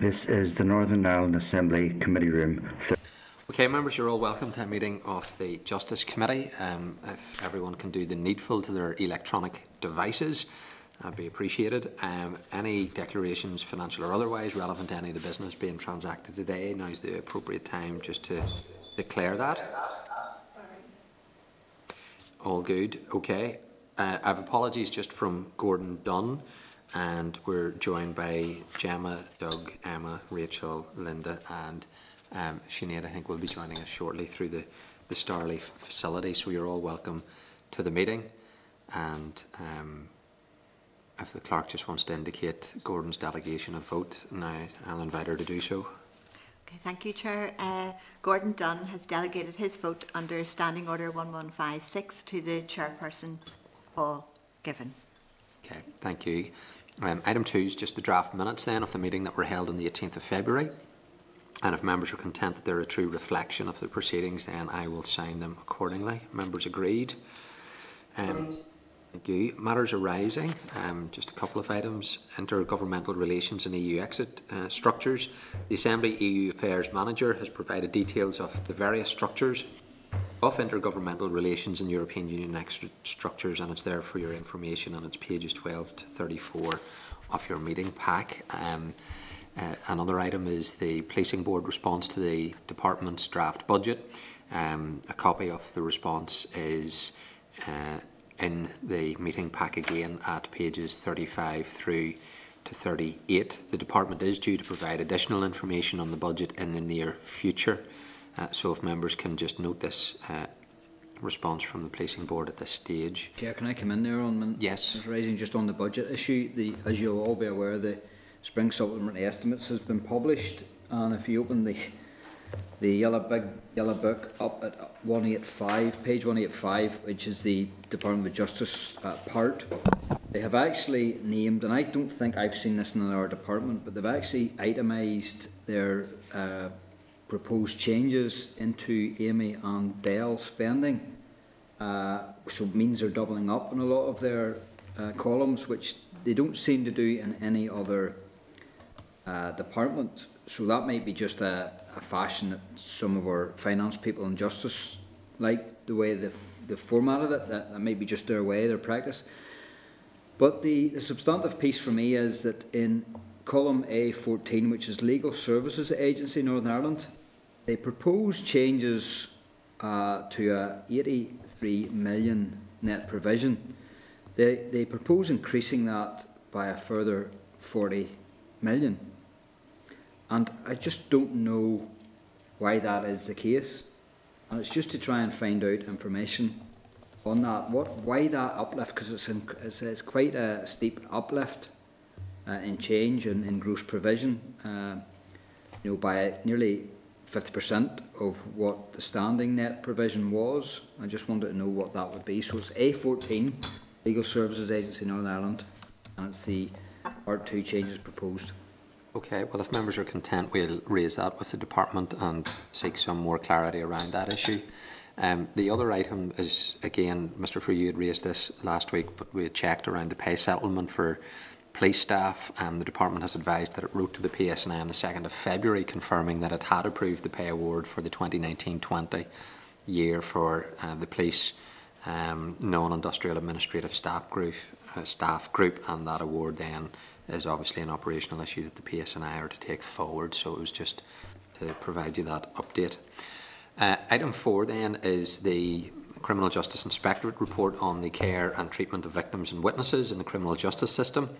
This is the Northern Ireland Assembly Committee Room. Okay, members, you're all welcome to a meeting of the Justice Committee. Um, if everyone can do the needful to their electronic devices, that'd be appreciated. Um, any declarations, financial or otherwise, relevant to any of the business being transacted today, now is the appropriate time just to declare that. All good, okay. Uh, I have apologies just from Gordon Dunne and we're joined by Jemma, Doug, Emma, Rachel, Linda, and um, Sinead. I think will be joining us shortly through the, the Starleaf facility. So you're all welcome to the meeting. And um, if the clerk just wants to indicate Gordon's delegation of vote, now I'll invite her to do so. Okay, thank you, Chair. Uh, Gordon Dunne has delegated his vote under Standing Order 1156 to the Chairperson, Paul Givan. Okay, thank you. Um, item two is just the draft minutes then of the meeting that were held on the 18th of February. And if members are content that they're a true reflection of the proceedings, then I will sign them accordingly. Members agreed. Um, thank you. Matters arising, um, just a couple of items. Intergovernmental relations and EU exit uh, structures. The Assembly EU Affairs Manager has provided details of the various structures of intergovernmental relations and European Union extra structures, and it's there for your information, and it's pages 12 to 34 of your meeting pack. Um, uh, another item is the Policing Board response to the Department's draft budget. Um, a copy of the response is uh, in the meeting pack again at pages 35 through to 38. The Department is due to provide additional information on the budget in the near future. Uh, so if members can just note this uh, response from the policing board at this stage. Chair, can I come in there on yes. raising just on the budget issue? The, as you'll all be aware, the spring supplementary estimates has been published, and if you open the the yellow big yellow book up at 185, page 185, which is the Department of Justice uh, part, they have actually named, and I don't think I've seen this in our department, but they've actually itemised their uh, proposed changes into AME and DEL spending. Uh, so it means they're doubling up on a lot of their uh, columns, which they don't seem to do in any other uh, department. So that might be just a, a, fashion that some of our finance people in justice like the way they've, they've formatted it. That, that might be just their way, their practice. But the, the substantive piece for me is that in column A14, which is Legal Services Agency Northern Ireland, they propose changes uh, to a 83 million net provision. They, they propose increasing that by a further 40 million. And I just don't know why that is the case. And it's just to try and find out information on that. What, why that uplift? Because it's, it's, it's, quite a steep uplift uh, in change and in, in gross provision. Uh, you know, by nearly 50% of what the standing net provision was. I just wanted to know what that would be. So it's A14, Legal Services Agency Northern Ireland, and it's the Part 2 changes proposed. Okay, well, if members are content, we'll raise that with the department and seek some more clarity around that issue. Um, the other item is, again, Mr. Frew, you had raised this last week, but we had checked around the pay settlement for police staff. Um, the department has advised that it wrote to the PSNI on the 2nd of February confirming that it had approved the pay award for the 2019-20 year for uh, the police um, non-industrial administrative staff group, uh, staff group and that award then is obviously an operational issue that the PSNI are to take forward so it was just to provide you that update. Uh, item four then is the Criminal Justice Inspectorate report on the care and treatment of victims and witnesses in the criminal justice system.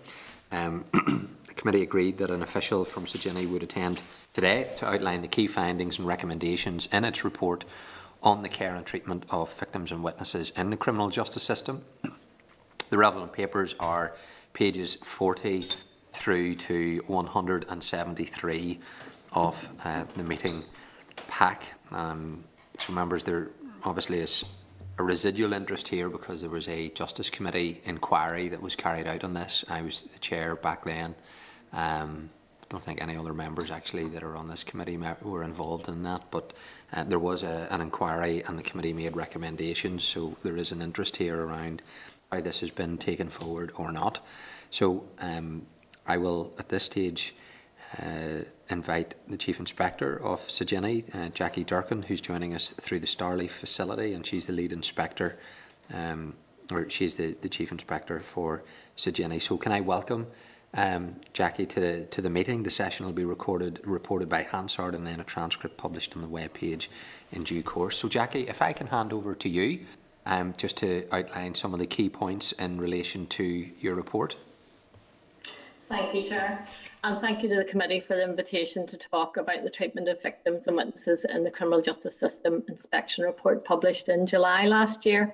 Um, the committee agreed that an official from CJINI would attend today to outline the key findings and recommendations in its report on the care and treatment of victims and witnesses in the criminal justice system. The relevant papers are pages 40 through to 173 of uh, the meeting pack. Um, so members, there obviously is a residual interest here because there was a Justice Committee inquiry that was carried out on this. I was the chair back then. Um, I don't think any other members actually that are on this committee were involved in that, but uh, there was a, an inquiry and the committee made recommendations, so there is an interest here around how this has been taken forward or not. So um, I will, at this stage, uh, invite the Chief Inspector of CJINI, uh, Jacqui Durkin, who's joining us through the Starleaf facility, and she's the lead inspector, um, or she's the, the Chief Inspector for CJINI. So can I welcome um, Jacqui to the, to the meeting? The session will be recorded, reported by Hansard and then a transcript published on the web page in due course. So Jacqui, if I can hand over to you um, just to outline some of the key points in relation to your report. Thank you, Chair. And thank you to the committee for the invitation to talk about the treatment of victims and witnesses in the Criminal Justice System Inspection Report published in July last year.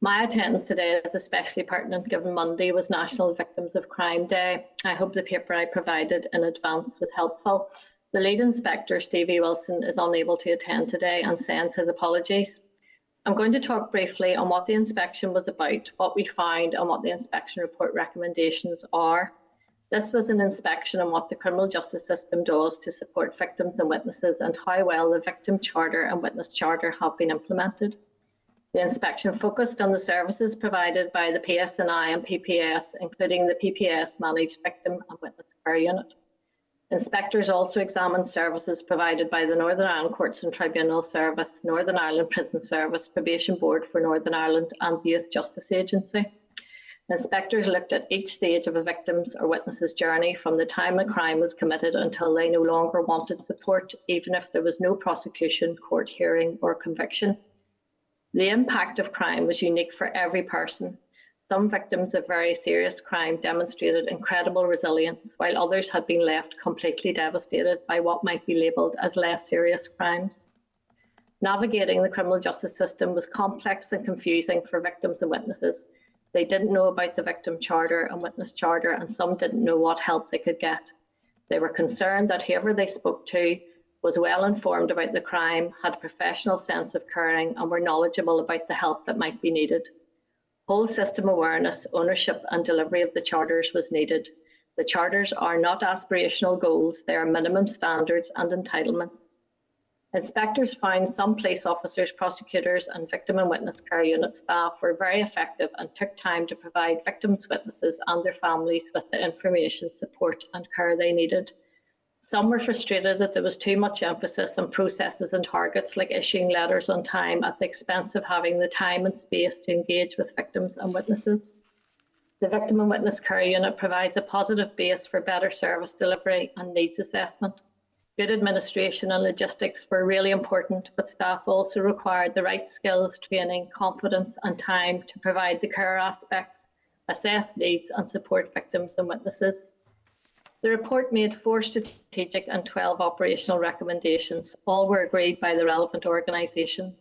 My attendance today is especially pertinent given Monday was National Victims of Crime Day. I hope the paper I provided in advance was helpful. The lead inspector, Stevie Wilson, is unable to attend today and sends his apologies. I'm going to talk briefly on what the inspection was about, what we found, and what the inspection report recommendations are. This was an inspection on what the criminal justice system does to support victims and witnesses and how well the Victim Charter and Witness Charter have been implemented. The inspection focused on the services provided by the PSNI and PPS, including the PPS managed Victim and Witness Care Unit. Inspectors also examined services provided by the Northern Ireland Courts and Tribunal Service, Northern Ireland Prison Service, Probation Board for Northern Ireland, and the Youth Justice Agency. Inspectors looked at each stage of a victim's or witness's journey from the time a crime was committed until they no longer wanted support, even if there was no prosecution, court hearing, or conviction. The impact of crime was unique for every person. Some victims of very serious crime demonstrated incredible resilience, while others had been left completely devastated by what might be labelled as less serious crimes. Navigating the criminal justice system was complex and confusing for victims and witnesses they didn't know about the Victim Charter and Witness Charter, and some didn't know what help they could get. They were concerned that whoever they spoke to was well informed about the crime, had a professional sense of caring, and were knowledgeable about the help that might be needed. Whole system awareness, ownership, and delivery of the charters was needed. The charters are not aspirational goals, they are minimum standards and entitlements. Inspectors found some police officers, prosecutors, and victim and witness care unit staff were very effective and took time to provide victims, witnesses, and their families with the information, support, and care they needed. Some were frustrated that there was too much emphasis on processes and targets like issuing letters on time at the expense of having the time and space to engage with victims and witnesses. The Victim and Witness Care Unit provides a positive base for better service delivery and needs assessment. Good administration and logistics were really important, but staff also required the right skills, training, confidence, and time to provide the care aspects, assess needs, and support victims and witnesses. The report made four strategic and 12 operational recommendations. All were agreed by the relevant organisations.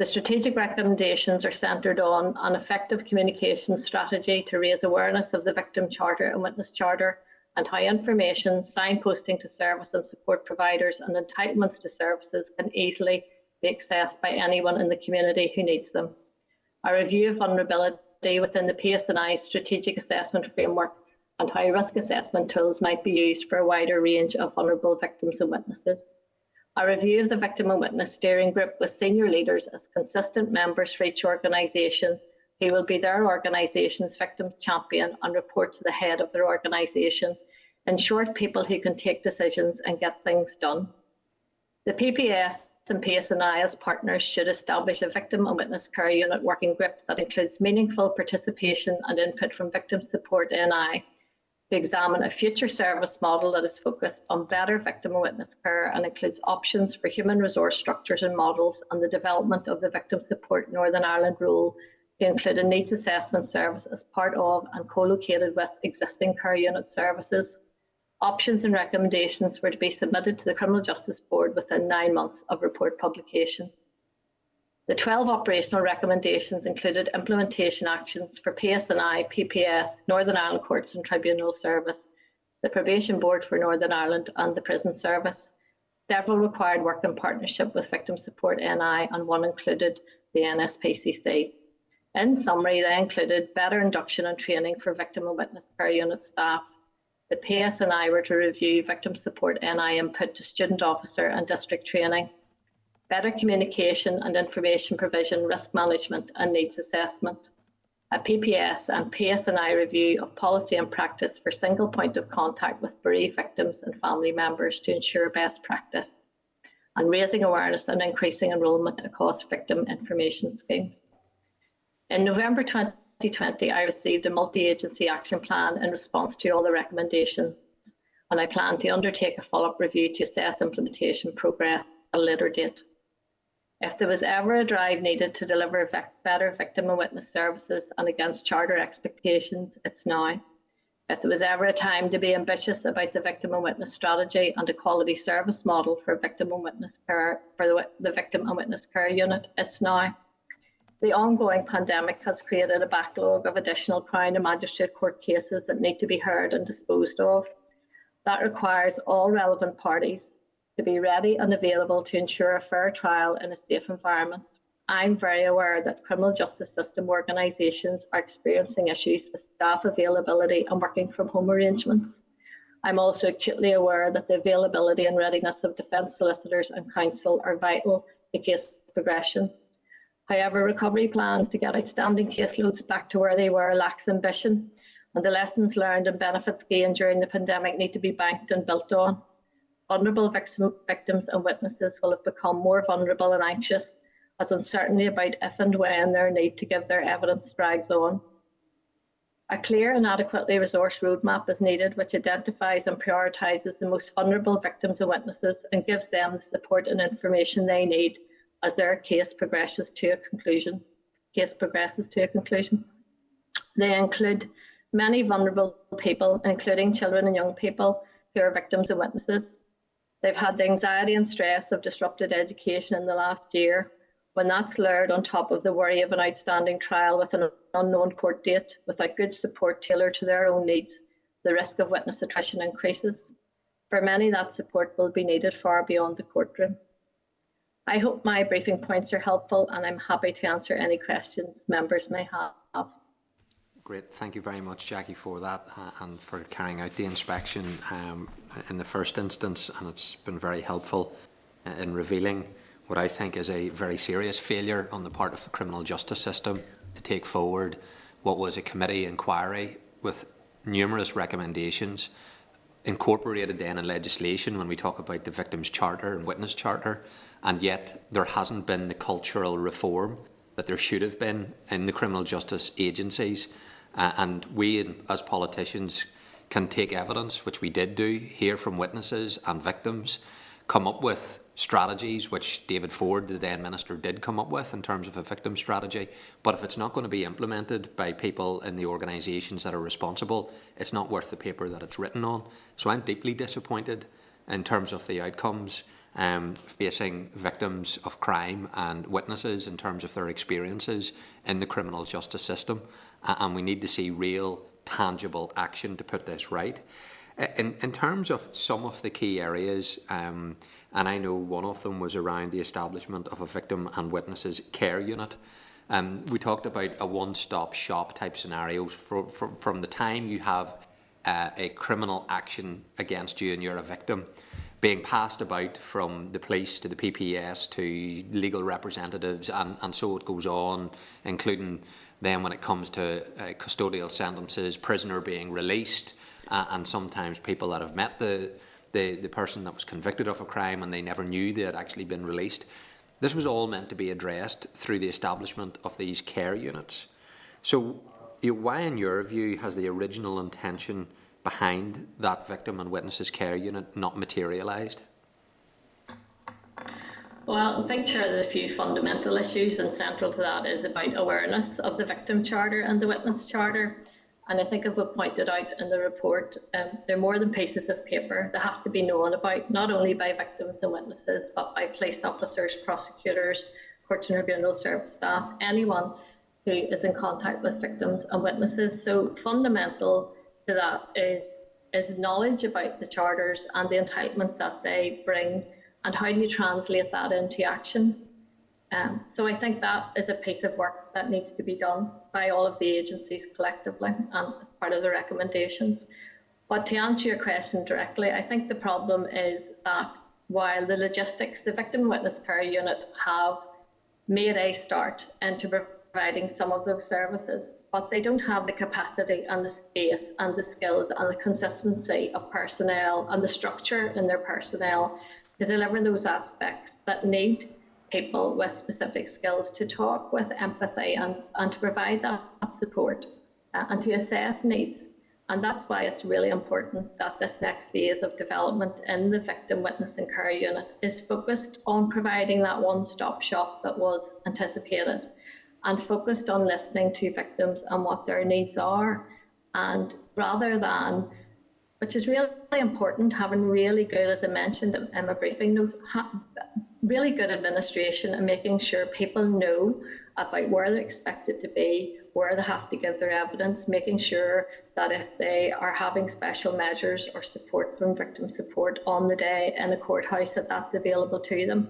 The strategic recommendations are centred on an effective communication strategy to raise awareness of the Victim Charter and Witness Charter and how information, signposting to service and support providers, and entitlements to services can easily be accessed by anyone in the community who needs them. A review of vulnerability within the PSNI strategic assessment framework and how risk assessment tools might be used for a wider range of vulnerable victims and witnesses. A review of the victim and witness steering group with senior leaders as consistent members for each organisation he will be their organisation's victim champion and report to the head of their organisation. In short, people who can take decisions and get things done. The PPS and PSNI as partners should establish a victim and witness care unit working group that includes meaningful participation and input from victim support NI to examine a future service model that is focused on better victim and witness care and includes options for human resource structures and models and the development of the Victim Support Northern Ireland role to include a needs assessment service as part of and co-located with existing care unit services. Options and recommendations were to be submitted to the Criminal Justice Board within nine months of report publication. The 12 operational recommendations included implementation actions for PSNI, PPS, Northern Ireland Courts and Tribunal Service, the Probation Board for Northern Ireland and the Prison Service. Several required work in partnership with Victim Support NI and one included the NSPCC. In summary, they included better induction and training for victim and witness care unit staff. The PSNI were to review victim support NI input to student officer and district training, better communication and information provision, risk management and needs assessment, a PPS and PSNI review of policy and practice for single point of contact with bereaved victims and family members to ensure best practice, and raising awareness and increasing enrolment across victim information schemes. In November 2020, I received a multi-agency action plan in response to all the recommendations, and I plan to undertake a follow-up review to assess implementation progress at a later date. If there was ever a drive needed to deliver better victim and witness services and against charter expectations, it's now. If there was ever a time to be ambitious about the victim and witness strategy and a quality service model for victim and witness care for the, the victim and witness care unit, it's now. The ongoing pandemic has created a backlog of additional Crown and Magistrate Court cases that need to be heard and disposed of. That requires all relevant parties, to be ready and available to ensure a fair trial in a safe environment. I'm very aware that criminal justice system organisations are experiencing issues with staff availability and working from home arrangements. I'm also acutely aware that the availability and readiness of defence solicitors and counsel are vital to case progression. However, recovery plans to get outstanding caseloads back to where they were lacks ambition, and the lessons learned and benefits gained during the pandemic need to be banked and built on vulnerable victims and witnesses will have become more vulnerable and anxious as uncertainty about if and when their need to give their evidence drags on. A clear and adequately resourced roadmap is needed which identifies and prioritises the most vulnerable victims and witnesses and gives them the support and information they need as their case progresses to a conclusion. Case progresses to a conclusion. They include many vulnerable people, including children and young people who are victims and witnesses, They've had the anxiety and stress of disrupted education in the last year. When that's layered on top of the worry of an outstanding trial with an unknown court date without good support tailored to their own needs, the risk of witness attrition increases. For many, that support will be needed far beyond the courtroom. I hope my briefing points are helpful and I'm happy to answer any questions members may have. Great, thank you very much, Jacqui, for that uh, and for carrying out the inspection um, in the first instance. And it's been very helpful in revealing what I think is a very serious failure on the part of the criminal justice system to take forward what was a committee inquiry with numerous recommendations incorporated then in legislation when we talk about the Victims Charter and Witness Charter, and yet there hasn't been the cultural reform that there should have been in the criminal justice agencies. Uh, and we, as politicians, can take evidence, which we did do, hear from witnesses and victims, come up with strategies, which David Ford, the then minister, did come up with in terms of a victim strategy. But if it's not going to be implemented by people in the organisations that are responsible, it's not worth the paper that it's written on. So I'm deeply disappointed in terms of the outcomes um, facing victims of crime and witnesses in terms of their experiences in the criminal justice system and we need to see real, tangible action to put this right. In, in terms of some of the key areas, um, and I know one of them was around the establishment of a victim and witnesses care unit. Um, we talked about a one-stop shop type scenario for, for, from the time you have uh, a criminal action against you and you're a victim being passed about from the police to the PPS to legal representatives and, and so it goes on, including then when it comes to uh, custodial sentences, prisoner being released, uh, and sometimes people that have met the, the, the person that was convicted of a crime and they never knew they had actually been released. This was all meant to be addressed through the establishment of these care units. So, you why, in your view, has the original intention behind that victim and witnesses care unit not materialised? Well, I think, Chair, there's a few fundamental issues, and central to that is about awareness of the Victim Charter and the Witness Charter. And I think, as we pointed out in the report, um, they're more than pieces of paper. They have to be known about not only by victims and witnesses, but by police officers, prosecutors, court and tribunal service staff, anyone who is in contact with victims and witnesses. So, fundamental to that is is knowledge about the charters and the entitlements that they bring and how do you translate that into action? Um, so I think that is a piece of work that needs to be done by all of the agencies collectively and part of the recommendations. But to answer your question directly, I think the problem is that while the logistics, the victim witness care unit have made a start into providing some of those services, but they don't have the capacity and the space and the skills and the consistency of personnel and the structure in their personnel to deliver those aspects that need people with specific skills to talk with empathy and, and to provide that support uh, and to assess needs. And that's why it's really important that this next phase of development in the Victim Witness and Care Unit is focused on providing that one stop shop that was anticipated and focused on listening to victims and what their needs are. And rather than, which is really important, having really good, as I mentioned in my briefing notes, really good administration and making sure people know about where they're expected to be, where they have to give their evidence, making sure that if they are having special measures or support from victim support on the day in the courthouse, that that's available to them.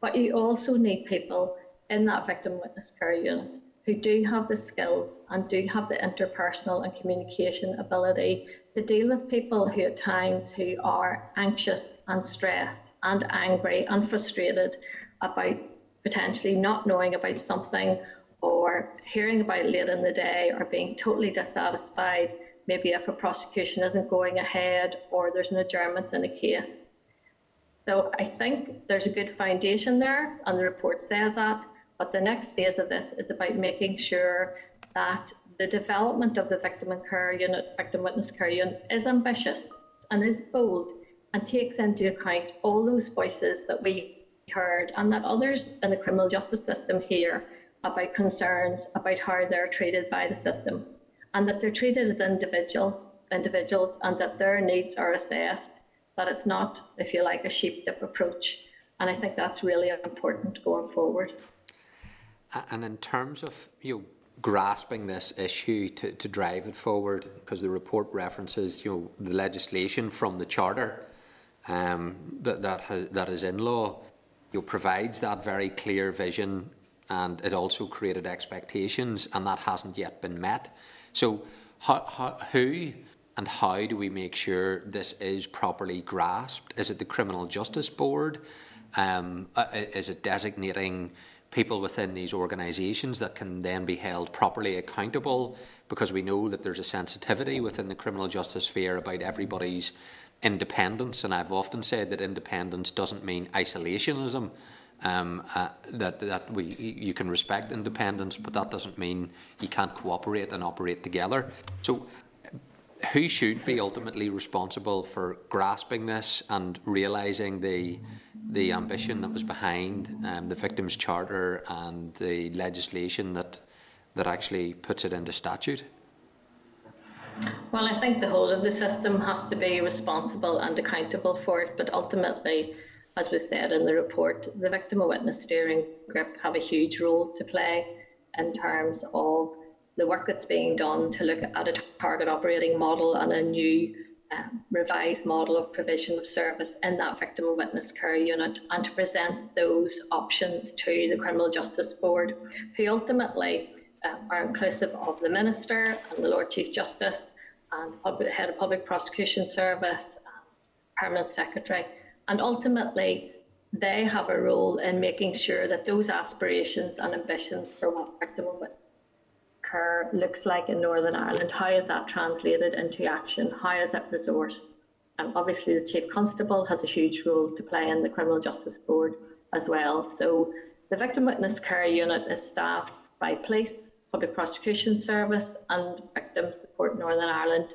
But you also need people in that victim witness care unit who do have the skills and do have the interpersonal and communication ability to deal with people who at times who are anxious and stressed and angry and frustrated about potentially not knowing about something or hearing about it late in the day or being totally dissatisfied, maybe if a prosecution isn't going ahead or there's an adjournment in a case. So I think there's a good foundation there, and the report says that. But the next phase of this is about making sure that the development of the victim and care unit, victim witness care unit, is ambitious and is bold and takes into account all those voices that we heard and that others in the criminal justice system hear about concerns about how they're treated by the system and that they're treated as individual individuals and that their needs are assessed, that it's not, if you like, a sheep-dip approach. And I think that's really important going forward. And in terms of you know, grasping this issue to, to drive it forward, because the report references you know the legislation from the charter um, that that, that is in law, you know, provides that very clear vision, and it also created expectations, and that hasn't yet been met. So, how, how, who and how do we make sure this is properly grasped? Is it the Criminal Justice Board? Um, uh, is it designating people within these organisations that can then be held properly accountable? Because we know that there's a sensitivity within the criminal justice sphere about everybody's independence, and I've often said that independence doesn't mean isolationism. Um, uh, that that we you can respect independence, but that doesn't mean you can't cooperate and operate together. So, who should be ultimately responsible for grasping this and realising the the ambition that was behind um, the Victims Charter and the legislation that that actually puts it into statute? Well, I think the whole of the system has to be responsible and accountable for it, but ultimately, as we said in the report, the Victim and Witness Steering Group have a huge role to play in terms of the work that's being done to look at a target operating model and a new um, revised model of provision of service in that victim and witness care unit and to present those options to the Criminal Justice Board, who ultimately uh, are inclusive of the Minister and the Lord Chief Justice and public, Head of Public Prosecution Service Permanent Secretary. And ultimately, they have a role in making sure that those aspirations and ambitions for what victim and care looks like in Northern Ireland. How is that translated into action? How is it resourced? And obviously, the Chief Constable has a huge role to play in the Criminal Justice Board as well. So, the Victim Witness Care Unit is staffed by police, Public Prosecution Service, and Victim Support Northern Ireland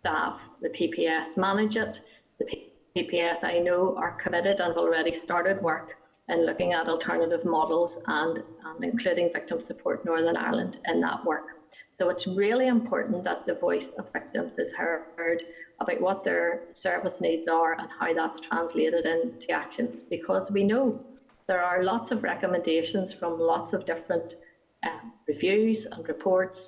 staff. The PPS manage it. The PPS, I know, are committed and have already started work in looking at alternative models and, and including Victim Support Northern Ireland in that work. So it's really important that the voice of victims is heard about what their service needs are and how that's translated into actions because we know there are lots of recommendations from lots of different um, reviews and reports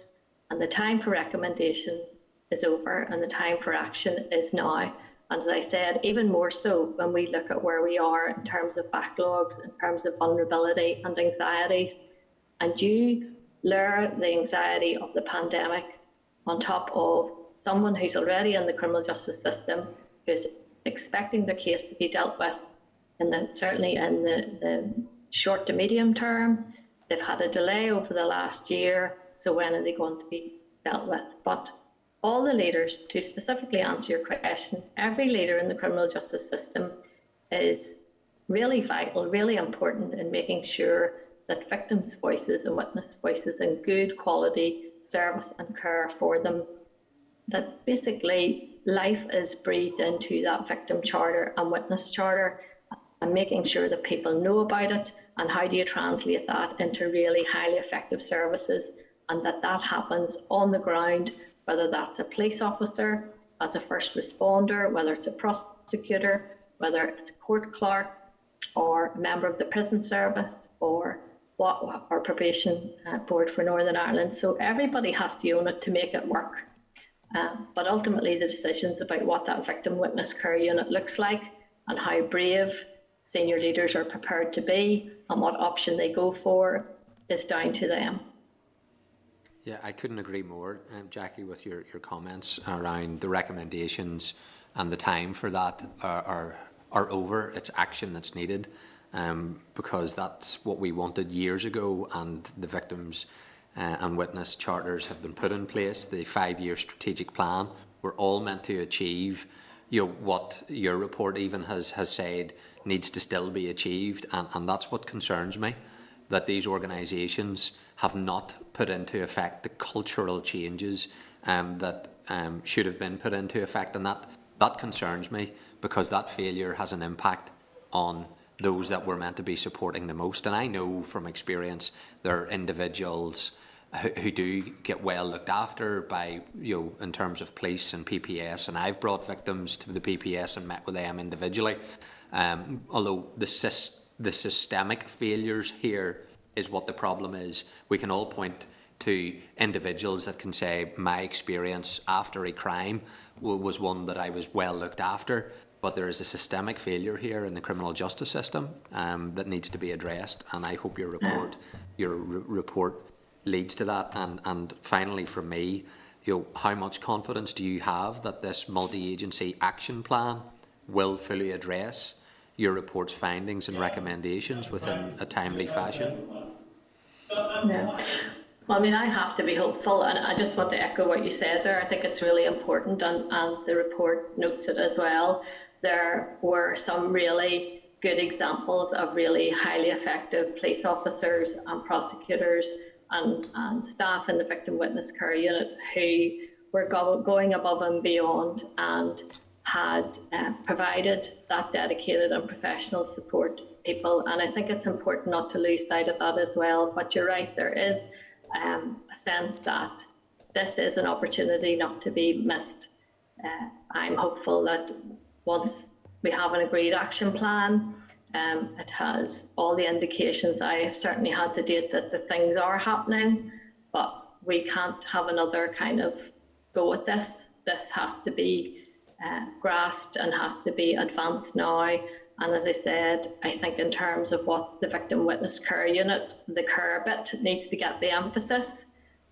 and the time for recommendations is over and the time for action is now. And as I said, even more so when we look at where we are in terms of backlogs, in terms of vulnerability and anxieties, and you lure the anxiety of the pandemic on top of someone who's already in the criminal justice system, who's expecting their case to be dealt with, and then certainly in the, the short to medium term, they've had a delay over the last year. So when are they going to be dealt with? But all the leaders, to specifically answer your question, every leader in the criminal justice system is really vital, really important in making sure that victims' voices and witness voices and good quality service and care for them, that basically life is breathed into that victim charter and witness charter and making sure that people know about it and how do you translate that into really highly effective services and that that happens on the ground, whether that's a police officer, as a first responder, whether it's a prosecutor, whether it's a court clerk or a member of the prison service or what our probation uh, board for Northern Ireland. So everybody has to own it to make it work. Um, but ultimately, the decisions about what that victim witness care unit looks like and how brave senior leaders are prepared to be and what option they go for is down to them. Yeah, I couldn't agree more, um, Jacqui, with your, your comments around the recommendations and the time for that are, are, are over. It's action that's needed um, because that's what we wanted years ago and the victims uh, and witness charters have been put in place. The five-year strategic plan, we're all meant to achieve you know, what your report even has, has said needs to still be achieved, and, and that's what concerns me, that these organisations have not put into effect the cultural changes um, that um, should have been put into effect, and that, that concerns me because that failure has an impact on those that we're meant to be supporting the most. And I know from experience there are individuals who, do get well looked after by, you know, in terms of police and PPS. And I've brought victims to the PPS and met with them individually. Um, although the, syst- the systemic failures here is what the problem is. We can all point to individuals that can say my experience after a crime was one that I was well looked after but there is a systemic failure here in the criminal justice system um, that needs to be addressed, and I hope your report, your re report, leads to that. And and finally, for me, you know, how much confidence do you have that this multi-agency action plan will fully address your report's findings and recommendations within a timely fashion? Yeah. Well, I mean, I have to be hopeful, and I just want to echo what you said there. I think it's really important, and, and the report notes it as well there were some really good examples of really highly effective police officers and prosecutors and, and staff in the victim witness care unit who were go going above and beyond and had uh, provided that dedicated and professional support people. And I think it's important not to lose sight of that as well. But you're right, there is um, a sense that this is an opportunity not to be missed. Uh, I'm hopeful that once we have an agreed action plan, um, it has all the indications I certainly had to date that the things are happening, but we can't have another kind of go at this. This has to be uh, grasped and has to be advanced now. And as I said, I think in terms of what the victim witness care unit, the care bit needs to get the emphasis.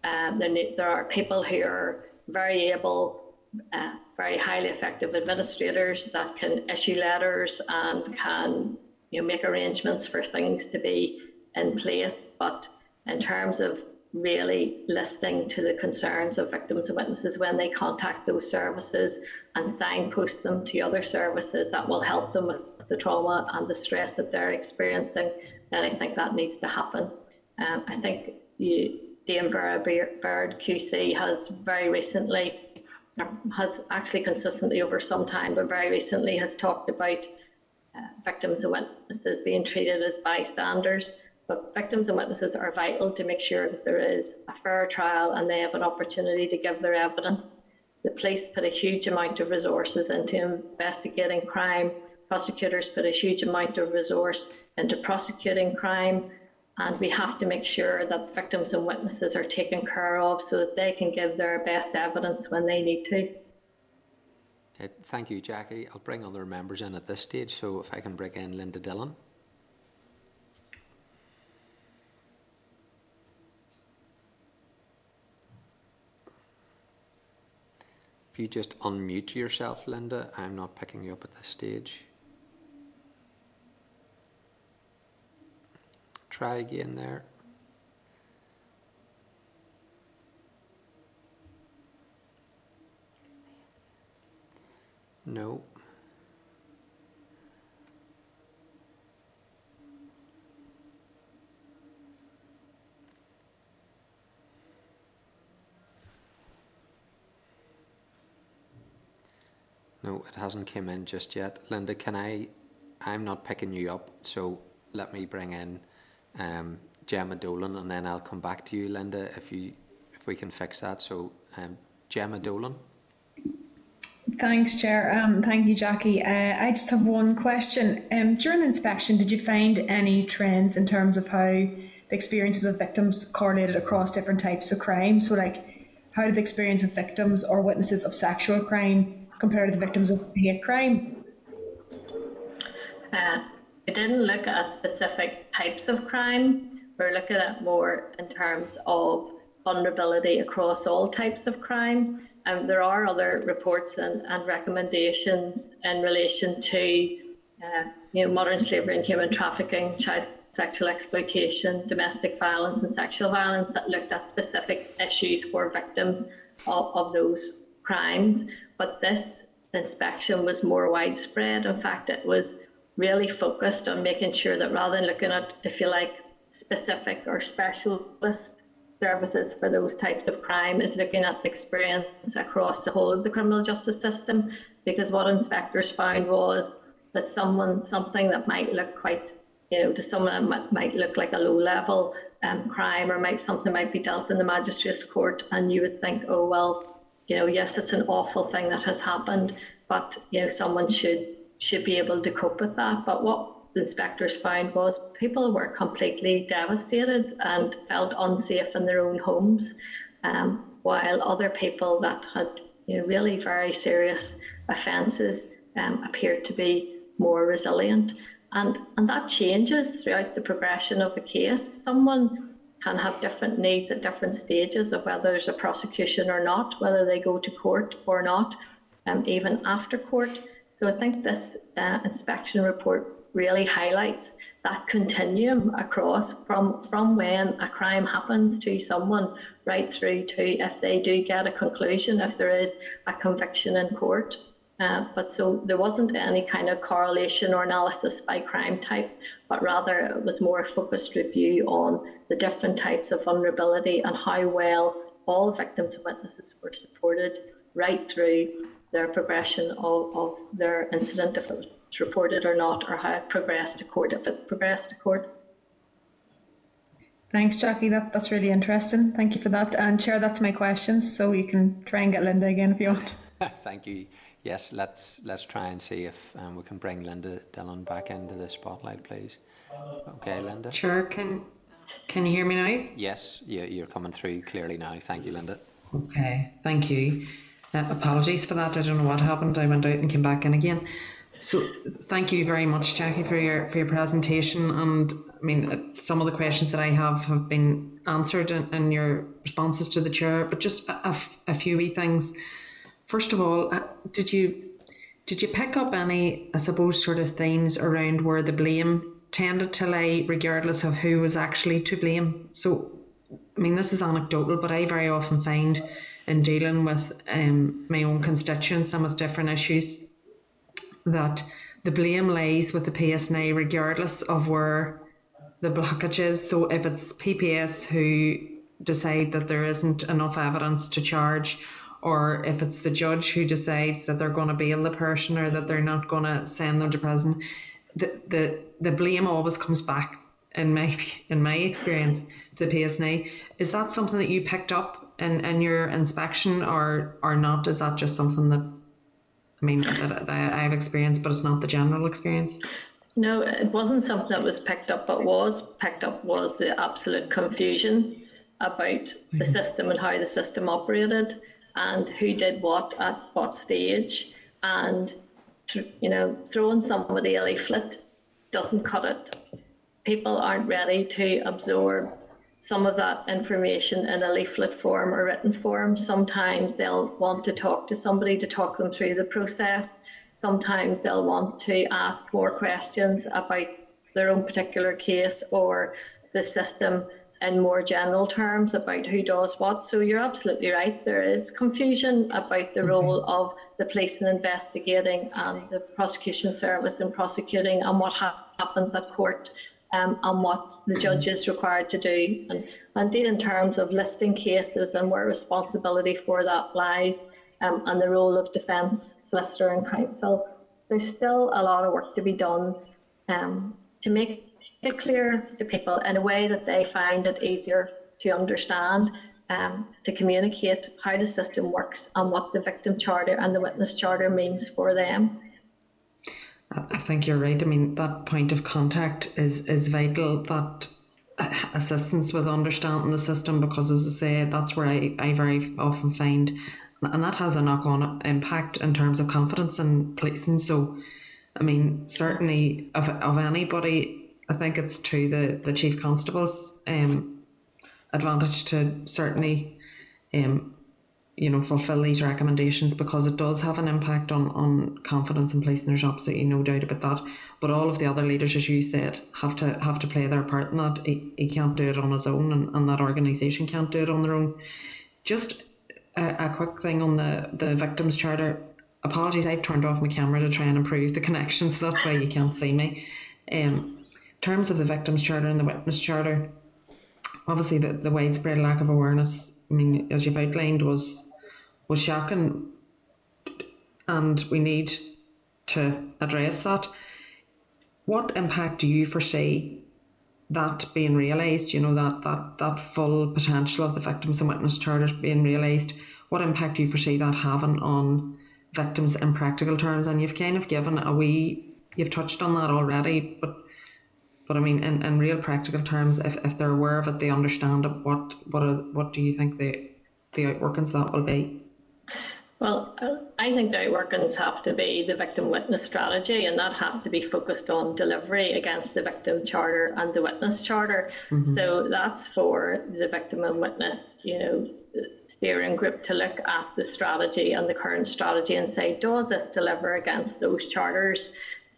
Um, there, there are people who are very able uh, very highly effective administrators that can issue letters and can you know, make arrangements for things to be in place. But in terms of really listening to the concerns of victims and witnesses when they contact those services and signpost them to other services that will help them with the trauma and the stress that they're experiencing, then I think that needs to happen. Um, I think you, Dame Vera Baird QC has very recently has actually consistently over some time, but very recently has talked about uh, victims and witnesses being treated as bystanders. But victims and witnesses are vital to make sure that there is a fair trial and they have an opportunity to give their evidence. The police put a huge amount of resources into investigating crime. Prosecutors put a huge amount of resource into prosecuting crime and we have to make sure that victims and witnesses are taken care of so that they can give their best evidence when they need to. Okay, thank you, Jacqui. I'll bring other members in at this stage, so if I can bring in Linda Dillon. If you just unmute yourself, Linda, I'm not picking you up at this stage. Try again there. No. No, it hasn't came in just yet. Linda, can I, I'm not picking you up, so let me bring in um, Jemma Dolan and then I'll come back to you, Linda, if you, if we can fix that. So um, Jemma Dolan. Thanks, Chair. Um, thank you, Jacqui. Uh, I just have one question. Um, during the inspection, did you find any trends in terms of how the experiences of victims correlated across different types of crime? So, like, how did the experience of victims or witnesses of sexual crime compare to the victims of hate crime? Uh, we didn't look at specific types of crime. We're looking at more in terms of vulnerability across all types of crime. Um, there are other reports and, and recommendations in relation to uh, you know, modern slavery and human trafficking, child sexual exploitation, domestic violence and sexual violence that looked at specific issues for victims of, of those crimes. But this inspection was more widespread. In fact, it was really focused on making sure that rather than looking at, if you like, specific or specialist services for those types of crime is looking at the experience across the whole of the criminal justice system because what inspectors found was that someone something that might look quite you know to someone that might look like a low level um, crime or might something might be dealt in the magistrates court and you would think oh well you know yes it's an awful thing that has happened but you know someone should should be able to cope with that. But what inspectors found was people were completely devastated and felt unsafe in their own homes, um, while other people that had you know, really very serious offences um, appeared to be more resilient. And, and that changes throughout the progression of a case. Someone can have different needs at different stages of whether there's a prosecution or not, whether they go to court or not, um, even after court. So I think this uh, inspection report really highlights that continuum across from from when a crime happens to someone right through to if they do get a conclusion if there is a conviction in court. Uh, but so there wasn't any kind of correlation or analysis by crime type, but rather it was more a focused review on the different types of vulnerability and how well all victims and witnesses were supported right through their progression of, of their incident, if it was reported or not, or how it progressed to court, if it progressed to court. Thanks, Jacqui. That, that's really interesting. Thank you for that. And Chair, that's my questions, so you can try and get Linda again if you want. Thank you. Yes, let's let's try and see if um, we can bring Linda Dillon back into the spotlight, please. Okay, Linda. Sure. Can Can you hear me now? Yes, you, you're coming through clearly now. Thank you, Linda. Okay. Thank you. Uh, apologies for that. I don't know what happened. I went out and came back in again. So thank you very much, Jacqui, for your for your presentation. And I mean, uh, some of the questions that I have have been answered in, in your responses to the chair. But just a, a, few wee things. First of all, uh, did you did you pick up any, I suppose, sort of themes around where the blame tended to lie, regardless of who was actually to blame? So, I mean, this is anecdotal, but I very often find in dealing with um, my own constituents and with different issues that the blame lies with the PSNI regardless of where the blockage is. So if it's PPS who decide that there isn't enough evidence to charge, or if it's the judge who decides that they're going to bail the person or that they're not going to send them to prison, the, the, the blame always comes back in my in my experience to PSNI. Is that something that you picked up in, in your inspection or or not? Is that just something that I mean, that, that I've experienced, but it's not the general experience. No, it wasn't something that was picked up, but was picked up was the absolute confusion about the mm-hmm. system and how the system operated and who did what at what stage. And, you know, throwing somebody a leaflet doesn't cut it. People aren't ready to absorb some of that information in a leaflet form or written form. Sometimes they'll want to talk to somebody to talk them through the process. Sometimes they'll want to ask more questions about their own particular case or the system in more general terms about who does what. So you're absolutely right. There is confusion about the role of the police in investigating and the prosecution service in prosecuting and what ha- happens at court um, and what the judge is required to do. And indeed, in terms of listing cases and where responsibility for that lies um, and the role of defence, solicitor, and counsel, there's still a lot of work to be done um, to make it clear to people in a way that they find it easier to understand, um, to communicate how the system works and what the victim charter and the witness charter means for them. I think you're right. I mean, that point of contact is is vital. That assistance with understanding the system, because as I say, that's where I, I very often find, and that has a knock on impact in terms of confidence in policing. So, I mean, certainly of, of anybody, I think it's to the, the chief constable's um, advantage to certainly um, you know, fulfill these recommendations because it does have an impact on, on confidence in policing. There's absolutely no doubt about that. But all of the other leaders, as you said, have to have to play their part in that. He, he can't do it on his own, and, and that organisation can't do it on their own. Just a, a quick thing on the the victims charter. Apologies, I've turned off my camera to try and improve the connection, so that's why you can't see me. Um, in terms of the victims charter and the witness charter, obviously the, the widespread lack of awareness. I mean, as you've outlined, was was shocking, and we need to address that. What impact do you foresee that being realised? You know that that that full potential of the victims and witness charters being realised. What impact do you foresee that having on victims in practical terms? And you've kind of given a wee, you've touched on that already, but but I mean, in, in real practical terms, if, if they're aware of it, they understand it. What what are, what do you think the the outworkings that will be? Well, I think the outworkings have to be the victim witness strategy, and that has to be focused on delivery against the victim charter and the witness charter. Mm-hmm. So that's for the victim and witness, you know, steering group to look at the strategy and the current strategy and say, does this deliver against those charters?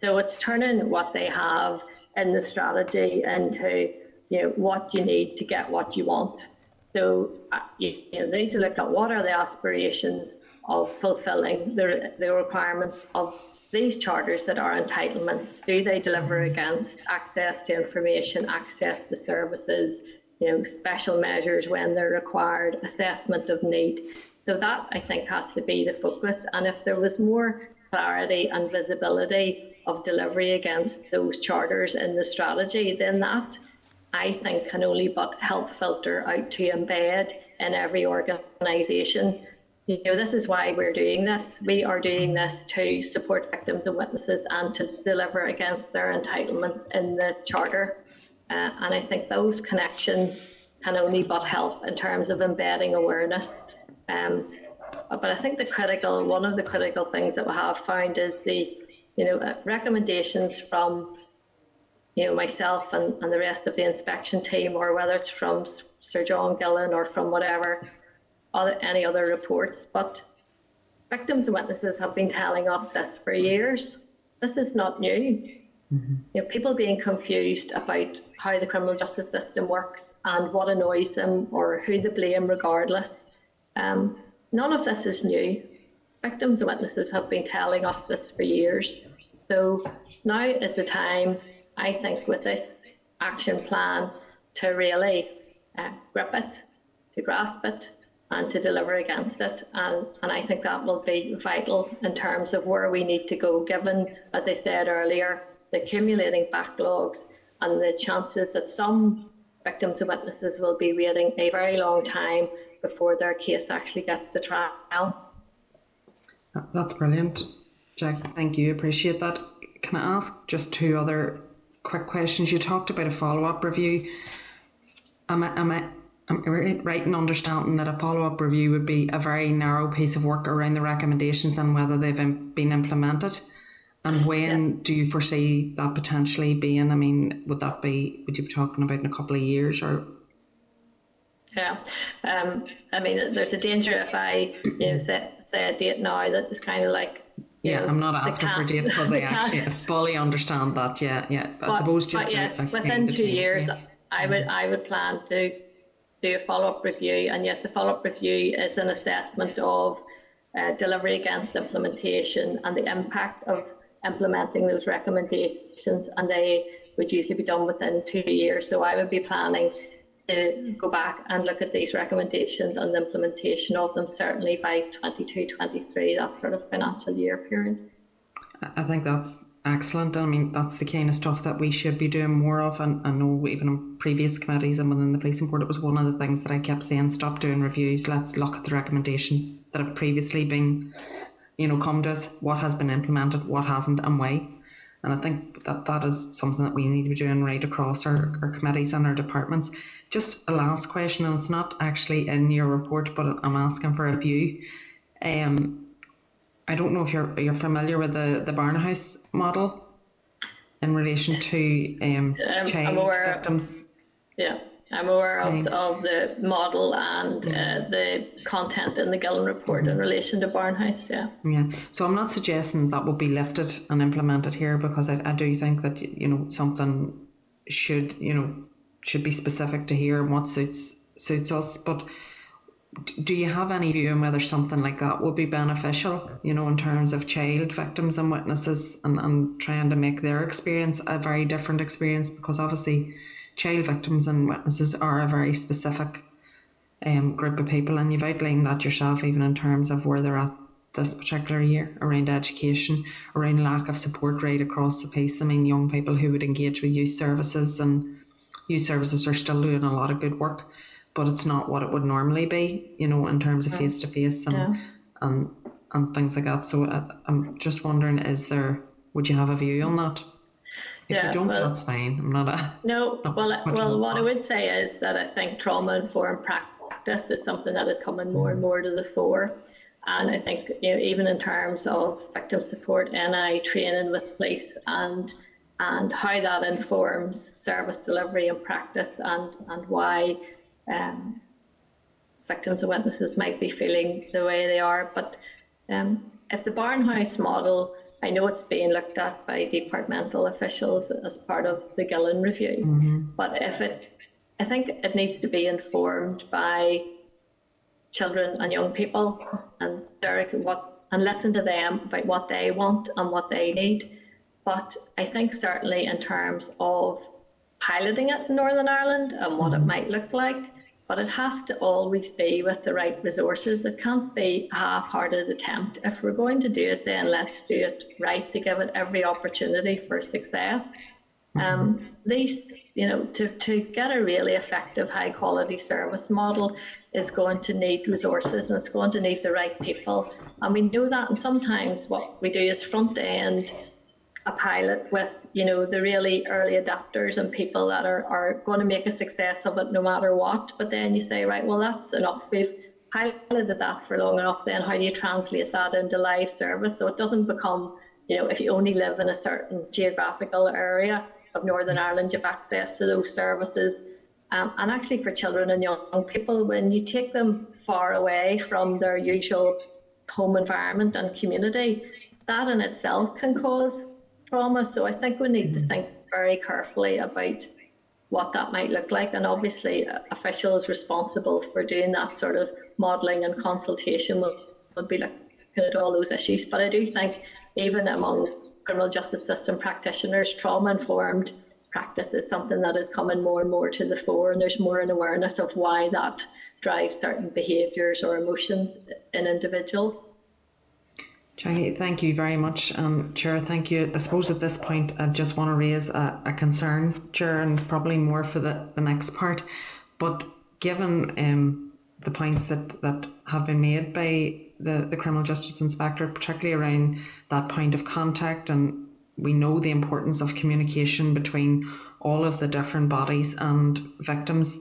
So it's turning what they have in the strategy into, you know, what you need to get what you want. So uh, you, you know, they need to look at what are the aspirations of fulfilling the, the requirements of these charters that are entitlements. Do they deliver mm-hmm. against access to information, access to services, you know, special measures when they're required, assessment of need. So that I think has to be the focus. And if there was more clarity and visibility of delivery against those charters in the strategy, then that I think can only but help filter out to embed in every organisation you know, this is why we're doing this. We are doing this to support victims and witnesses and to deliver against their entitlements in the Charter. Uh, and I think those connections can only but help in terms of embedding awareness. Um, but I think the critical, one of the critical things that we have found is the, you know, uh, recommendations from, you know, myself and, and the rest of the inspection team, or whether it's from Sir John Gillen or from whatever, other, any other reports, but victims and witnesses have been telling us this for years. This is not new. Mm-hmm. You know, people being confused about how the criminal justice system works and what annoys them or who to blame regardless. Um, none of this is new. Victims and witnesses have been telling us this for years. So now is the time, I think, with this action plan to really uh, grip it, to grasp it, and to deliver against it. And, and I think that will be vital in terms of where we need to go, given, as I said earlier, the accumulating backlogs and the chances that some victims and witnesses will be waiting a very long time before their case actually gets to trial. That's brilliant, Jacqui. Thank you. Appreciate that. Can I ask just two other quick questions? You talked about a follow up review. Am I, am I I'm right in understanding that a follow up review would be a very narrow piece of work around the recommendations and whether they've been implemented. And when yeah. do you foresee that potentially being? I mean, would that be, would you be talking about in a couple of years or? Yeah, um, I mean, there's a danger if I you know, say, say a date now that it's kind of like yeah, know, I'm not asking for date because I actually fully understand that. Yeah, yeah. I suppose just but yes, within two years, yeah I would I would plan to do a follow up review, and yes, the follow up review is an assessment of uh, delivery against implementation and the impact of implementing those recommendations, and they would usually be done within two years. So I would be planning to go back and look at these recommendations and the implementation of them certainly by 22 23, that sort of financial year period. I think that's excellent. I mean, that's the kind of stuff that we should be doing more of. And I know even in previous committees and within the policing board, it was one of the things that I kept saying stop doing reviews, let's look at the recommendations that have previously been, you know, come to us, what has been implemented, what hasn't, and why. And I think that that is something that we need to be doing right across our, our committees and our departments. Just a last question, and it's not actually in your report, but I'm asking for a view. Um, I don't know if you're you're familiar with the the Barnahus model in relation to um, Um, child I'm aware- victims. Yeah, I'm aware of, Right. of the model and uh, the content in the Gillen report in relation to Barnahus. Yeah. Yeah, so I'm not suggesting that will be lifted and implemented here because I, I do think that you know something should you know should be specific to here and what suits suits us. But do you have any view on whether something like that would be beneficial? You know, in terms of child victims and witnesses, and, and trying to make their experience a very different experience because obviously, child victims and witnesses are a very specific um, group of people, and you've outlined that yourself, even in terms of where they're at this particular year around education, around lack of support right across the piece. I mean, young people who would engage with youth services and youth services are still doing a lot of good work, but it's not what it would normally be, you know, in terms of face to face and Yeah. and and things like that. So I, I'm just wondering, is there? Would you have a view on that? If Yeah, you don't, well- that's fine. I'm not a. No, No, well, what well, what I would say is that I think trauma informed practice is something that is coming more and mm. more to the fore. And I think, you know, even in terms of victim support, NI training with police and and how that informs service delivery and practice and, and why um, victims and witnesses might be feeling the way they are. But um, if the Barnahus model, I know it's being looked at by departmental officials as part of the Gillen review, but if it, I think it needs to be informed by children and young people and Derek what and listen to them about what they want and what they need. But I think certainly in terms of piloting it in Northern Ireland and what it might look like, but it has to always be with the right resources. It can't be a half-hearted attempt. If we're going to do it, then let's do it right to give it every opportunity for success. Um, these, you know, to, to get a really effective high quality service model is going to need resources and it's going to need the right people. And we know that. And sometimes what we do is front end a pilot with, you know, the really early adapters and people that are, are going to make a success of it no matter what. But then you say, right, well, that's enough. We've piloted that for long enough. Then how do you translate that into live service so it doesn't become, you know, if you only live in a certain geographical area of Northern Ireland, you have access to those services. Um, and actually, for children and young people, when you take them far away from their usual home environment and community, that in itself can cause trauma. So I think we need to mm-hmm. think very carefully about what that might look like. And obviously, officials responsible for doing that sort of modelling and consultation will, will be looking at all those issues. But I do think, even among criminal justice system practitioners, trauma informed practice is something that is coming more and more to the fore, and there's more an awareness of why that drives certain behaviours or emotions in individuals. Jacqui, thank you very much. Um, Chair, thank you. I suppose at this point, I just want to raise a, a concern, Chair, and it's probably more for the, the next part. But given um, the points that, that have been made by the, the Criminal Justice Inspector, particularly around that point of contact, and we know the importance of communication between all of the different bodies and victims.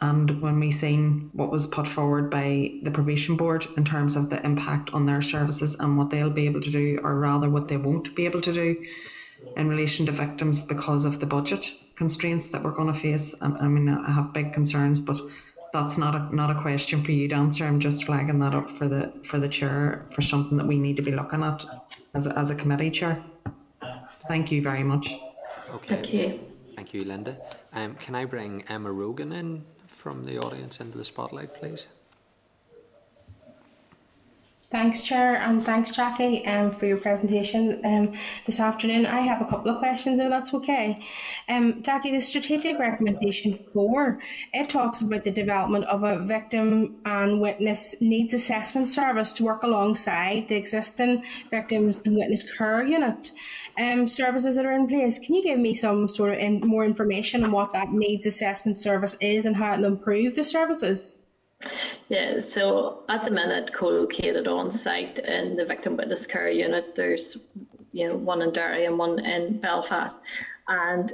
And when we seen what was put forward by the probation board in terms of the impact on their services and what they'll be able to do, or rather what they won't be able to do in relation to victims because of the budget constraints that we're going to face. I, I mean, I have big concerns, but that's not a not a question for you to answer. I'm just flagging that up for the for the chair for something that we need to be looking at as a, as a committee chair. Thank you very much. Okay. Thank you. Thank you, Linda. Um, can I bring Emma Rogan in from the audience into the spotlight, please? Thanks, Chair, and thanks, Jacqui, um, for your presentation um, this afternoon. I have a couple of questions, if that's okay. Um, Jacqui, the strategic recommendation four, it talks about the development of a victim and witness needs assessment service to work alongside the existing victims and witness care unit um, services that are in place. Can you give me some sort of in, more information on what that needs assessment service is and how it'll improve the services? Yeah, so at the minute, co-located on site in the victim witness care unit, there's you know one in Derry and one in Belfast, and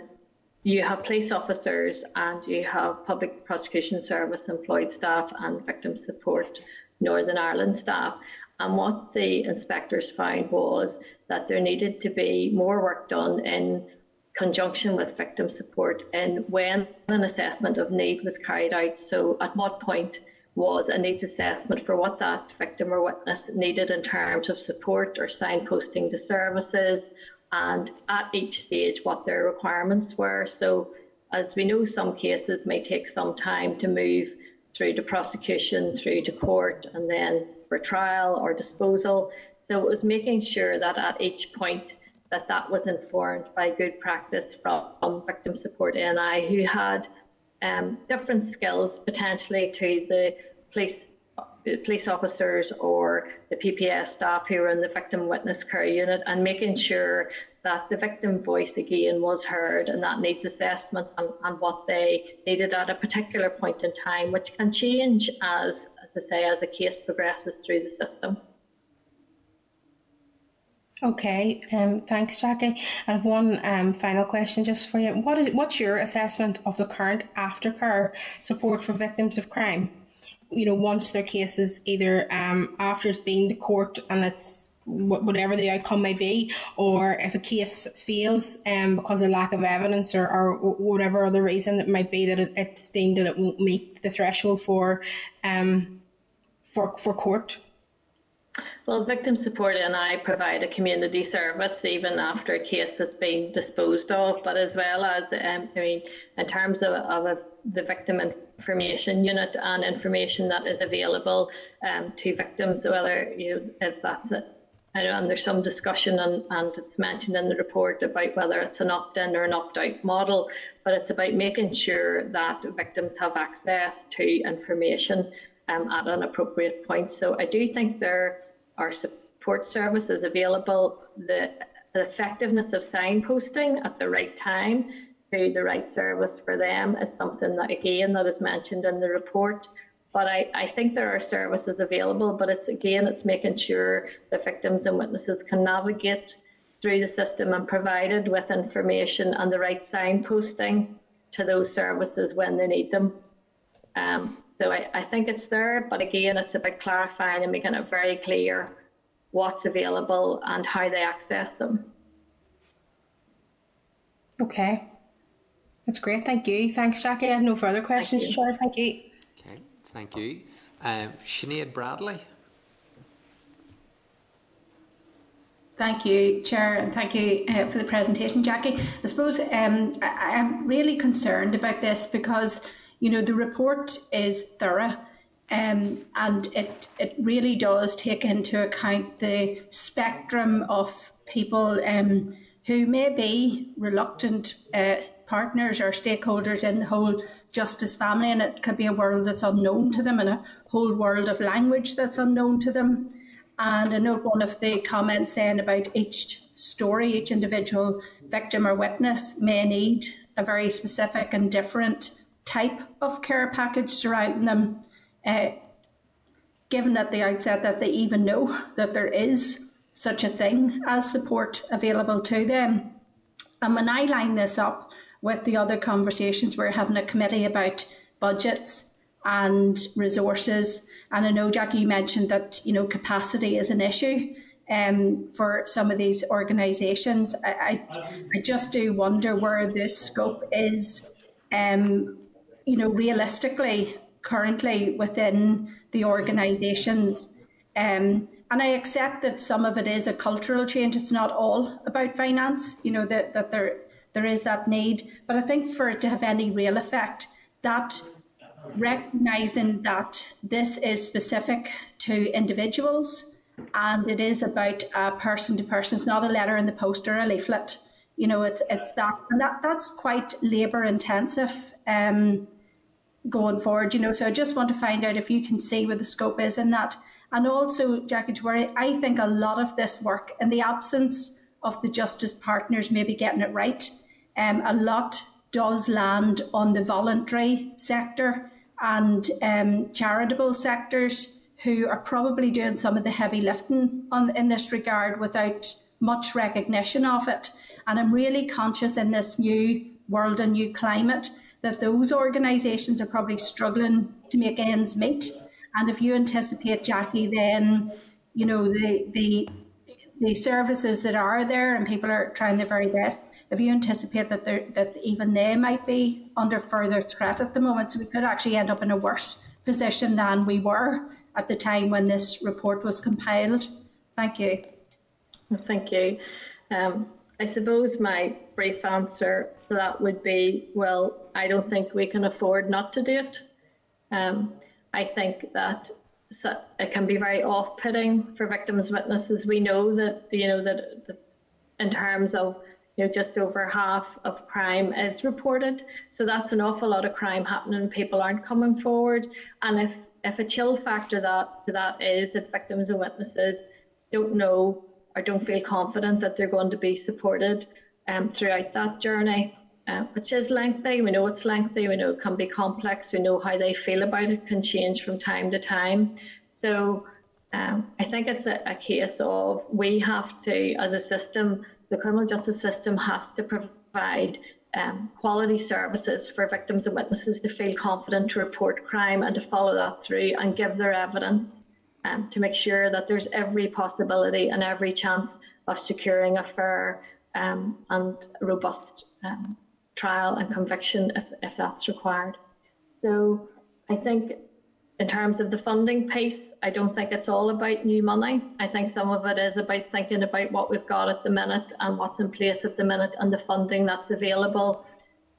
you have police officers and you have public prosecution service employed staff and victim support Northern Ireland staff. And what the inspectors found was that there needed to be more work done in conjunction with victim support and when an assessment of need was carried out. So at what point was a needs assessment for what that victim or witness needed in terms of support or signposting to services, and at each stage what their requirements were. So, as we know, some cases may take some time to move through to prosecution, through to court, and then for trial or disposal. So it was making sure that at each point that that was informed by good practice from victim support NI who had um, different skills potentially to the police police officers or the PPS staff who are in the victim witness care unit and making sure that the victim voice again was heard and that needs assessment and, and what they needed at a particular point in time, which can change as, I say, as a case progresses through the system. Okay, um, thanks, Jacqui. I have one um, final question just for you. What is what's your assessment of the current aftercare support for victims of crime? You know, once their case is either um, after it's been to court and it's whatever the outcome may be, or if a case fails um, because of lack of evidence or, or whatever other reason it might be that it, it's deemed that it won't meet the threshold for um, for for court. Well, Victim Support NI provide a community service even after a case has been disposed of, but as well as, um, I mean, in terms of, of a, the victim information unit and information that is available um, to victims, whether you if that's it. I know, and there's some discussion and, and it's mentioned in the report about whether it's an opt-in or an opt-out model, but it's about making sure that victims have access to information um, at an appropriate point. So I do think there are support services available, the, the effectiveness of signposting at the right time to the right service for them is something that again that is mentioned in the report. But I, I think there are services available, but it's again it's making sure the victims and witnesses can navigate through the system and provided with information and the right signposting to those services when they need them. Um, so I, I think it's there, but again, it's about clarifying and making it very clear what's available and how they access them. Okay. That's great. Thank you. Thanks, Jacqui. I have no further questions, Thank Chair. Thank you. Okay, thank you. Um, Sinead Bradley. Thank you, Chair, and thank you uh, for the presentation, Jacqui. I suppose um, I, I'm really concerned about this because you know, the report is thorough um, and it, it really does take into account the spectrum of people um, who may be reluctant uh, partners or stakeholders in the whole justice family, and it could be a world that's unknown to them and a whole world of language that's unknown to them. And I note one of the comments saying about each story, each individual victim or witness may need a very specific and different type of care package surrounding them, uh, given at the outset that they even know that there is such a thing as support available to them. And when I line this up with the other conversations we're having a committee about budgets and resources, and I know Jacqui you mentioned that you know capacity is an issue um, for some of these organisations. I, I, I just do wonder where this scope is um, you know, realistically, currently within the organisations. Um, and I accept that some of it is a cultural change. It's not all about finance. You know that that there there is that need. But I think for it to have any real effect, that recognising that this is specific to individuals and it is about a person to person. It's not a letter in the post or a leaflet. You know, it's it's that and that that's quite labour intensive um, going forward. You know, so I just want to find out if you can see where the scope is in that. And also, Jacqui Dewar, I think a lot of this work, in the absence of the justice partners maybe getting it right, um, a lot does land on the voluntary sector and um, charitable sectors who are probably doing some of the heavy lifting on, in this regard without much recognition of it. And I'm really conscious in this new world and new climate that those organisations are probably struggling to make ends meet. And if you anticipate, Jacqui, then you know the the the services that are there and people are trying their very best. If you anticipate that that even they might be under further threat at the moment, so we could actually end up in a worse position than we were at the time when this report was compiled. Thank you. Thank you. Um, I suppose my brief answer to that would be well, I don't think we can afford not to do it. Um, I think that it can be very off-putting for victims witnesses. We know that you know that, that in terms of you know just over half of crime is reported, so that's an awful lot of crime happening. People aren't coming forward, and if if a chill factor that to that is that victims and witnesses don't know or don't feel confident that they're going to be supported um, throughout that journey, uh, which is lengthy. We know it's lengthy. We know it can be complex. We know how they feel about it can change from time to time. So um, I think it's a, a case of we have to, as a system, the criminal justice system has to provide um, quality services for victims and witnesses to feel confident to report crime and to follow that through and give their evidence um, to make sure that there's every possibility and every chance of securing a fair um, and robust um, trial and conviction if, if that's required. So I think in terms of the funding piece, I don't think it's all about new money. I think some of it is about thinking about what we've got at the minute and what's in place at the minute and the funding that's available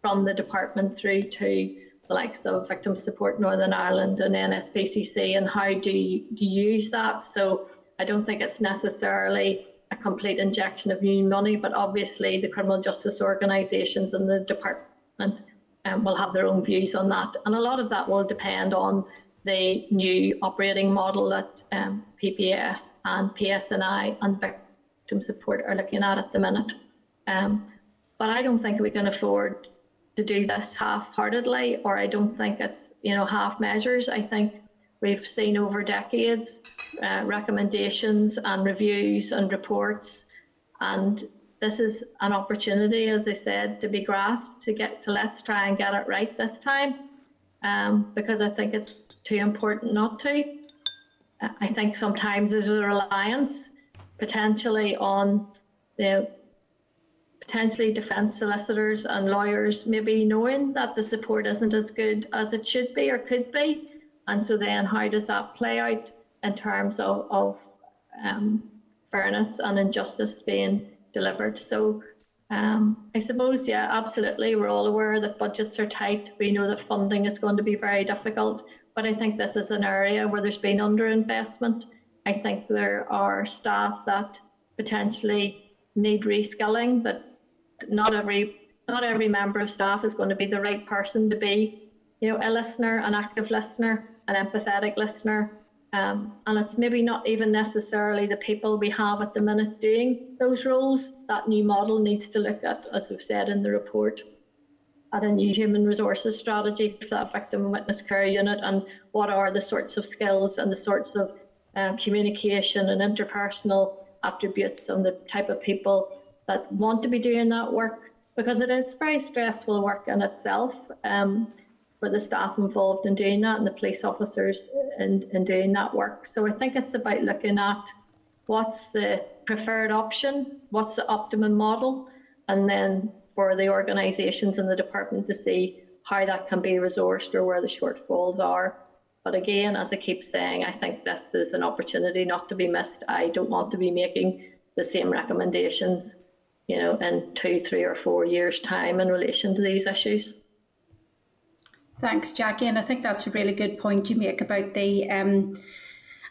from the department through to the likes of Victim Support Northern Ireland and NSPCC and how do you, do you use that. So I don't think it's necessarily a complete injection of new money, but obviously the criminal justice organisations and the department um, will have their own views on that. And a lot of that will depend on the new operating model that um, PPS and PSNI and victim support are looking at at the minute. Um, but I don't think we can afford to do this half-heartedly, or I don't think it's you know half measures. I think we've seen over decades uh, recommendations and reviews and reports, and this is an opportunity, as I said, to be grasped to get to let's try and get it right this time um, because I think it's too important not to. I think sometimes there's a reliance potentially on the potentially defence solicitors and lawyers maybe knowing that the support isn't as good as it should be or could be. And so then how does that play out in terms of, of um, fairness and injustice being delivered? So um, I suppose, yeah, absolutely. We're all aware that budgets are tight. We know that funding is going to be very difficult, but I think this is an area where there's been underinvestment. I think there are staff that potentially need reskilling, but not every not every member of staff is going to be the right person to be, you know, a listener, an active listener, an empathetic listener, um, and it's maybe not even necessarily the people we have at the minute doing those roles. That new model needs to look at, as we've said in the report, at a new human resources strategy for that victim and witness care unit and what are the sorts of skills and the sorts of um, communication and interpersonal attributes and the type of people that want to be doing that work because it is very stressful work in itself. Um, for the staff involved in doing that and the police officers in, in doing that work. So I think it's about looking at what's the preferred option, what's the optimum model, and then for the organisations and the department to see how that can be resourced or where the shortfalls are. But again, as I keep saying, I think this is an opportunity not to be missed. I don't want to be making the same recommendations, you know, in two, three, or four years' time in relation to these issues. Thanks, Jacqui. And I think that's a really good point you make about the um,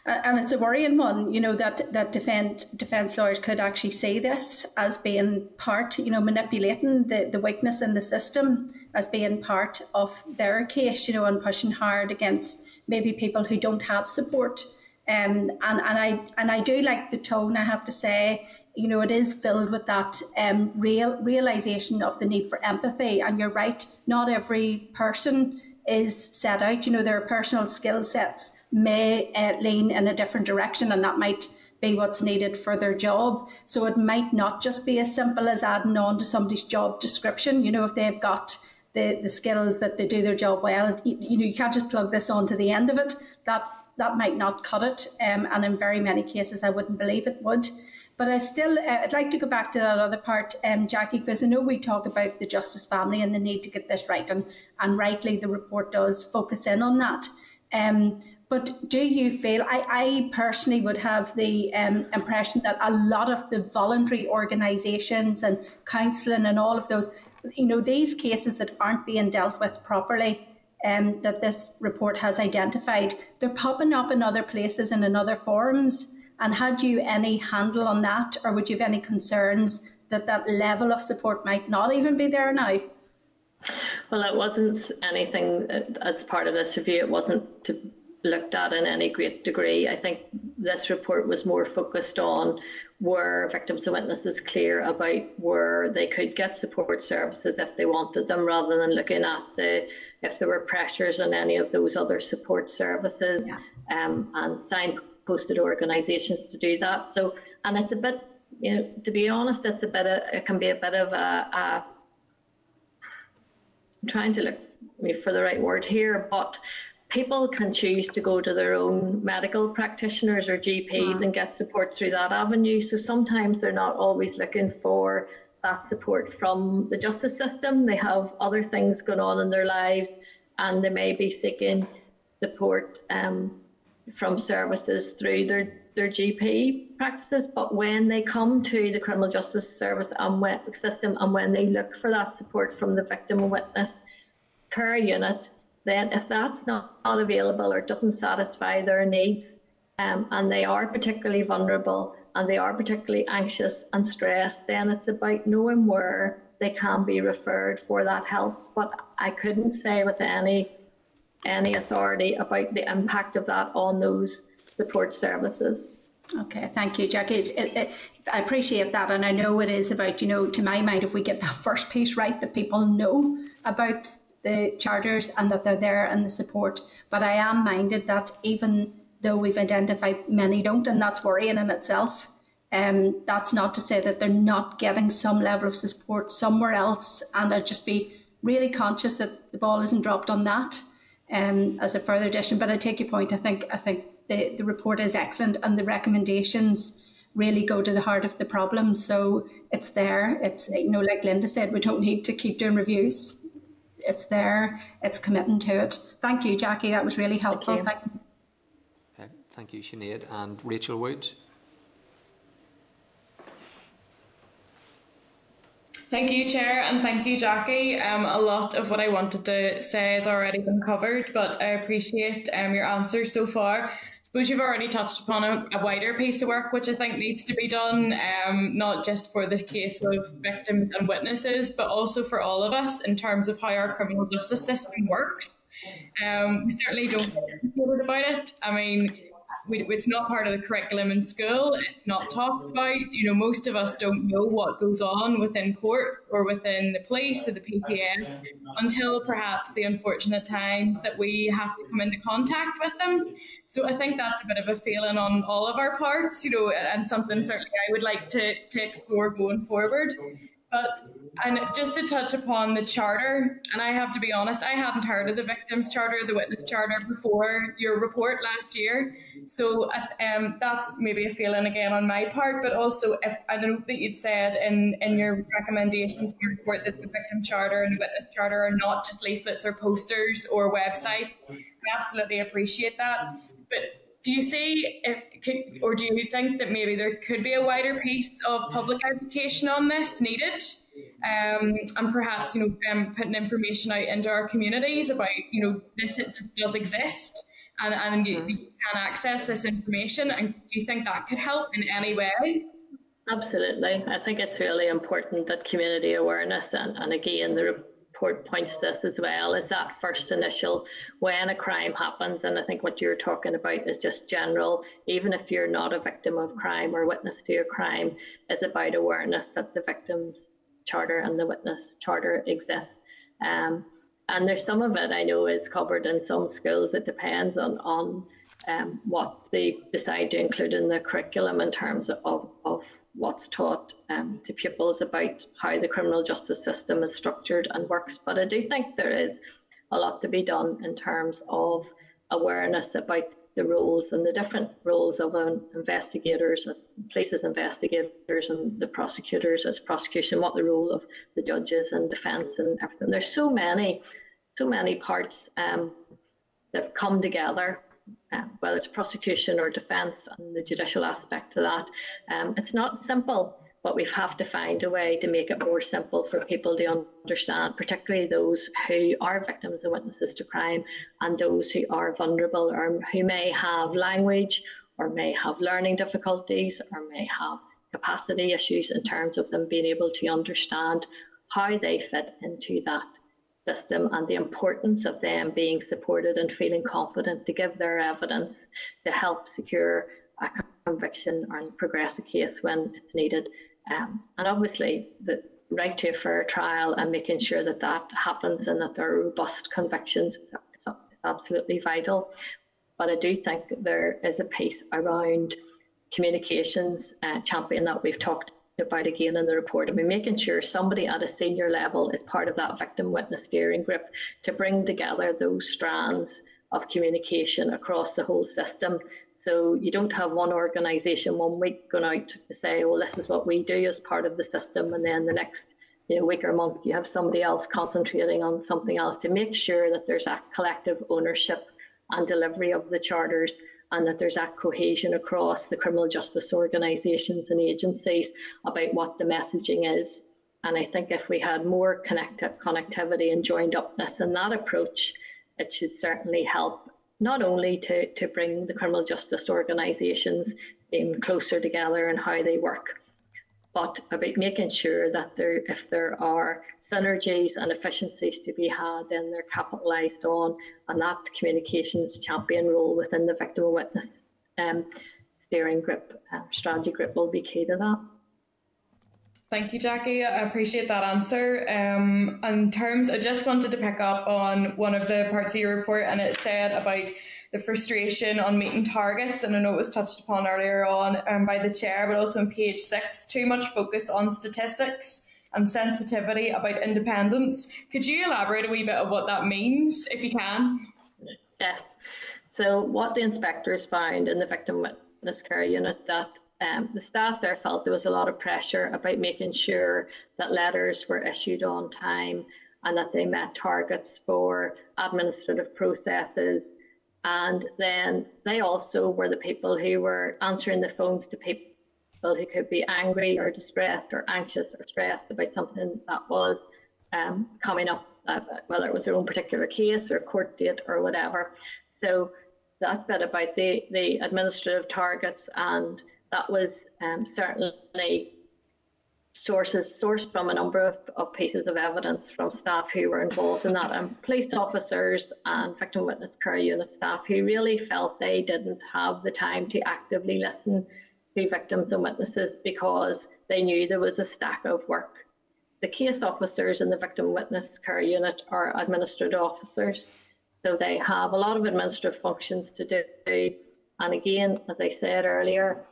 and it's a worrying one, you know, that that defense defense lawyers could actually see this as being part, you know, manipulating the, the weakness in the system as being part of their case, you know, and pushing hard against maybe people who don't have support. Um, and and I and I do like the tone. I have to say, you know, it is filled with that um, real realization of the need for empathy. And you're right, not every person is set out. You know, their personal skill sets may uh, lean in a different direction, and that might be what's needed for their job. So it might not just be as simple as adding on to somebody's job description. You know, if they've got the, the skills that they do their job well, you, you know, you can't just plug this on to the end of it. That that might not cut it, um, and in very many cases, I wouldn't believe it would. But I still, uh, I'd like to go back to that other part, um, Jacqui, because I know we talk about the justice family and the need to get this right, and and rightly the report does focus in on that. Um, but do you feel, I, I personally would have the um, impression that a lot of the voluntary organisations and counselling and all of those, you know, these cases that aren't being dealt with properly, um, that this report has identified, they're popping up in other places and in other forums. And had you any handle on that, or would you have any concerns that that level of support might not even be there now? Well, it wasn't anything uh, as part of this review. It wasn't looked at in any great degree. I think this report was more focused on were victims and witnesses clear about where they could get support services if they wanted them, rather than looking at the if there were pressures on any of those other support services yeah. um, and signposted organisations to do that. So, and it's a bit, you know, to be honest, it's a bit of, it can be a bit of a, a I'm trying to look for the right word here, but people can choose to go to their own medical practitioners or GPs wow. and get support through that avenue. So sometimes they're not always looking for that support from the justice system. They have other things going on in their lives and they may be seeking support um, from services through their, their GP practices. But when they come to the criminal justice service and system and when they look for that support from the victim and witness care unit, then if that's not, not available or doesn't satisfy their needs, um, and they are particularly vulnerable and they are particularly anxious and stressed, then it's about knowing where they can be referred for that help. But I couldn't say with any any authority about the impact of that on those support services. Okay, thank you, Jacqui. It, it, I appreciate that, and I know it is about you know, to my mind, if we get that first piece right, that people know about the charters and that they're there and the support. But I am minded that even though we've identified many don't, and that's worrying in itself, um, that's not to say that they're not getting some level of support somewhere else. And I'd just be really conscious that the ball isn't dropped on that um, as a further addition. But I take your point. I think I think the, the report is excellent and the recommendations really go to the heart of the problem. So it's there. It's you know, like Linda said, we don't need to keep doing reviews it's there, it's committing to it. Thank you, Jacqui. That was really helpful. Thank you, Thank, okay. Thank you Sinead. And Rachel Wood. Thank you, Chair, and thank you, Jacqui. Um, a lot of what I wanted to say has already been covered, but I appreciate um, your answers so far I suppose you've already touched upon a, a, wider piece of work which I think needs to be done, um, not just for the case of victims and witnesses, but also for all of us in terms of how our criminal justice system works. Um, we certainly don't get about it. I mean, we, it's not part of the curriculum in school. It's not talked about. You know, most of us don't know what goes on within courts or within the police or the PPM until perhaps the unfortunate times that we have to come into contact with them. So I think that's a bit of a failing on all of our parts, you know, and something certainly I would like to, to explore going forward. But and just to touch upon the charter, and I have to be honest, I hadn't heard of the Victims Charter, the Witness Charter before your report last year. So um, that's maybe a feeling again on my part, but also if I know that you'd said in, in your recommendations your report that the Victim Charter and the Witness Charter are not just leaflets or posters or websites. I absolutely appreciate that. But do you see if could, or do you think that maybe there could be a wider piece of public education on this needed? Um, and perhaps you know um, putting information out into our communities about you know this it does exist and, and you, you can access this information. And do you think that could help in any way? Absolutely. I think it's really important that community awareness and, and again the report points this as well is that first initial when a crime happens and I think what you're talking about is just general even if you're not a victim of crime or witness to a crime is about awareness that the victims charter and the witness charter exists um, and there's some of it I know is covered in some schools. It depends on on um, what they decide to include in the curriculum in terms of, of what's taught um, to pupils about how the criminal justice system is structured and works. But I do think there is a lot to be done in terms of awareness about the roles and the different roles of investigators, as police as investigators, and the prosecutors as prosecution, what the role of the judges and defence and everything. There's so many, so many parts um, that come together uh, whether it's prosecution or defence and the judicial aspect to that. Um, it's not simple, but we have to find a way to make it more simple for people to understand, particularly those who are victims and witnesses to crime and those who are vulnerable or who may have language or may have learning difficulties or may have capacity issues in terms of them being able to understand how they fit into that system and the importance of them being supported and feeling confident to give their evidence to help secure a conviction or progress a case when it's needed. Um, and obviously, the right to a fair trial and making sure that that happens and that there are robust convictions is absolutely vital. But I do think there is a piece around communications uh, champion that we've talked about again in the report. I mean, making sure somebody at a senior level is part of that victim witness steering group to bring together those strands of communication across the whole system. So you don't have one organisation one week going out to say, well, this is what we do as part of the system, and then the next you know, week or month you have somebody else concentrating on something else to make sure that there's a collective ownership and delivery of the charters and that there's that cohesion across the criminal justice organisations and agencies about what the messaging is. And I think if we had more connect- connectivity and joined upness in that approach, it should certainly help not only to, to bring the criminal justice organisations in closer together and how they work, but about making sure that there, if there are synergies and efficiencies to be had, then they're capitalised on, and that communications champion role within the victim and witness um, steering group, um, strategy group will be key to that. Thank you, Jacqui. I appreciate that answer. Um, in terms, I just wanted to pick up on one of the parts of your report, and it said about the frustration on meeting targets, and I know it was touched upon earlier on um, by the chair, but also on page six, too much focus on statistics and sensitivity about independence. Could you elaborate a wee bit of what that means, if you can? Yes. So, what the inspectors found in the victim witness care unit that um, the staff there felt there was a lot of pressure about making sure that letters were issued on time and that they met targets for administrative processes. And then they also were the people who were answering the phones to people people who could be angry or distressed or anxious or stressed about something that was um, coming up, uh, whether it was their own particular case or court date or whatever. So that bit about the, the administrative targets, and that was um, certainly sources sourced from a number of, of pieces of evidence from staff who were involved in that, and police officers and victim witness care unit staff who really felt they didn't have the time to actively listen to victims and witnesses because they knew there was a stack of work. The case officers in the victim witness care unit are administrative officers, so they have a lot of administrative functions to do. And again, as I said earlier,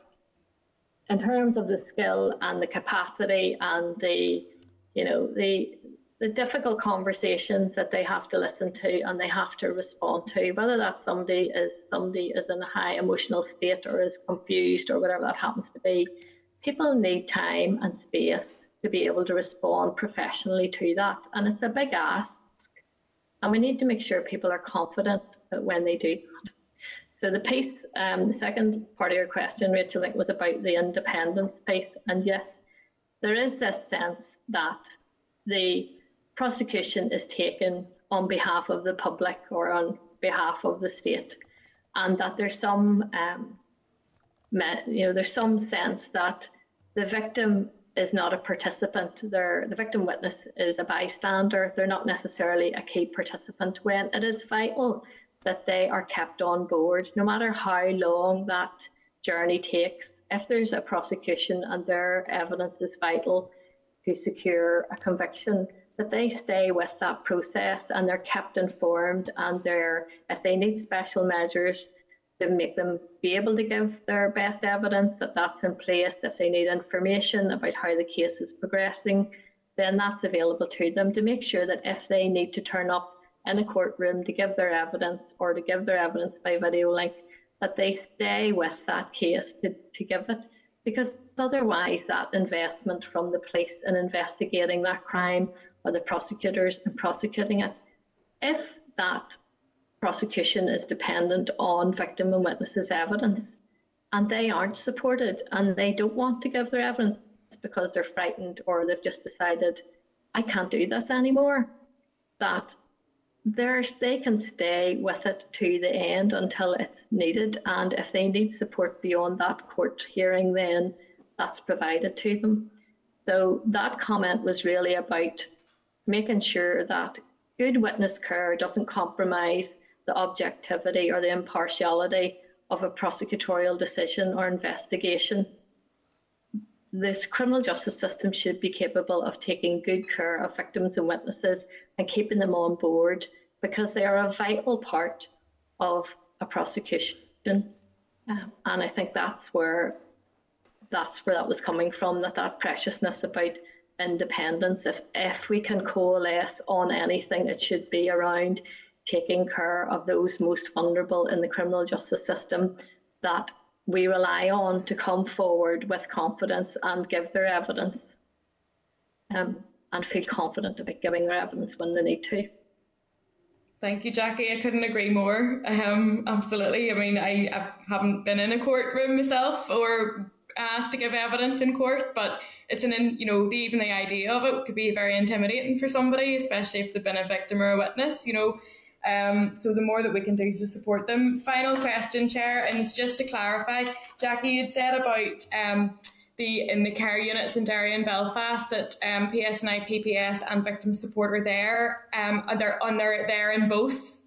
in terms of the skill and the capacity and the, you know, the the difficult conversations that they have to listen to and they have to respond to, whether that somebody is somebody is in a high emotional state or is confused or whatever that happens to be, people need time and space to be able to respond professionally to that. And it's a big ask. And we need to make sure people are confident when they do that. So the piece, um, the second part of your question, Rachel, was about the independence piece. And yes, there is this sense that the prosecution is taken on behalf of the public or on behalf of the state, and that there's some, um, you know, there's some sense that the victim is not a participant. They're, the victim witness is a bystander. They're not necessarily a key participant when it is vital that they are kept on board, no matter how long that journey takes. If there's a prosecution and their evidence is vital to secure a conviction, that they stay with that process and they're kept informed and they're, if they need special measures to make them be able to give their best evidence, that that's in place. If they need information about how the case is progressing, then that's available to them to make sure that if they need to turn up in a courtroom to give their evidence or to give their evidence by video link, that they stay with that case to, to give it. Because otherwise, that investment from the police in investigating that crime or the prosecutors in prosecuting it, if that prosecution is dependent on victim and witnesses' evidence and they aren't supported and they don't want to give their evidence because they're frightened or they've just decided, I can't do this anymore, that there's, they can stay with it to the end until it's needed. And if they need support beyond that court hearing, then that's provided to them. So that comment was really about making sure that good witness care doesn't compromise the objectivity or the impartiality of a prosecutorial decision or investigation. This criminal justice system should be capable of taking good care of victims and witnesses and keeping them on board because they are a vital part of a prosecution. Um, and I think that's where that's where that was coming from, that that preciousness about independence. If if we can coalesce on anything, it should be around taking care of those most vulnerable in the criminal justice system that we rely on to come forward with confidence and give their evidence um, and feel confident about giving their evidence when they need to. Thank you, Jacqui. I couldn't agree more. Um, absolutely. I mean, I, I haven't been in a courtroom myself or asked to give evidence in court, but it's an, you know, the, even the idea of it could be very intimidating for somebody, especially if they've been a victim or a witness, you know. Um, so the more that we can do to support them. Final question, Chair, and it's just to clarify, Jacqui, you'd said about um, the in the care units in Derry and Belfast that um, PSNI, PPS, and victim support are there. Um, are there on there there in both?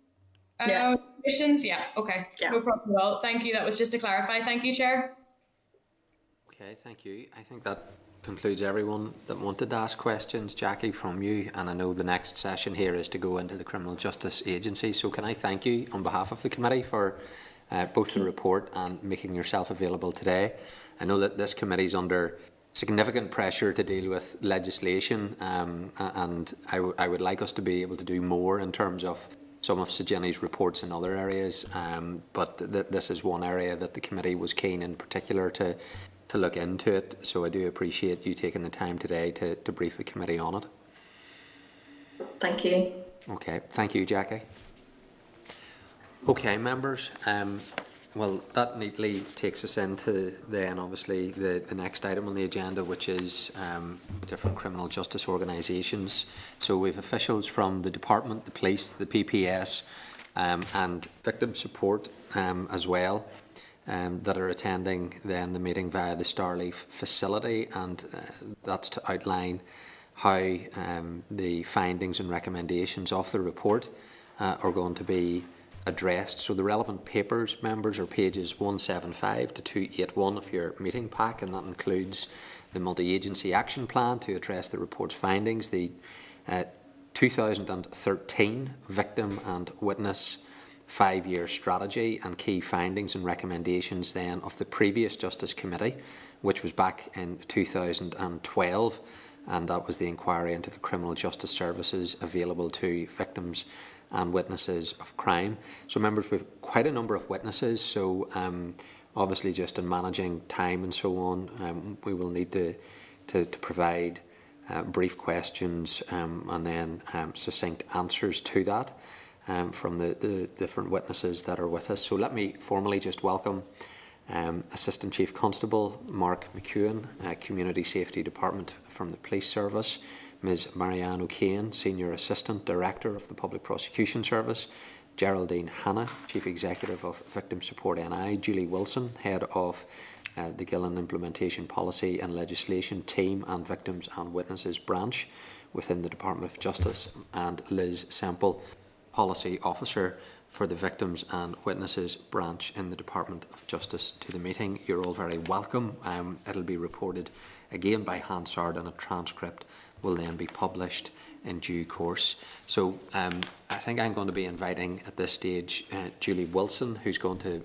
Uh, yeah. Missions? Yeah. Okay. Yeah. No problem at all. Thank you. That was just to clarify. Thank you, Chair. Okay. Thank you. I think that concludes everyone that wanted to ask questions, Jacqui, from you. And I know the next session here is to go into the Criminal Justice Agency. So can I thank you on behalf of the committee for uh, both the report and making yourself available today. I know that this committee is under significant pressure to deal with legislation um, and I, I would like us to be able to do more in terms of some of Jenny's reports in other areas, um, but th this is one area that the committee was keen in particular to to look into it. So I do appreciate you taking the time today to, to brief the committee on it. Thank you. Okay, thank you, Jacqui. Okay, members. Um, well, that neatly takes us into then, obviously, the, the next item on the agenda, which is um, different criminal justice organisations. So we have officials from the department, the police, the PPS, um, and victim support um, as well um, that are attending then the meeting via the StarLeaf facility, and uh, that's to outline how um, the findings and recommendations of the report uh, are going to be addressed. So the relevant papers, members, are pages 175 to 281 of your meeting pack, and that includes the multi-agency action plan to address the report's findings, the uh, 2013 victim and witness five-year strategy and key findings and recommendations then of the previous Justice Committee, which was back in 2012, and that was the inquiry into the criminal justice services available to victims and witnesses of crime. So members, we've quite a number of witnesses, so um, obviously just in managing time and so on, um, we will need to, to, to provide uh, brief questions um, and then um, succinct answers to that. Um, from the, the different witnesses that are with us. So let me formally just welcome um, Assistant Chief Constable Mark McEwen, uh, Community Safety Department from the Police Service, Ms Marianne O'Kane, Senior Assistant Director of the Public Prosecution Service, Geraldine Hanna, Chief Executive of Victim Support NI, Julie Wilson, Head of uh, the Gillen Implementation Policy and Legislation Team and Victims and Witnesses Branch within the Department of Justice, and Liz Semple, Policy Officer for the Victims and Witnesses Branch in the Department of Justice to the meeting. You're all very welcome. Um, it'll be reported again by Hansard and a transcript will then be published in due course. So um, I think I'm going to be inviting at this stage uh, Julie Wilson, who's going to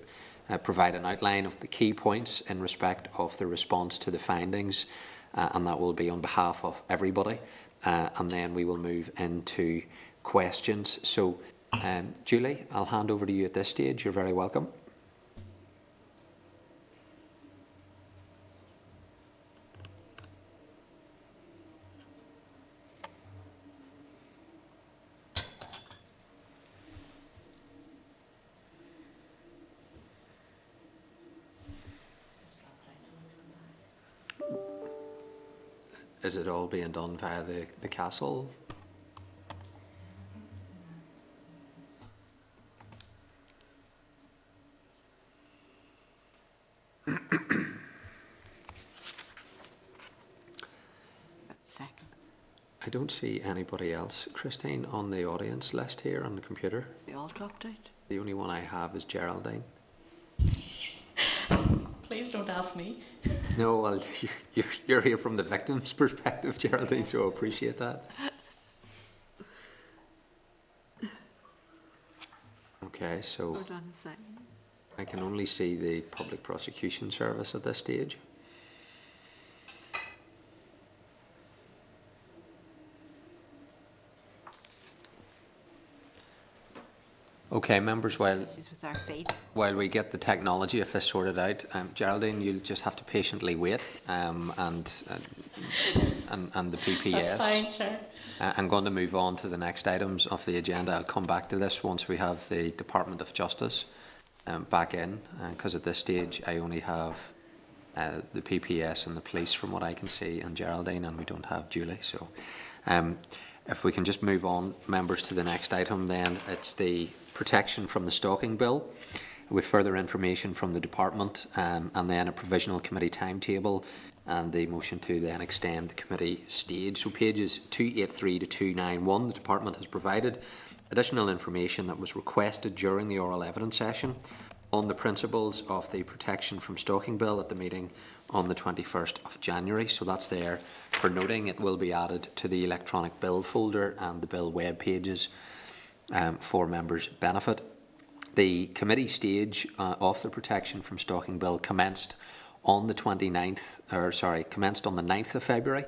uh, provide an outline of the key points in respect of the response to the findings, uh, and that will be on behalf of everybody. Uh, and then we will move into questions. So, um, Julie, I'll hand over to you at this stage. You're very welcome. Is it all being done via the, the castle? Second. I don't see anybody else, Christine, on the audience list here on the computer. They all dropped out. The only one I have is Geraldine. Please don't ask me. No, well, you're, you're here from the victim's perspective, Geraldine, so I appreciate that. Okay, so Hold on a second. I can only see the Public Prosecution Service at this stage. Okay, members, while with our while we get the technology of this sorted out, um, Geraldine, you'll just have to patiently wait, um, and, and and and the PPS. That's fine, sure. Uh, I'm going to move on to the next items of the agenda. I'll come back to this once we have the Department of Justice um, back in, because at this stage I only have uh, the PPS and the police, from what I can see, and Geraldine, and we don't have Julie. So, um, if we can just move on, members, to the next item, then it's the protection from the stalking bill. With further information from the department, um, and then a provisional committee timetable, and the motion to then extend the committee stage. So pages 283 to 291, the department has provided additional information that was requested during the oral evidence session on the principles of the protection from stalking bill at the meeting on the 21st of January. So that's there for noting. It will be added to the electronic bill folder and the bill web pages um, for members' benefit. The committee stage uh, of the protection from stalking bill commenced on the 29th, or sorry, commenced on the 9th of February,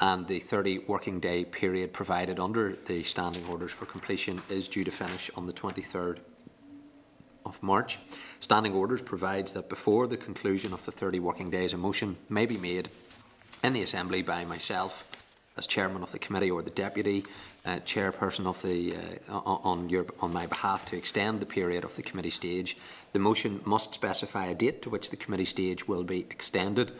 and the 30 working day period provided under the standing orders for completion is due to finish on the 23rd of March. Standing orders provides that before the conclusion of the 30 working days, a motion may be made in the Assembly by myself as chairman of the committee or the deputy uh, chairperson of the uh, on your on my behalf to extend the period of the committee stage. The motion must specify a date to which the committee stage will be extended.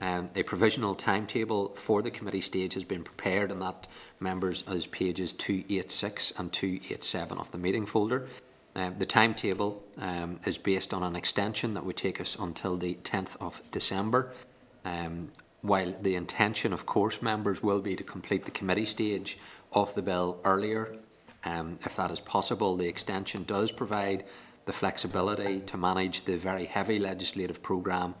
Um, a provisional timetable for the committee stage has been prepared, and that members is pages 286 and 287 of the meeting folder. Um, the timetable um, is based on an extension that would take us until the 10th of December. Um, while the intention, of course, members will be to complete the committee stage of the bill earlier, um, if that is possible, the extension does provide the flexibility to manage the very heavy legislative programme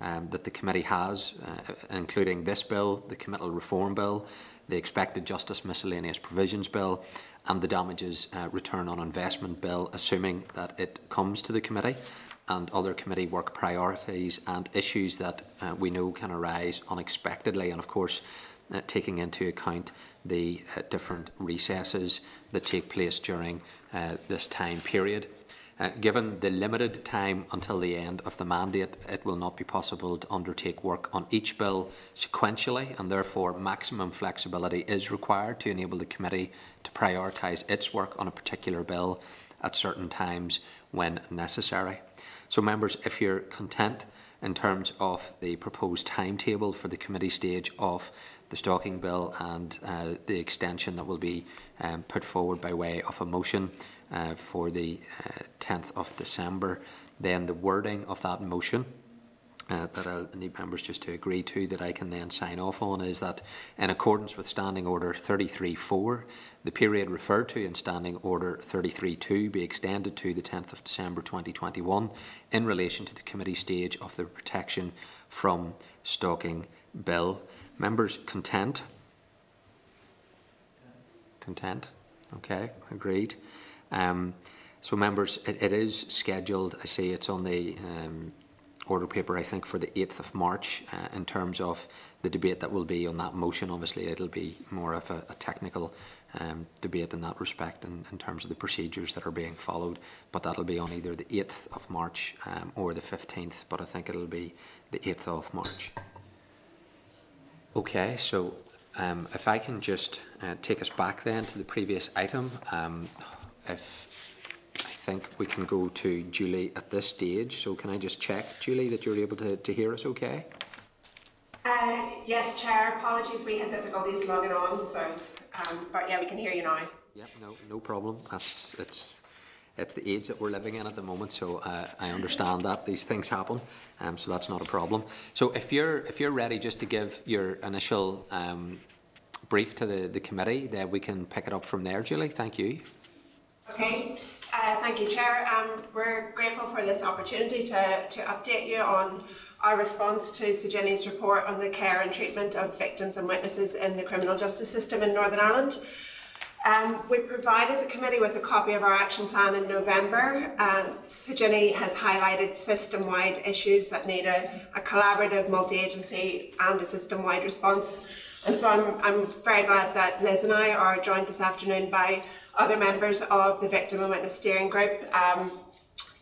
um, that the committee has, uh, including this bill, the committal reform bill, the expected justice miscellaneous provisions bill, and the damages uh, return on investment bill, assuming that it comes to the committee, and other committee work priorities and issues that uh, we know can arise unexpectedly, and of course, uh, taking into account the uh, different recesses that take place during uh, this time period. Uh, given the limited time until the end of the mandate, it will not be possible to undertake work on each bill sequentially, and therefore maximum flexibility is required to enable the committee to prioritise its work on a particular bill at certain times when necessary. So, members, if you're content in terms of the proposed timetable for the committee stage of the stalking bill and uh, the extension that will be um, put forward by way of a motion uh, for the uh, 10th of December, then the wording of that motion uh, that I need members just to agree to that I can then sign off on is that in accordance with Standing Order 33.4, the period referred to in Standing Order 33.2 be extended to the 10th of December 2021 in relation to the committee stage of the Protection from Stalking Bill. Members content? Content? Okay, agreed. Um, so members, it, it is scheduled, I see it's on the um, order paper, I think, for the 8th of March uh, in terms of the debate that will be on that motion. Obviously, it'll be more of a, a technical um, debate in that respect in, in, terms of the procedures that are being followed. But that'll be on either the 8th of March um, or the 15th, but I think it'll be the 8th of March. Okay, so um, if I can just uh, take us back then to the previous item, if think we can go to Julie at this stage. So can I just check, Julie, that you're able to, to hear us okay? Uh, yes, Chair. Apologies, we had difficulties logging on. So, um, but yeah, we can hear you now. Yeah, no, no problem. That's it's it's the age that we're living in at the moment, so uh, I understand that these things happen, um, so that's not a problem. So if you're if you're ready, just to give your initial um, brief to the the committee, then we can pick it up from there, Julie. Thank you. Okay. Uh, thank you, Chair. Um, we're grateful for this opportunity to, to update you on our response to CJINI's report on the care and treatment of victims and witnesses in the criminal justice system in Northern Ireland. Um, we provided the committee with a copy of our action plan in November. Sejini has highlighted system-wide issues that need a, a collaborative, multi-agency and a system-wide response. And so I'm, I'm very glad that Liz and I are joined this afternoon by other members of the Victim and Witness Steering Group, um,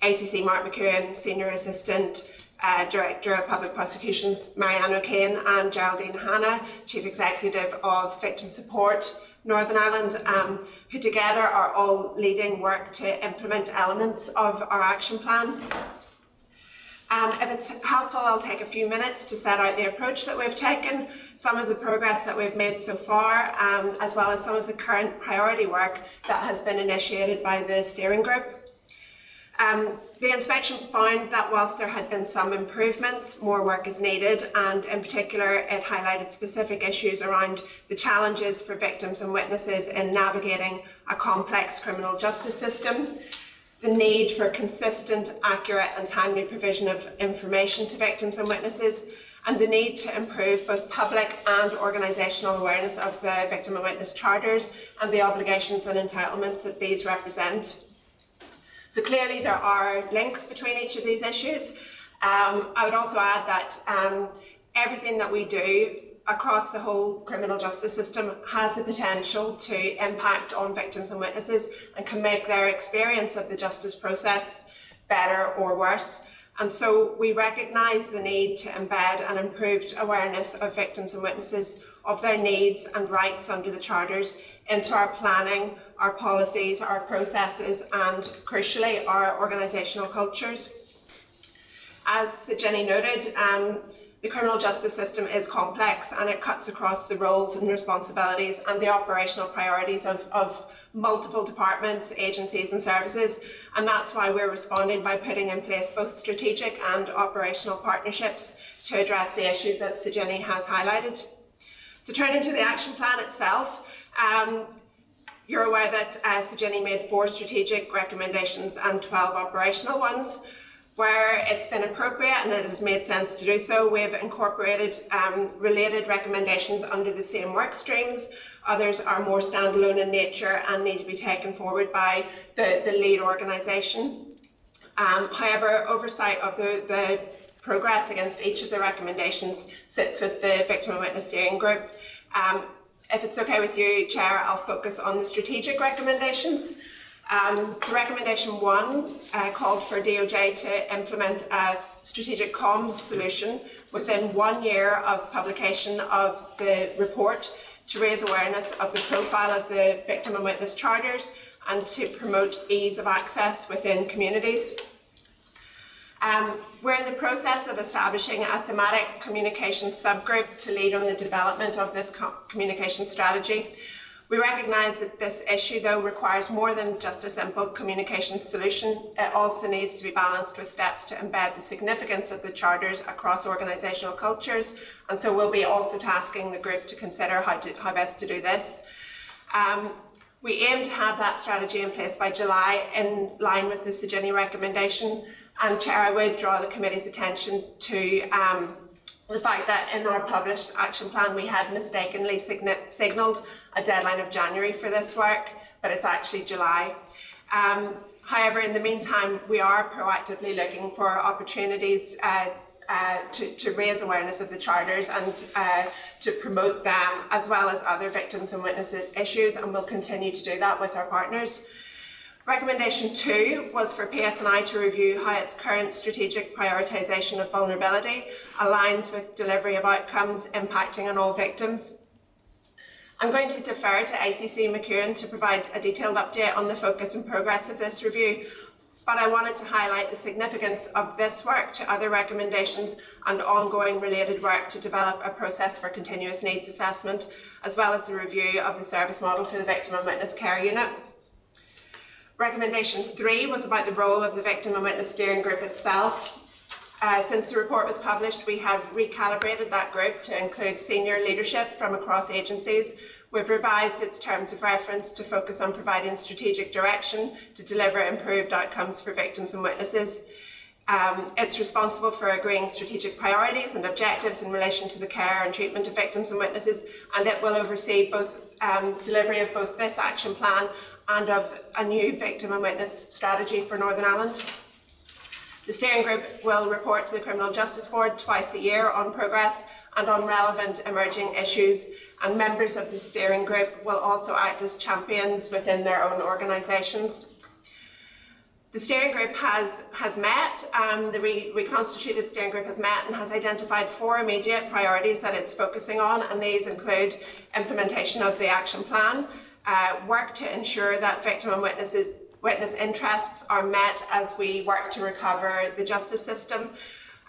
ACC Mark McEwen, Senior Assistant uh, Director of Public Prosecutions Marianne O'Kane and Geraldine Hanna, Chief Executive of Victim Support Northern Ireland, um, who together are all leading work to implement elements of our action plan. Um, if it's helpful, I'll take a few minutes to set out the approach that we've taken, some of the progress that we've made so far, um, as well as some of the current priority work that has been initiated by the steering group. Um, the inspection found that whilst there had been some improvements, more work is needed, and in particular, it highlighted specific issues around the challenges for victims and witnesses in navigating a complex criminal justice system, the need for consistent, accurate and timely provision of information to victims and witnesses, and the need to improve both public and organisational awareness of the victim and witness charters and the obligations and entitlements that these represent. So clearly there are links between each of these issues. Um, I would also add that um, everything that we do across the whole criminal justice system has the potential to impact on victims and witnesses and can make their experience of the justice process better or worse. And so we recognise the need to embed an improved awareness of victims and witnesses of their needs and rights under the charters into our planning, our policies, our processes, and crucially, our organisational cultures. As Jenny noted, um, the criminal justice system is complex and it cuts across the roles and responsibilities and the operational priorities of, of multiple departments, agencies and services. And that's why we're responding by putting in place both strategic and operational partnerships to address the issues that CJINI has highlighted. So turning to the action plan itself, um, you're aware that uh, CJINI made four strategic recommendations and 12 operational ones. Where it's been appropriate and it has made sense to do so, we've incorporated um, related recommendations under the same work streams. Others are more standalone in nature and need to be taken forward by the, the lead organisation. Um, however, oversight of the, the progress against each of the recommendations sits with the Victim and Witness Steering Group. Um, if it's okay with you, Chair, I'll focus on the strategic recommendations. Um, the recommendation one uh, called for DOJ to implement a strategic comms solution within one year of publication of the report to raise awareness of the profile of the victim and witness charters and to promote ease of access within communities. Um, we're in the process of establishing a thematic communication subgroup to lead on the development of this co communication strategy. We recognise that this issue, though, requires more than just a simple communication solution. It also needs to be balanced with steps to embed the significance of the charters across organisational cultures, and so we'll be also tasking the group to consider how, to, how best to do this. Um, we aim to have that strategy in place by July in line with the CJINI recommendation, and Chair, I would draw the committee's attention to um, the fact that in our published action plan we had mistakenly signalled a deadline of January for this work, but it's actually July. Um, however, in the meantime, we are proactively looking for opportunities uh, uh, to, to, raise awareness of the charters and uh, to promote them as well as other victims and witness issues and we'll continue to do that with our partners. Recommendation two was for PSNI to review how its current strategic prioritisation of vulnerability aligns with delivery of outcomes impacting on all victims. I'm going to defer to ACC McEwan to provide a detailed update on the focus and progress of this review, but I wanted to highlight the significance of this work to other recommendations and ongoing related work to develop a process for continuous needs assessment, as well as the review of the service model for the victim and witness care unit. Recommendation three was about the role of the Victim and Witness Steering Group itself. Uh, since the report was published, we have recalibrated that group to include senior leadership from across agencies. We've revised its terms of reference to focus on providing strategic direction to deliver improved outcomes for victims and witnesses. Um, it's responsible for agreeing strategic priorities and objectives in relation to the care and treatment of victims and witnesses, and it will oversee both um, delivery of both this action plan and of a new victim and witness strategy for Northern Ireland. The steering group will report to the Criminal Justice Board twice a year on progress and on relevant emerging issues and members of the steering group will also act as champions within their own organisations. The steering group has, has met, um, the re reconstituted steering group has met and has identified four immediate priorities that it's focusing on and these include implementation of the action plan, uh, work to ensure that victim and witnesses, witness interests are met as we work to recover the justice system,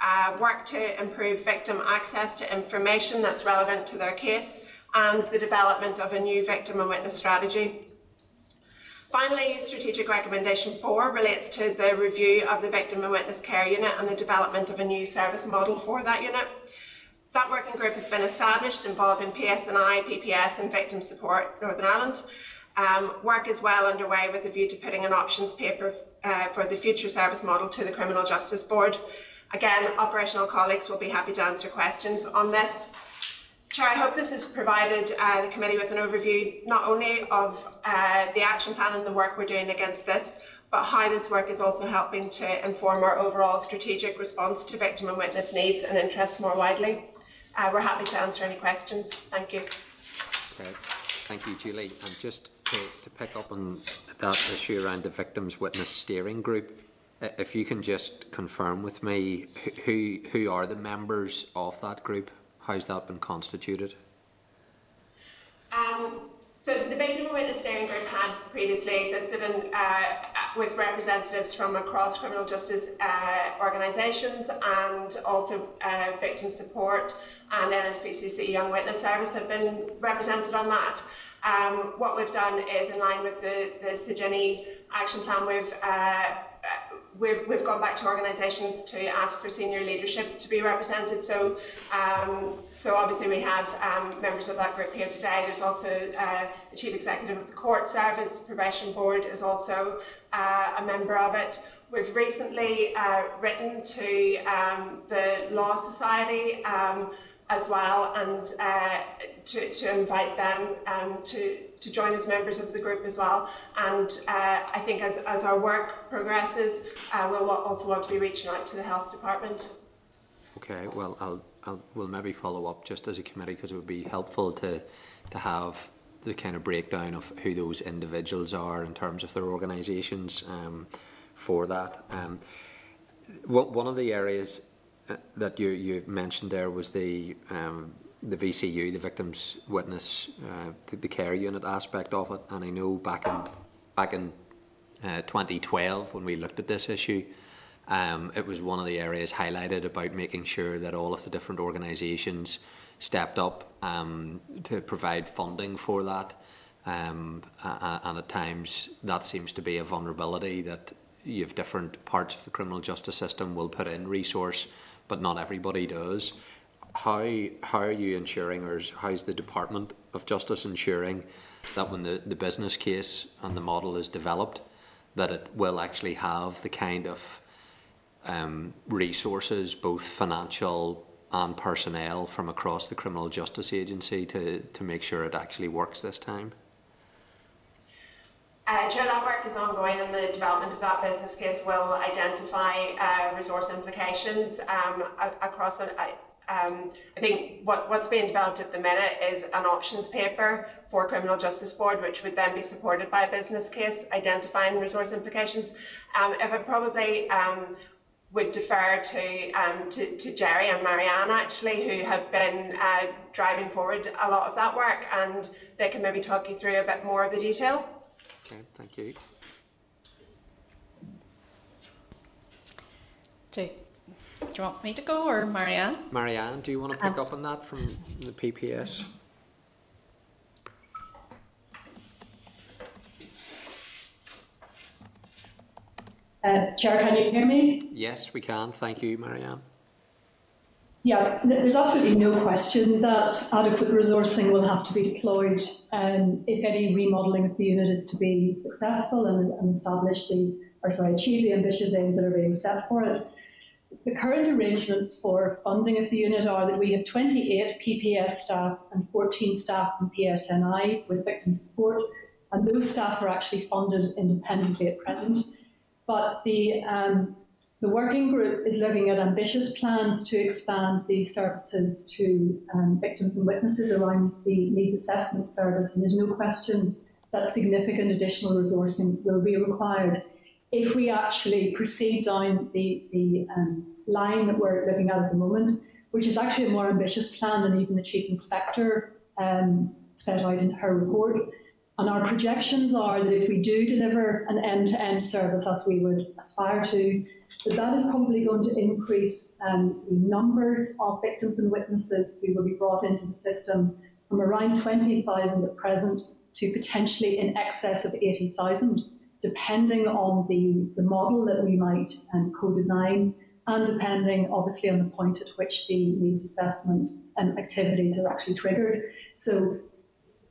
uh, work to improve victim access to information that's relevant to their case, and the development of a new victim and witness strategy. Finally, strategic recommendation four relates to the review of the victim and witness care unit and the development of a new service model for that unit. That working group has been established involving PSNI, PPS and Victim Support Northern Ireland. Um, work is well underway with a view to putting an options paper uh, for the future service model to the Criminal Justice Board. Again, operational colleagues will be happy to answer questions on this. Chair, I hope this has provided uh, the committee with an overview not only of uh, the action plan and the work we're doing against this, but how this work is also helping to inform our overall strategic response to victim and witness needs and interests more widely. Uh, we're happy to answer any questions. Thank you. Okay. Thank you, Julie. And just to, to pick up on that issue around the Victims Witness Steering Group, if you can just confirm with me who who are the members of that group? How's that been constituted? Um, so the Victim and Witness Steering Group had previously existed in, uh, with representatives from across criminal justice uh, organisations and also uh, victim support and NSPCC Young Witness Service have been represented on that. Um, what we've done is in line with the, the CJINI action plan, we've, uh, we've, we've gone back to organisations to ask for senior leadership to be represented. So, um, so obviously we have um, members of that group here today. There's also uh, the Chief Executive of the Court Service, Probation Board is also uh, a member of it. We've recently uh, written to um, the Law Society um, as well and uh, to, to invite them um, to, to join as members of the group as well. And uh, I think as, as our work progresses, uh, we'll also want to be reaching out to the health department. Okay, well, I'll, I'll we'll maybe follow up just as a committee because it would be helpful to to have the kind of breakdown of who those individuals are in terms of their organisations um, for that. Um, one of the areas that you, you mentioned there was the um, the VCU, the Victims Witness, uh, the, the, care unit aspect of it, and I know back in back in uh, 2012 when we looked at this issue, um, it was one of the areas highlighted about making sure that all of the different organisations stepped up um, to provide funding for that. Um, and at times that seems to be a vulnerability that you have different parts of the criminal justice system will put in resource, but not everybody does. How, how are you ensuring, or how's the Department of Justice ensuring that when the, the business case and the model is developed, that it will actually have the kind of um, resources, both financial and personnel from across the criminal justice agency to, to make sure it actually works this time? Uh, Chair, that work is ongoing and the development of that business case will identify uh, resource implications um, across an, um, I think what, what's being developed at the minute is an options paper for Criminal Justice Board, which would then be supported by a business case identifying resource implications. Um, if I probably um, would defer to, um, to, to Gerry and Marianne actually, who have been uh, driving forward a lot of that work, and they can maybe talk you through a bit more of the detail. Okay, thank you. Do, do you want me to go or Marianne? Marianne, do you want to pick um, up on that from the PPS? Uh, Chair, can you hear me? Yes, we can. Thank you, Marianne. Yeah, there's absolutely no question that adequate resourcing will have to be deployed um, if any remodelling of the unit is to be successful and, and establish the, or sorry, achieve the ambitious aims that are being set for it. The current arrangements for funding of the unit are that we have 28 PPS staff and 14 staff from PSNI with victim support, and those staff are actually funded independently at present. But the um, the working group is looking at ambitious plans to expand the services to um, victims and witnesses around the needs assessment service, and there's no question that significant additional resourcing will be required if we actually proceed down the, the um, line that we're looking at at the moment, which is actually a more ambitious plan than even the Chief Inspector um, set out in her report. And our projections are that if we do deliver an end-to-end service as we would aspire to, that that is probably going to increase um, the numbers of victims and witnesses who will be brought into the system from around 20,000 at present to potentially in excess of 80,000, depending on the, the model that we might um, co-design and depending obviously on the point at which the needs assessment um, activities are actually triggered. So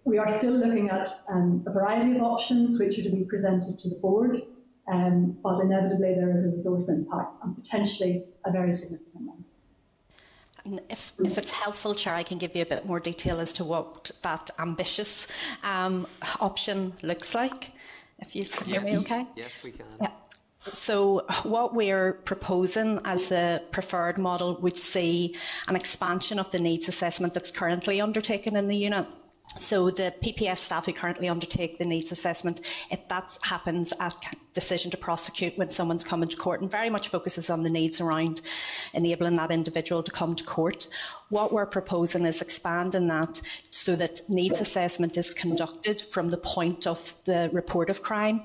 we are still looking at um, a variety of options which are to be presented to the board um, but inevitably there is a resource impact and potentially a very significant one. If, if it's helpful, Chair, I can give you a bit more detail as to what that ambitious um, option looks like. If you can hear me okay? Yes, we can. Yeah. So, what we're proposing as the preferred model would see an expansion of the needs assessment that's currently undertaken in the unit so the PPS staff who currently undertake the needs assessment, it, that happens at decision to prosecute when someone's coming to court and very much focuses on the needs around enabling that individual to come to court. What we're proposing is expanding that so that needs assessment is conducted from the point of the report of crime.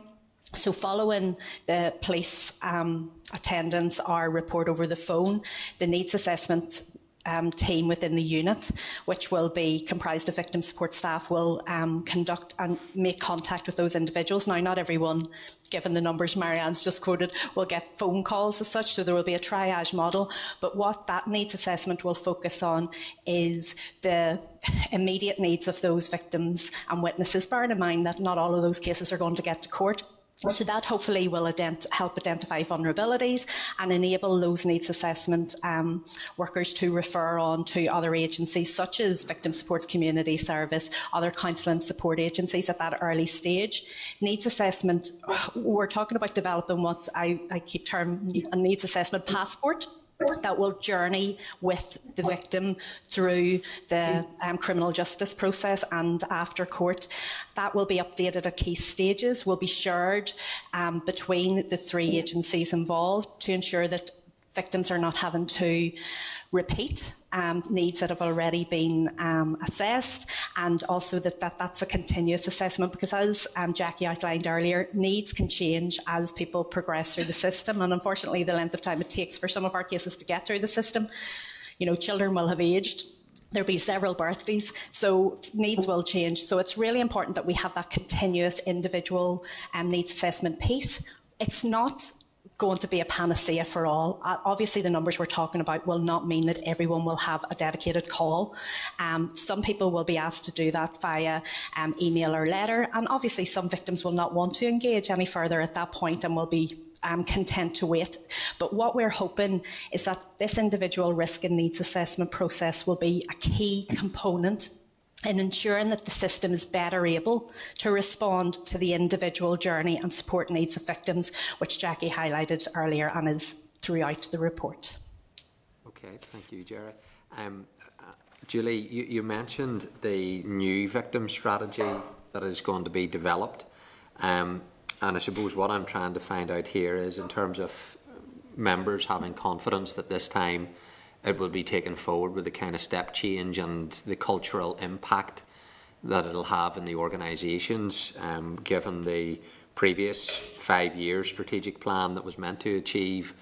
So following the police um, attendance or report over the phone, the needs assessment um, team within the unit, which will be comprised of victim support staff, will um, conduct and make contact with those individuals. Now, not everyone, given the numbers Marianne's just quoted, will get phone calls as such, so there will be a triage model. But what that needs assessment will focus on is the immediate needs of those victims and witnesses, bearing in mind that not all of those cases are going to get to court. So that hopefully will ident help identify vulnerabilities and enable those needs assessment um, workers to refer on to other agencies such as Victim Supports Community Service, other counselling support agencies at that early stage. Needs assessment, we're talking about developing what I, I keep term a needs assessment passport that will journey with the victim through the um, criminal justice process and after court. That will be updated at key stages, will be shared um, between the three agencies involved to ensure that victims are not having to repeat um, needs that have already been um, assessed, and also that, that that's a continuous assessment because, as um, Jacqui outlined earlier, needs can change as people progress through the system, and unfortunately, the length of time it takes for some of our cases to get through the system. You know, children will have aged there'll be several birthdays, so needs will change. So it's really important that we have that continuous individual um, needs assessment piece. It's not going to be a panacea for all. Uh, obviously, the numbers we're talking about will not mean that everyone will have a dedicated call. Um, some people will be asked to do that via um, email or letter, and obviously, some victims will not want to engage any further at that point and will be um, content to wait. But what we're hoping is that this individual risk and needs assessment process will be a key component in ensuring that the system is better able to respond to the individual journey and support needs of victims, which Jacqui highlighted earlier and is throughout the report. Okay, thank you, Gerry. Um, uh, Julie, you, you, mentioned the new victim strategy that is going to be developed. Um, and I suppose what I'm trying to find out here is in terms of members having confidence that this time it will be taken forward with the kind of step change and the cultural impact that it'll have in the organisations, um, given the previous five-year strategic plan that was meant to achieve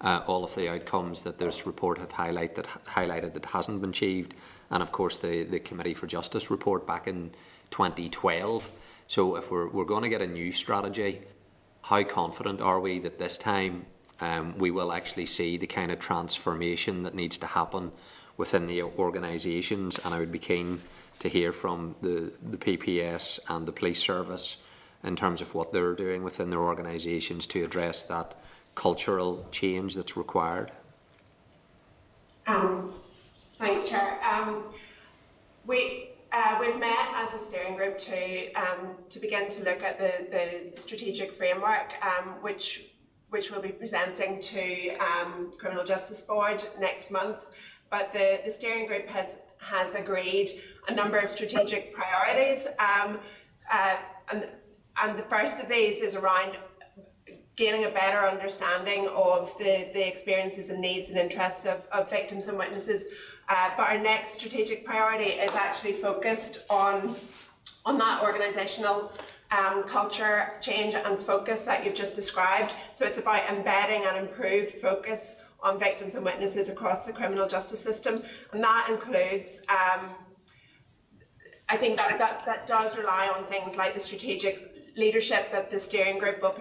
uh, all of the outcomes that this report have highlight that, highlighted that hasn't been achieved, and of course the, the Committee for Justice report back in 2012. So if we're, we're going to get a new strategy, how confident are we that this time um, we will actually see the kind of transformation that needs to happen within the organisations. And I would be keen to hear from the, the PPS and the police service in terms of what they're doing within their organisations to address that cultural change that's required. Um, thanks, Chair. Um, we, uh, we've met as a steering group to um, to begin to look at the, the strategic framework, um, which which we'll be presenting to um, Criminal Justice Board next month. But the, the steering group has has agreed a number of strategic priorities, um, uh, and and the first of these is around gaining a better understanding of the, the experiences and needs and interests of, of victims and witnesses. Uh, but our next strategic priority is actually focused on on that organisational um, culture change and focus that you've just described. So it's about embedding an improved focus on victims and witnesses across the criminal justice system, and that includes. Um, I think that, that that does rely on things like the strategic leadership that the steering group will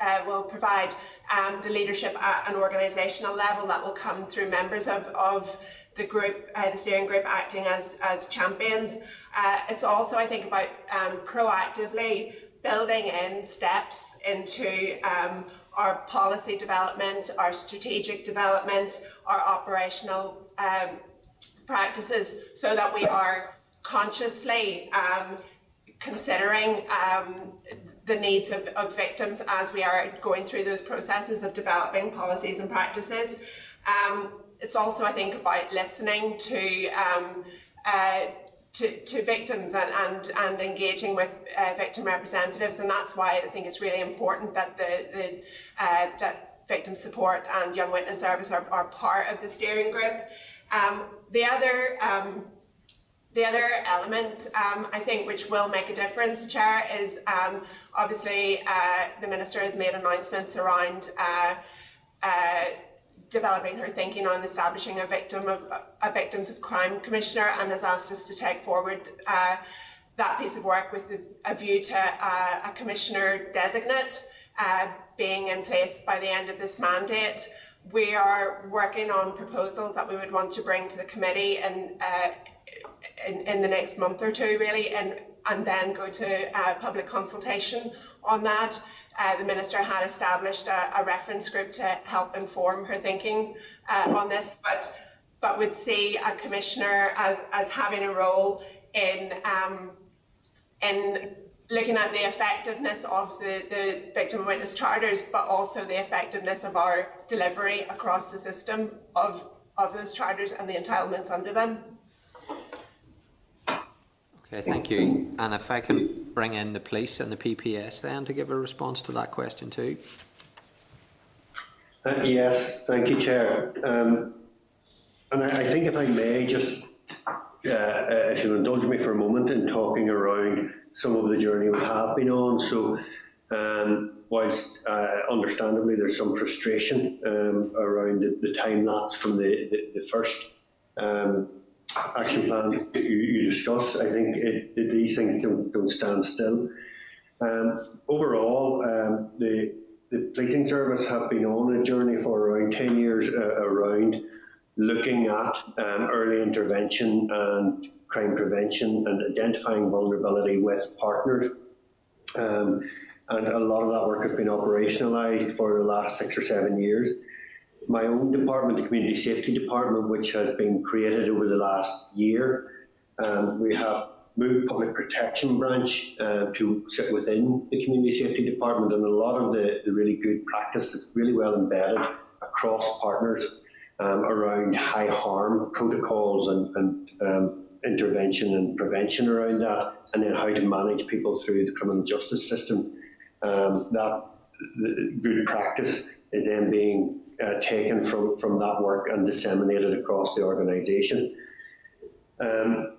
uh, will provide, um, the leadership at an organisational level that will come through members of, of the group, uh, the steering group acting as, as champions, uh, it's also, I think, about um, proactively building in steps into um, our policy development, our strategic development, our operational um, practices, so that we are consciously um, considering um, the needs of, of, victims as we are going through those processes of developing policies and practices. Um, it's also, I think, about listening to uh, to, to victims and, and, and engaging with uh, victim representatives. And that's why I think it's really important that the, the uh, that victim support and young witness service are, are part of the steering group. Um, the other um, the other element, um, I think, which will make a difference, Chair, is um, obviously uh, the Minister has made announcements around uh, uh, developing her thinking on establishing a victim of a victims of crime commissioner and has asked us to take forward uh, that piece of work with a view to uh, a commissioner designate uh, being in place by the end of this mandate. We are working on proposals that we would want to bring to the committee and uh, in, in the next month or two, really, and, and then go to uh, public consultation on that. Uh, the Minister had established a, a, reference group to help inform her thinking uh, on this, but but would see a commissioner as, as having a role in um, in looking at the effectiveness of the, the victim witness charters, but also the effectiveness of our delivery across the system of, of those charters and the entitlements under them. Okay, thank you. And if I can bring in the police and the PPS then to give a response to that question too. Uh, yes, thank you, Chair. Um, and I, I, think if I may just, uh, uh, if you'll indulge me for a moment in talking around some of the journey we have been on. So, um, whilst uh, understandably there's some frustration um, around the, the, time lapse from the, the, the first um, action plan you, you discuss, I think it, it, these things don't, don't stand still. Um, overall, um, the, the policing service have been on a journey for around 10 years uh, around looking at um, early intervention and crime prevention and identifying vulnerability with partners. Um, and a lot of that work has been operationalised for the last six or seven years. My own department, the Community Safety Department, which has been created over the last year, um, we have moved Public Protection Branch uh, to sit within the Community Safety Department, and a lot of the, the really good practice is really well embedded across partners um, around high harm protocols and, and um, intervention and prevention around that, and then how to manage people through the criminal justice system. Um, that good practice is then being uh, taken from, from that work and disseminated across the organisation. Um,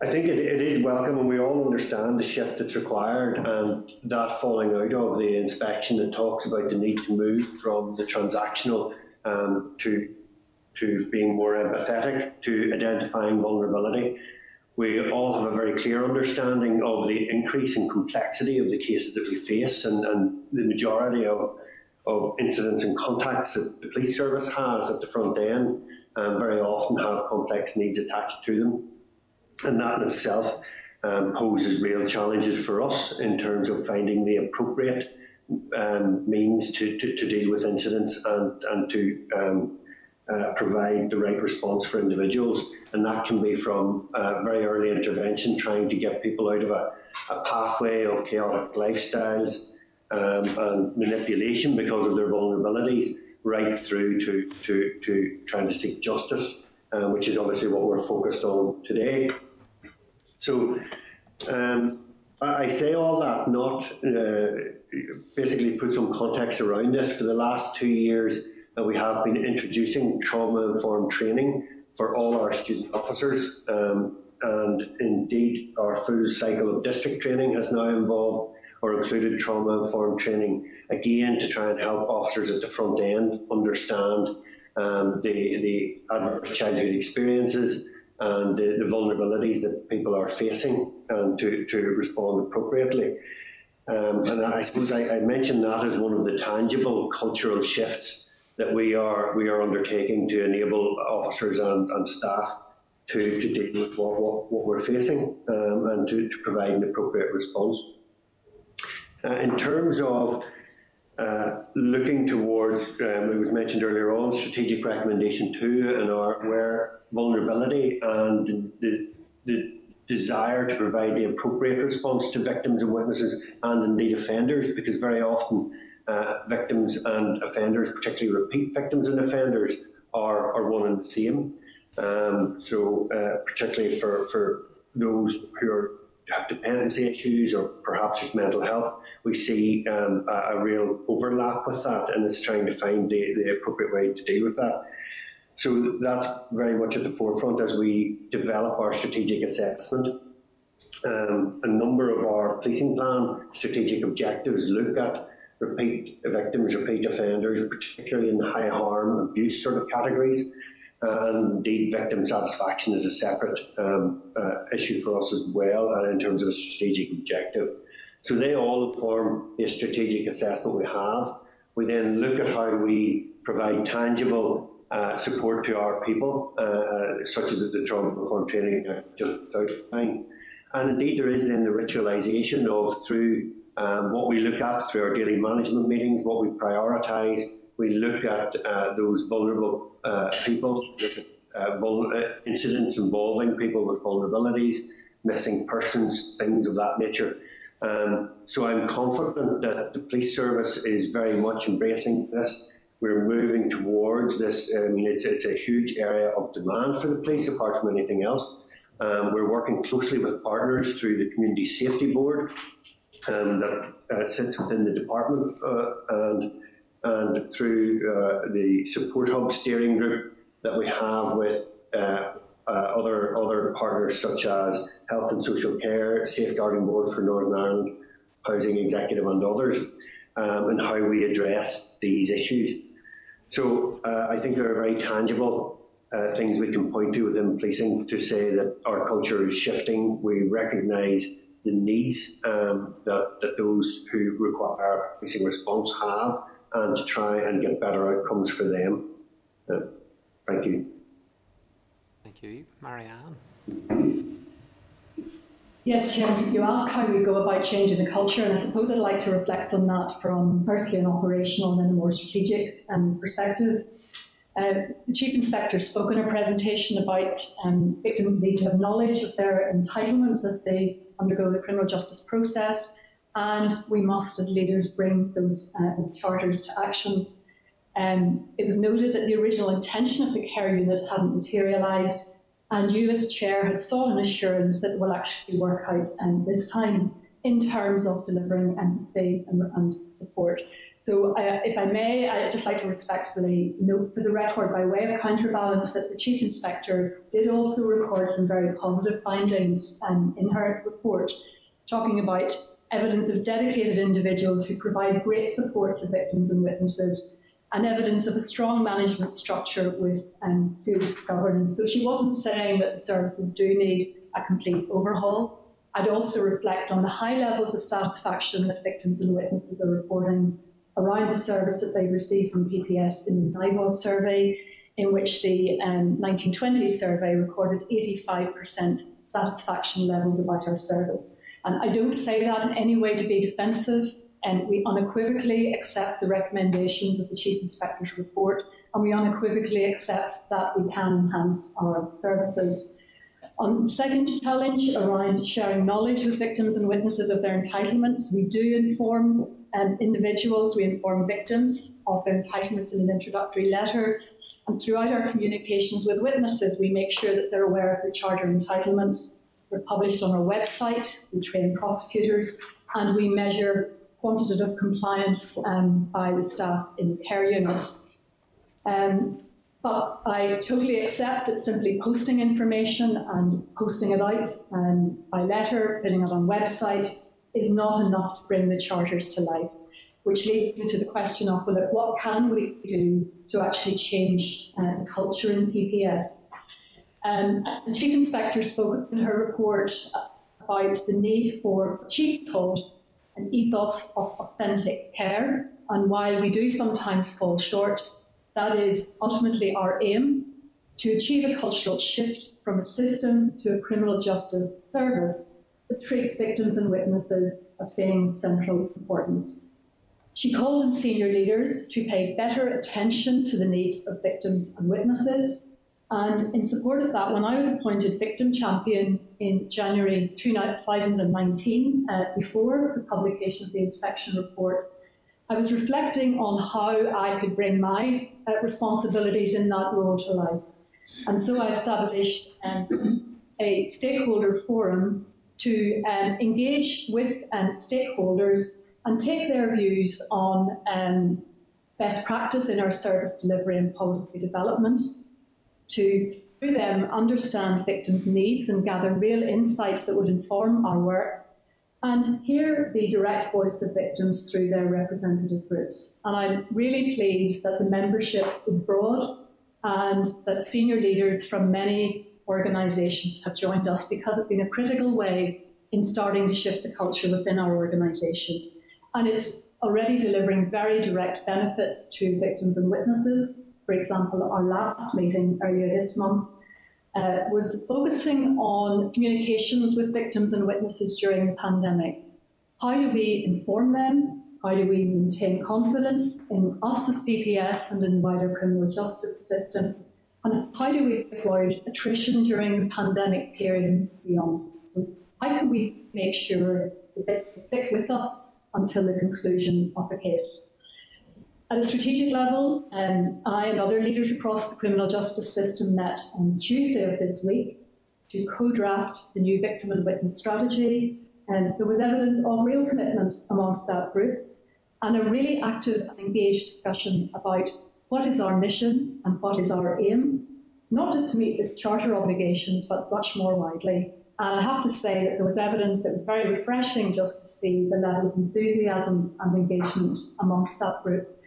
I think it, it is welcome, and we all understand the shift that's required, and that falling out of the inspection that talks about the need to move from the transactional um, to to being more empathetic to identifying vulnerability. We all have a very clear understanding of the increase in complexity of the cases that we face, and, and the majority of, of incidents and contacts that the police service has at the front end um, very often have complex needs attached to them. And that in itself um, poses real challenges for us in terms of finding the appropriate um, means to, to, to, deal with incidents and, and to um, uh, provide the right response for individuals. And that can be from uh, very early intervention, trying to get people out of a, a pathway of chaotic lifestyles um, and manipulation because of their vulnerabilities, right through to, to, to trying to seek justice, uh, which is obviously what we're focused on today. So um, I say all that not uh, basically put some context around this. For the last two years, uh, we have been introducing trauma-informed training for all our student officers, um, and indeed our full cycle of district training has now involved or included trauma-informed training, again to try and help officers at the front end understand um, the, the adverse childhood experiences and the, the, vulnerabilities that people are facing and to, to respond appropriately. Um, and I suppose I, I mentioned that as one of the tangible cultural shifts that we are we are undertaking to enable officers and, and staff to, to deal with what, what, what we're facing um, and to, to provide an appropriate response. Uh, in terms of uh, looking towards, um, it was mentioned earlier on, strategic recommendation two, and our where vulnerability and the, the desire to provide the appropriate response to victims and witnesses and indeed offenders, because very often uh, victims and offenders, particularly repeat victims and offenders, are, are one and the same. Um, so, uh, particularly for, for those who are, have dependency issues or perhaps just mental health, we see um, a, a, real overlap with that, and it's trying to find the, the appropriate way to deal with that. So that's very much at the forefront as we develop our strategic assessment. Um, a number of our policing plan strategic objectives look at repeat victims, repeat offenders, particularly in the high harm abuse sort of categories. And indeed, victim satisfaction is a separate um, uh, issue for us as well, and in terms of a strategic objective. So they all form a strategic assessment we have. We then look at how we provide tangible uh, support to our people, uh, such as the trauma informed training I just outlined. And indeed, there is then the ritualisation of through um, what we look at through our daily management meetings, what we prioritise, we look at uh, those vulnerable uh, people, uh, uh, incidents involving people with vulnerabilities, missing persons, things of that nature. Um, so I'm confident that the police service is very much embracing this. We're moving towards this. I mean, it's, it's a huge area of demand for the police, apart from anything else. Um, we're working closely with partners through the Community Safety Board um, that uh, sits within the department uh, and, and through uh, the Support Hub steering group that we have with uh, other, other partners such as Health and Social Care, Safeguarding Board for Northern Ireland, Housing Executive and others, um, and how we address these issues. So uh, I think there are very tangible uh, things we can point to within policing to say that our culture is shifting. We recognise the needs um, that, that those who require policing response have and to try and get better outcomes for them. Uh, thank you. Thank you. Marianne. Yes, Chair, you ask how we go about changing the culture, and I suppose I'd like to reflect on that from firstly an operational and then a more strategic um, perspective. Uh, the Chief Inspector spoke in her presentation about um, victims need to have knowledge of their entitlements as they undergo the criminal justice process, and we must, as leaders, bring those uh, charters to action. Um, it was noted that the original intention of the care unit hadn't materialised, and you, as chair, had sought an assurance that it will actually work out um, this time in terms of delivering empathy and, and support. So, uh, if I may, I'd just like to respectfully note for the record, by way of counterbalance, that the Chief Inspector did also record some very positive findings um, in her report, talking about evidence of dedicated individuals who provide great support to victims and witnesses and evidence of a strong management structure with um, good governance. So she wasn't saying that the services do need a complete overhaul. I'd also reflect on the high levels of satisfaction that victims and witnesses are reporting around the service that they receive from PPS in the NIWAS survey, in which the um, 1920 survey recorded 85% satisfaction levels about our service. And I don't say that in any way to be defensive and we unequivocally accept the recommendations of the Chief Inspector's report, and we unequivocally accept that we can enhance our services. On the second challenge around sharing knowledge with victims and witnesses of their entitlements, we do inform um, individuals, we inform victims of their entitlements in an introductory letter, and throughout our communications with witnesses, we make sure that they're aware of their charter entitlements. We're published on our website, we train prosecutors, and we measure quantitative compliance um, by the staff in the care unit. Um, but I totally accept that simply posting information and posting it out um, by letter, putting it on websites, is not enough to bring the charters to life. Which leads me to the question of well, what can we do to actually change uh, culture in PPS? Um, the Chief Inspector spoke in her report about the need for cheat code an ethos of authentic care. And while we do sometimes fall short, that is ultimately our aim to achieve a cultural shift from a system to a criminal justice service that treats victims and witnesses as being central importance. She called on senior leaders to pay better attention to the needs of victims and witnesses and in support of that, when I was appointed victim champion in January 2019, uh, before the publication of the inspection report, I was reflecting on how I could bring my uh, responsibilities in that role to life. And so I established um, a stakeholder forum to um, engage with um, stakeholders and take their views on um, best practice in our service delivery and policy development, to, through them, understand victims' needs and gather real insights that would inform our work, and hear the direct voice of victims through their representative groups. And I'm really pleased that the membership is broad and that senior leaders from many organisations have joined us because it's been a critical way in starting to shift the culture within our organisation. And it's already delivering very direct benefits to victims and witnesses for example, our last meeting earlier this month uh, was focusing on communications with victims and witnesses during the pandemic. How do we inform them? How do we maintain confidence in us as PPS and in the wider criminal justice system? And how do we avoid attrition during the pandemic period and beyond? So how can we make sure that they stick with us until the conclusion of the case. At a strategic level, um, I and other leaders across the criminal justice system met on Tuesday of this week to co-draft the new victim and witness strategy. And there was evidence of real commitment amongst that group and a really active and engaged discussion about what is our mission and what is our aim, not just to meet the charter obligations, but much more widely. And I have to say that there was evidence, it was very refreshing just to see the level of enthusiasm and engagement amongst that group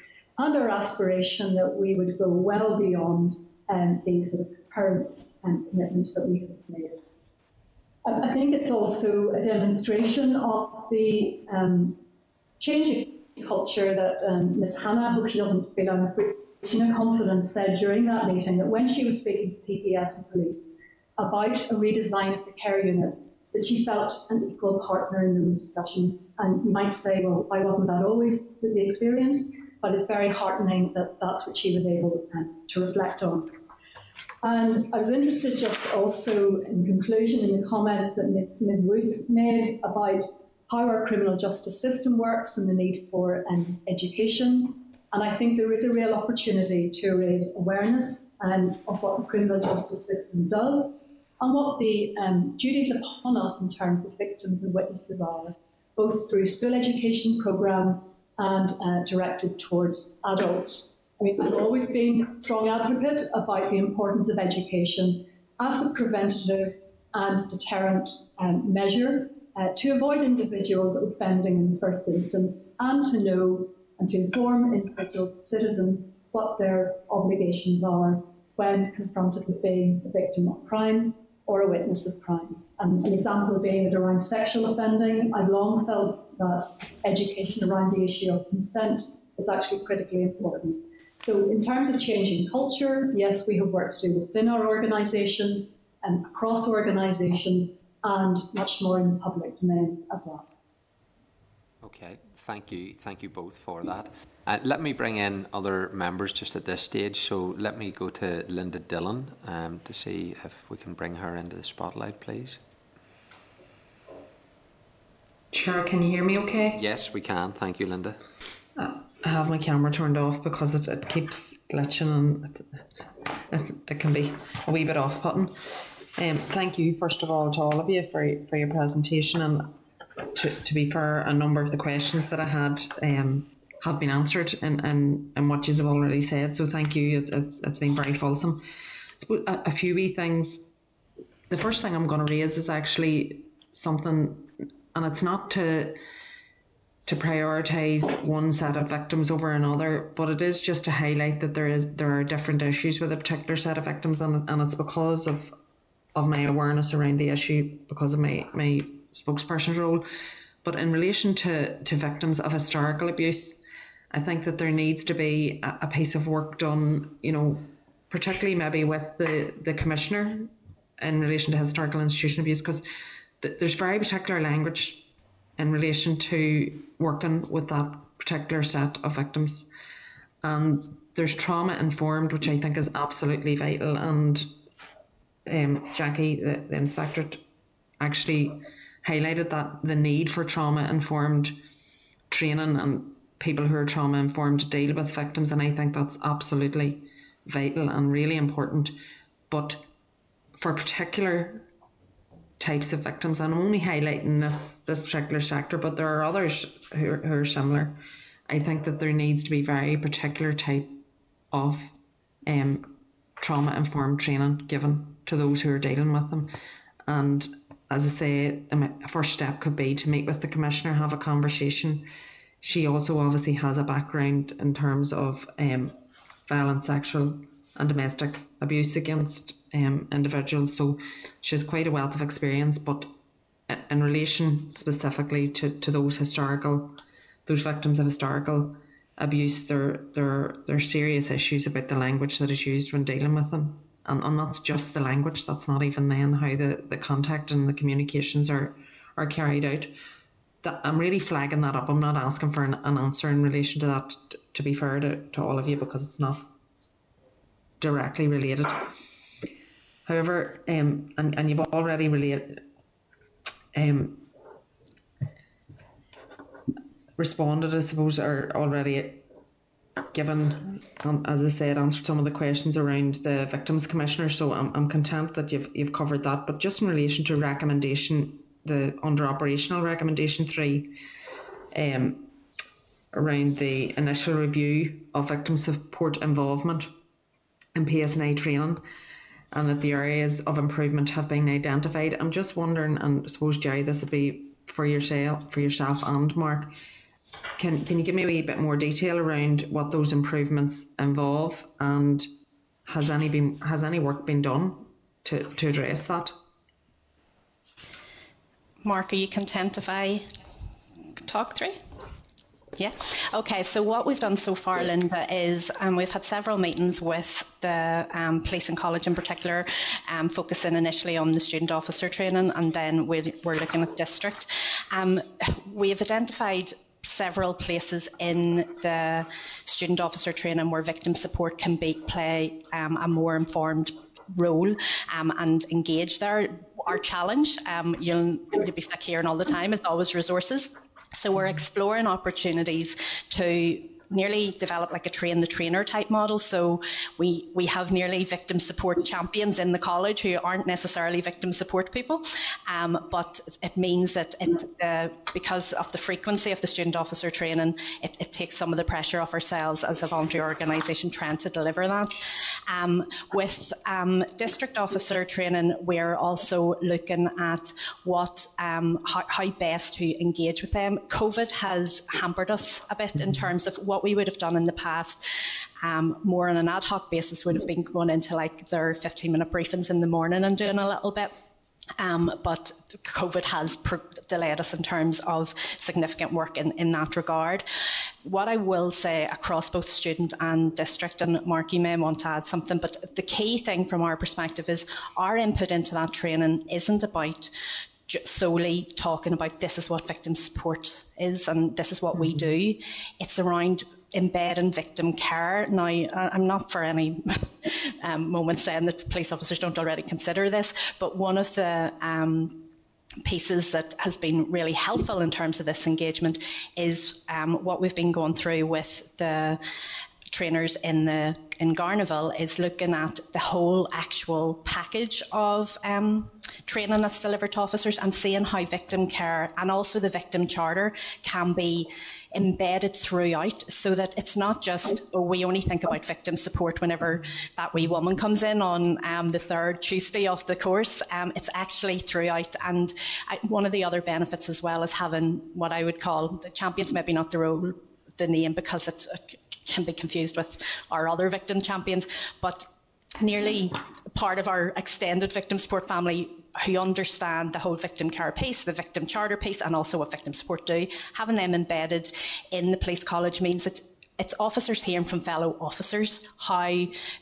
and our aspiration that we would go well beyond um, these sort of current um, commitments that we have made. I think it's also a demonstration of the um, changing culture that um, Ms. Hannah, hope she doesn't feel preaching confidence, said during that meeting that when she was speaking to PPS and police about a redesign of the care unit, that she felt an equal partner in those discussions. And you might say, well, why wasn't that always the experience? But it's very heartening that that's what she was able um, to reflect on. And I was interested just also in conclusion in the comments that Ms. Ms. Woods made about how our criminal justice system works and the need for um, education. And I think there is a real opportunity to raise awareness um, of what the criminal justice system does and what the um, duties upon us in terms of victims and witnesses are, both through school education programs and uh, directed towards adults. I mean, I've always been a strong advocate about the importance of education as a preventative and deterrent um, measure uh, to avoid individuals offending in the first instance and to know and to inform individual citizens what their obligations are when confronted with being a victim of crime or a witness of crime. And an example being that around sexual offending, I've long felt that education around the issue of consent is actually critically important. So in terms of changing culture, yes, we have work to do within our organisations and across organisations and much more in the public domain as well. Okay, thank you. Thank you both for that. Uh, let me bring in other members just at this stage. So let me go to Linda Dillon um, to see if we can bring her into the spotlight, please. Chair, can you hear me okay? Yes, we can. Thank you, Linda. Uh, I have my camera turned off because it, it keeps glitching and it, it, it can be a wee bit off putting. Um, thank you, first of all, to all of you for, for your presentation. And to, to be fair, a number of the questions that I had um, have been answered and, in, in what you have already said. So thank you. It, it's, it's been very fulsome. A, a few wee things. The first thing I'm going to raise is actually something, and it's not to to prioritize one set of victims over another, but it is just to highlight that there is there are different issues with a particular set of victims, and, and it's because of of my awareness around the issue, because of my my spokesperson's role. But in relation to to victims of historical abuse, I think that there needs to be a, a piece of work done, you know, particularly maybe with the the commissioner in relation to historical institution abuse, because th- there's very particular language in relation to working with that particular set of victims. And there's trauma informed, which I think is absolutely vital. And um, Jacqui, the, the inspector, actually highlighted that the need for trauma informed training and people who are trauma informed deal with victims. And I think that's absolutely vital and really important. But for particular types of victims, and I'm only highlighting this this particular sector, but there are others who are, who are similar. I think that there needs to be very particular type of um, trauma informed training given to those who are dealing with them. And as I say, a first step could be to meet with the commissioner, have a conversation. She also obviously has a background in terms of um, violent sexual and domestic abuse against um, individuals. So she has quite a wealth of experience, but in relation specifically to, to those historical, those victims of historical abuse, there, there, there are serious issues about the language that is used when dealing with them. And, and that's just the language, that's not even then how the, the contact and the communications are, are carried out. That, I'm really flagging that up. I'm not asking for an, an answer in relation to that, to be fair to, to all of you, because it's not directly related. However, um, and, and you've already related, um, responded, I suppose, or already given, um, as I said, answered some of the questions around the victims commissioner. So I'm, I'm content that you've you've covered that. But just in relation to recommendation, the under operational recommendation three, um, around the initial review of victim support involvement in PSNI training and that the areas of improvement have been identified. I'm just wondering, and I suppose Gerry, this would be for yourself, for yourself and Mark. Can can you give me a wee bit more detail around what those improvements involve, and has any been has any work been done to to address that? Mark, are you content if I talk through? Yeah. Okay. So what we've done so far, Linda, is um, we've had several meetings with the um, police and college in particular, um, focusing initially on the student officer training, and then we're, we're looking at district. Um, we have identified several places in the student officer training where victim support can be, play um, a more informed role um, and engage there. Our challenge, um, you'll, you'll be stuck hearing all the time, is always resources. So we're exploring opportunities to nearly developed like a train the trainer type model. So we we have nearly victim support champions in the college who aren't necessarily victim support people, um, but it means that it uh, because of the frequency of the student officer training, it, it, takes some of the pressure off ourselves as a voluntary organisation trying to deliver that. Um, with um, district officer training, we're also looking at what um, how, how best to engage with them. COVID has hampered us a bit in terms of what what we would have done in the past, um, more on an ad hoc basis, would have been going into like their 15 minute briefings in the morning and doing a little bit. Um, but COVID has delayed us in terms of significant work in, in that regard. What I will say across both student and district, and Mark, you may want to add something, but the key thing from our perspective is our input into that training isn't about solely talking about this is what victim support is and this is what we do. It's around embedding victim care. Now, I'm not for any um, moment saying that police officers don't already consider this, but one of the um, pieces that has been really helpful in terms of this engagement is um, what we've been going through with the trainers in the in Garnerville is looking at the whole actual package of um, training that's delivered to officers and seeing how victim care and also the victim charter can be embedded throughout so that it's not just oh, we only think about victim support whenever that wee woman comes in on um, the third Tuesday of the course. Um, it's actually throughout. And I, one of the other benefits as well is having what I would call the champions, maybe not the role, the name, because it, it can be confused with our other victim champions, but nearly part of our extended victim support family who understand the whole victim care piece, the victim charter piece, and also what victim support do. Having them embedded in the police college means that it's officers hearing from fellow officers how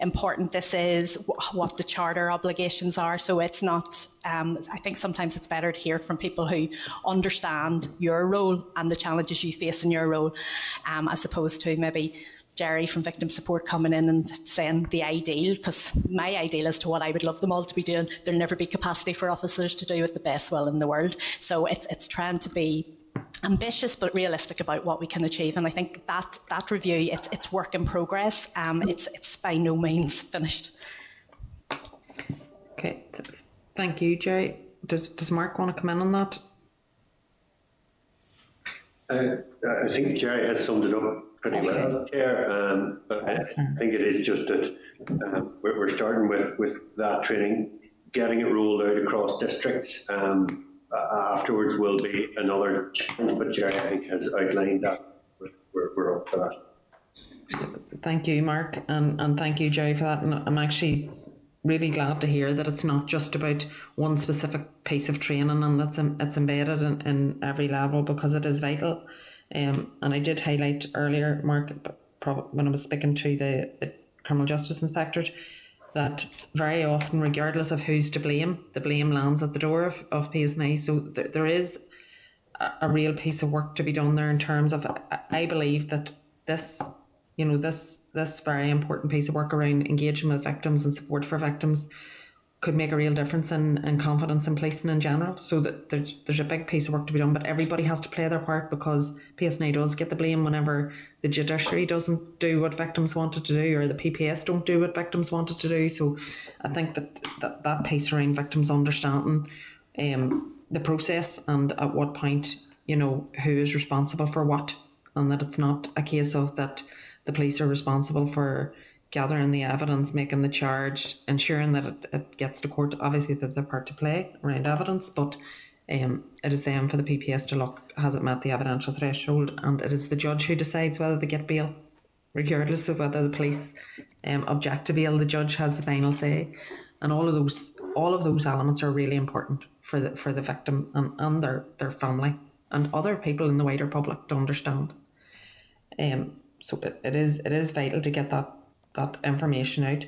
important this is, what the charter obligations are. So it's not, um, I think sometimes it's better to hear from people who understand your role and the challenges you face in your role, um, as opposed to maybe Gerry from Victim Support coming in and saying the ideal, because my ideal as to what I would love them all to be doing, there'll never be capacity for officers to do with the best will in the world. So it's, it's trying to be ambitious but realistic about what we can achieve. And I think that that review, it's it's work in progress. Um, it's it's by no means finished. Okay, thank you, Gerry. Does does Mark want to come in on that? Uh, I think Gerry has summed it up pretty well, Chair. Um, but I think it is just that um, we're, we're, starting with, with that training, getting it rolled out across districts. Um, afterwards will be another challenge, but Gerry, I think, has outlined that. We're, we're up for that. Thank you, Mark, and, and thank you, Gerry, for that. And I'm actually really glad to hear that it's not just about one specific piece of training and that's it's embedded in, in every level because it is vital. Um, and I did highlight earlier, Mark, when I was speaking to the, the criminal justice inspectorate, that very often, regardless of who's to blame, the blame lands at the door of, of PSNI. So th- there is a, a, real piece of work to be done there in terms of, I, believe that this, you know, this this very important piece of work around engagement with victims and support for victims could make a real difference in, in confidence in policing in general. So that there's there's a big piece of work to be done, but everybody has to play their part because PSNI does get the blame whenever the judiciary doesn't do what victims wanted to do or the PPS don't do what victims wanted to do. So I think that that, that piece around victims understanding um, the process and at what point, you know, who is responsible for what and that it's not a case of that the police are responsible for gathering the evidence, making the charge, ensuring that it, it gets to court. Obviously, there's a part to play around evidence, but um, it is them for the PPS to look has it met the evidential threshold, and it is the judge who decides whether they get bail, regardless of whether the police um, object to bail. The judge has the final say, and all of those all of those elements are really important for the for the victim and, and their their family and other people in the wider public to understand. Um, so it, it is it is vital to get that that information out.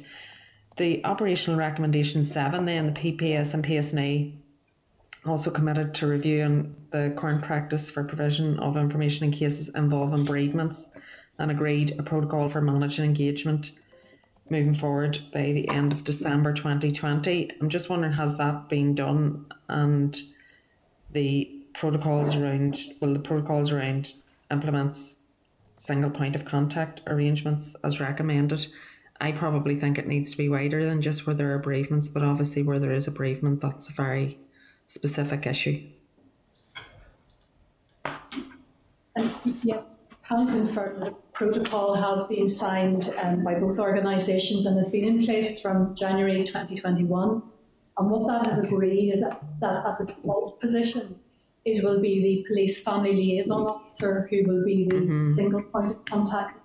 The operational recommendation seven, then the PPS and PSNI also committed to reviewing the current practice for provision of information in cases involving bereavements and agreed a protocol for managing engagement moving forward by the end of December 2020. I'm just wondering, has that been done and the protocols around, well, the protocols around implements single point of contact arrangements as recommended. I probably think it needs to be wider than just where there are bereavements, but obviously where there is a bereavement, that's a very specific issue. And yes, can confirm that a protocol has been signed um, by both organisations and has been in place from January 2021. And what that has agreed is that, that as a default position, it will be the police family liaison officer who will be the mm-hmm. single point of contact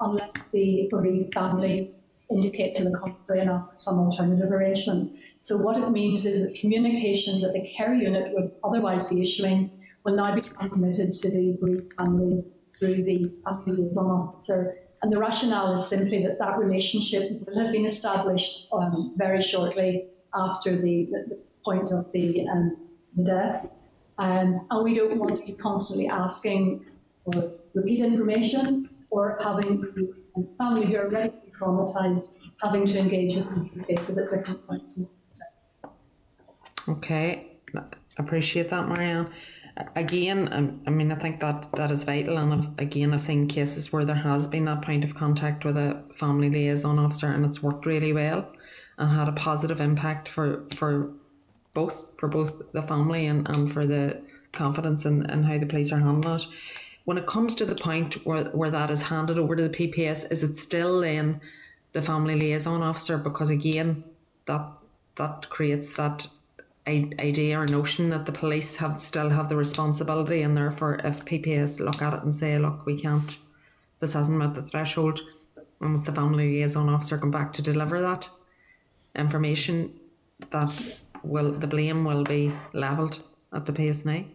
unless the bereaved family indicate to the contrary and ask for some alternative arrangement. So what it means is that communications that the care unit would otherwise be issuing will now be transmitted to the bereaved family through the family liaison officer. And the rationale is simply that that relationship will have been established um, very shortly after the, the point of the, um, the death. Um, and we don't want to be constantly asking for repeat information or having family who are already traumatized having to engage with new faces at different points. Okay, appreciate that, Marianne. Again, um, I mean, I think that that is vital, and again, I've seen cases where there has been that point of contact with a family liaison officer, and it's worked really well, and had a positive impact for for both for both the family and, and for the confidence in, in how the police are handling it. When it comes to the point where, where that is handed over to the PPS, is it still then the family liaison officer? Because again, that that creates that idea or notion that the police have still have the responsibility, and therefore, if PPS look at it and say, "Look, we can't, this hasn't met the threshold," and must the family liaison officer come back to deliver that information, that will the blame will be levelled at the PSNI?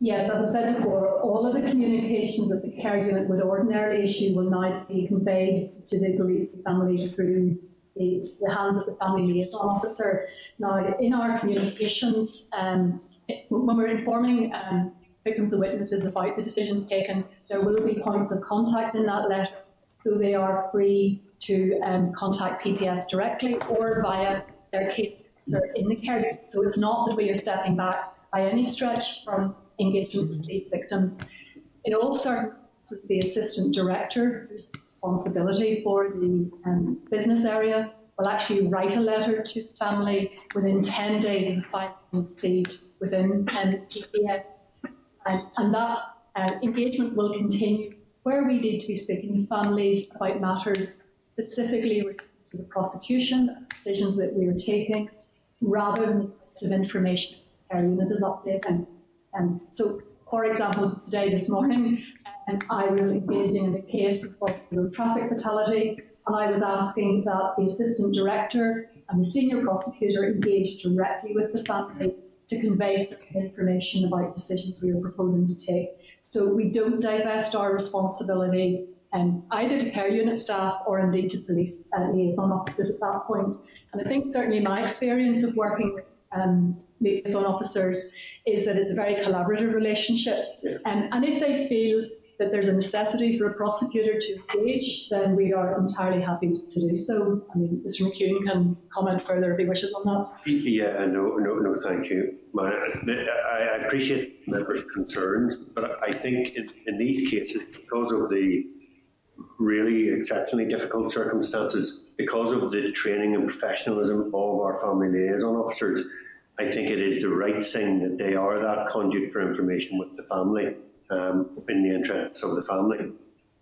Yes, as I said before, all of the communications that the care unit would ordinarily issue will now be conveyed to the bereaved family through the, the, hands of the family liaison officer. Now, in our communications, um, when we're informing um, victims and witnesses about the decisions taken, there will be points of contact in that letter, so they are free to um, contact PPS directly or via their case officer in the care. So it's not that we are stepping back by any stretch from engagement with these victims. In all circumstances, the assistant director, responsibility for the um, business area, will actually write a letter to the family within 10 days of the being received within um, PPS. And, and that uh, engagement will continue where we need to be speaking to families about matters specifically to the prosecution, decisions that we are taking, rather than the types of information our unit is updating. And so, for example, today, this morning, um, I was engaging in a case of a traffic fatality, and I was asking that the assistant director and the senior prosecutor engage directly with the family to convey certain information about decisions we are proposing to take. So we don't divest our responsibility um, either to care unit staff or indeed to police uh, liaison officers at that point. And I think certainly my experience of working with um, liaison officers is that it's a very collaborative relationship. Um, and if they feel that there's a necessity for a prosecutor to engage, then we are entirely happy to do so. I mean, Mr McEwan can comment further if he wishes on that. Yeah, no, no, no, thank you. I appreciate members' concerns, but I think in, in these cases, because of the really exceptionally difficult circumstances, because of the training and professionalism of our family liaison officers, I think it is the right thing that they are that conduit for information with the family um, in the interests of the family.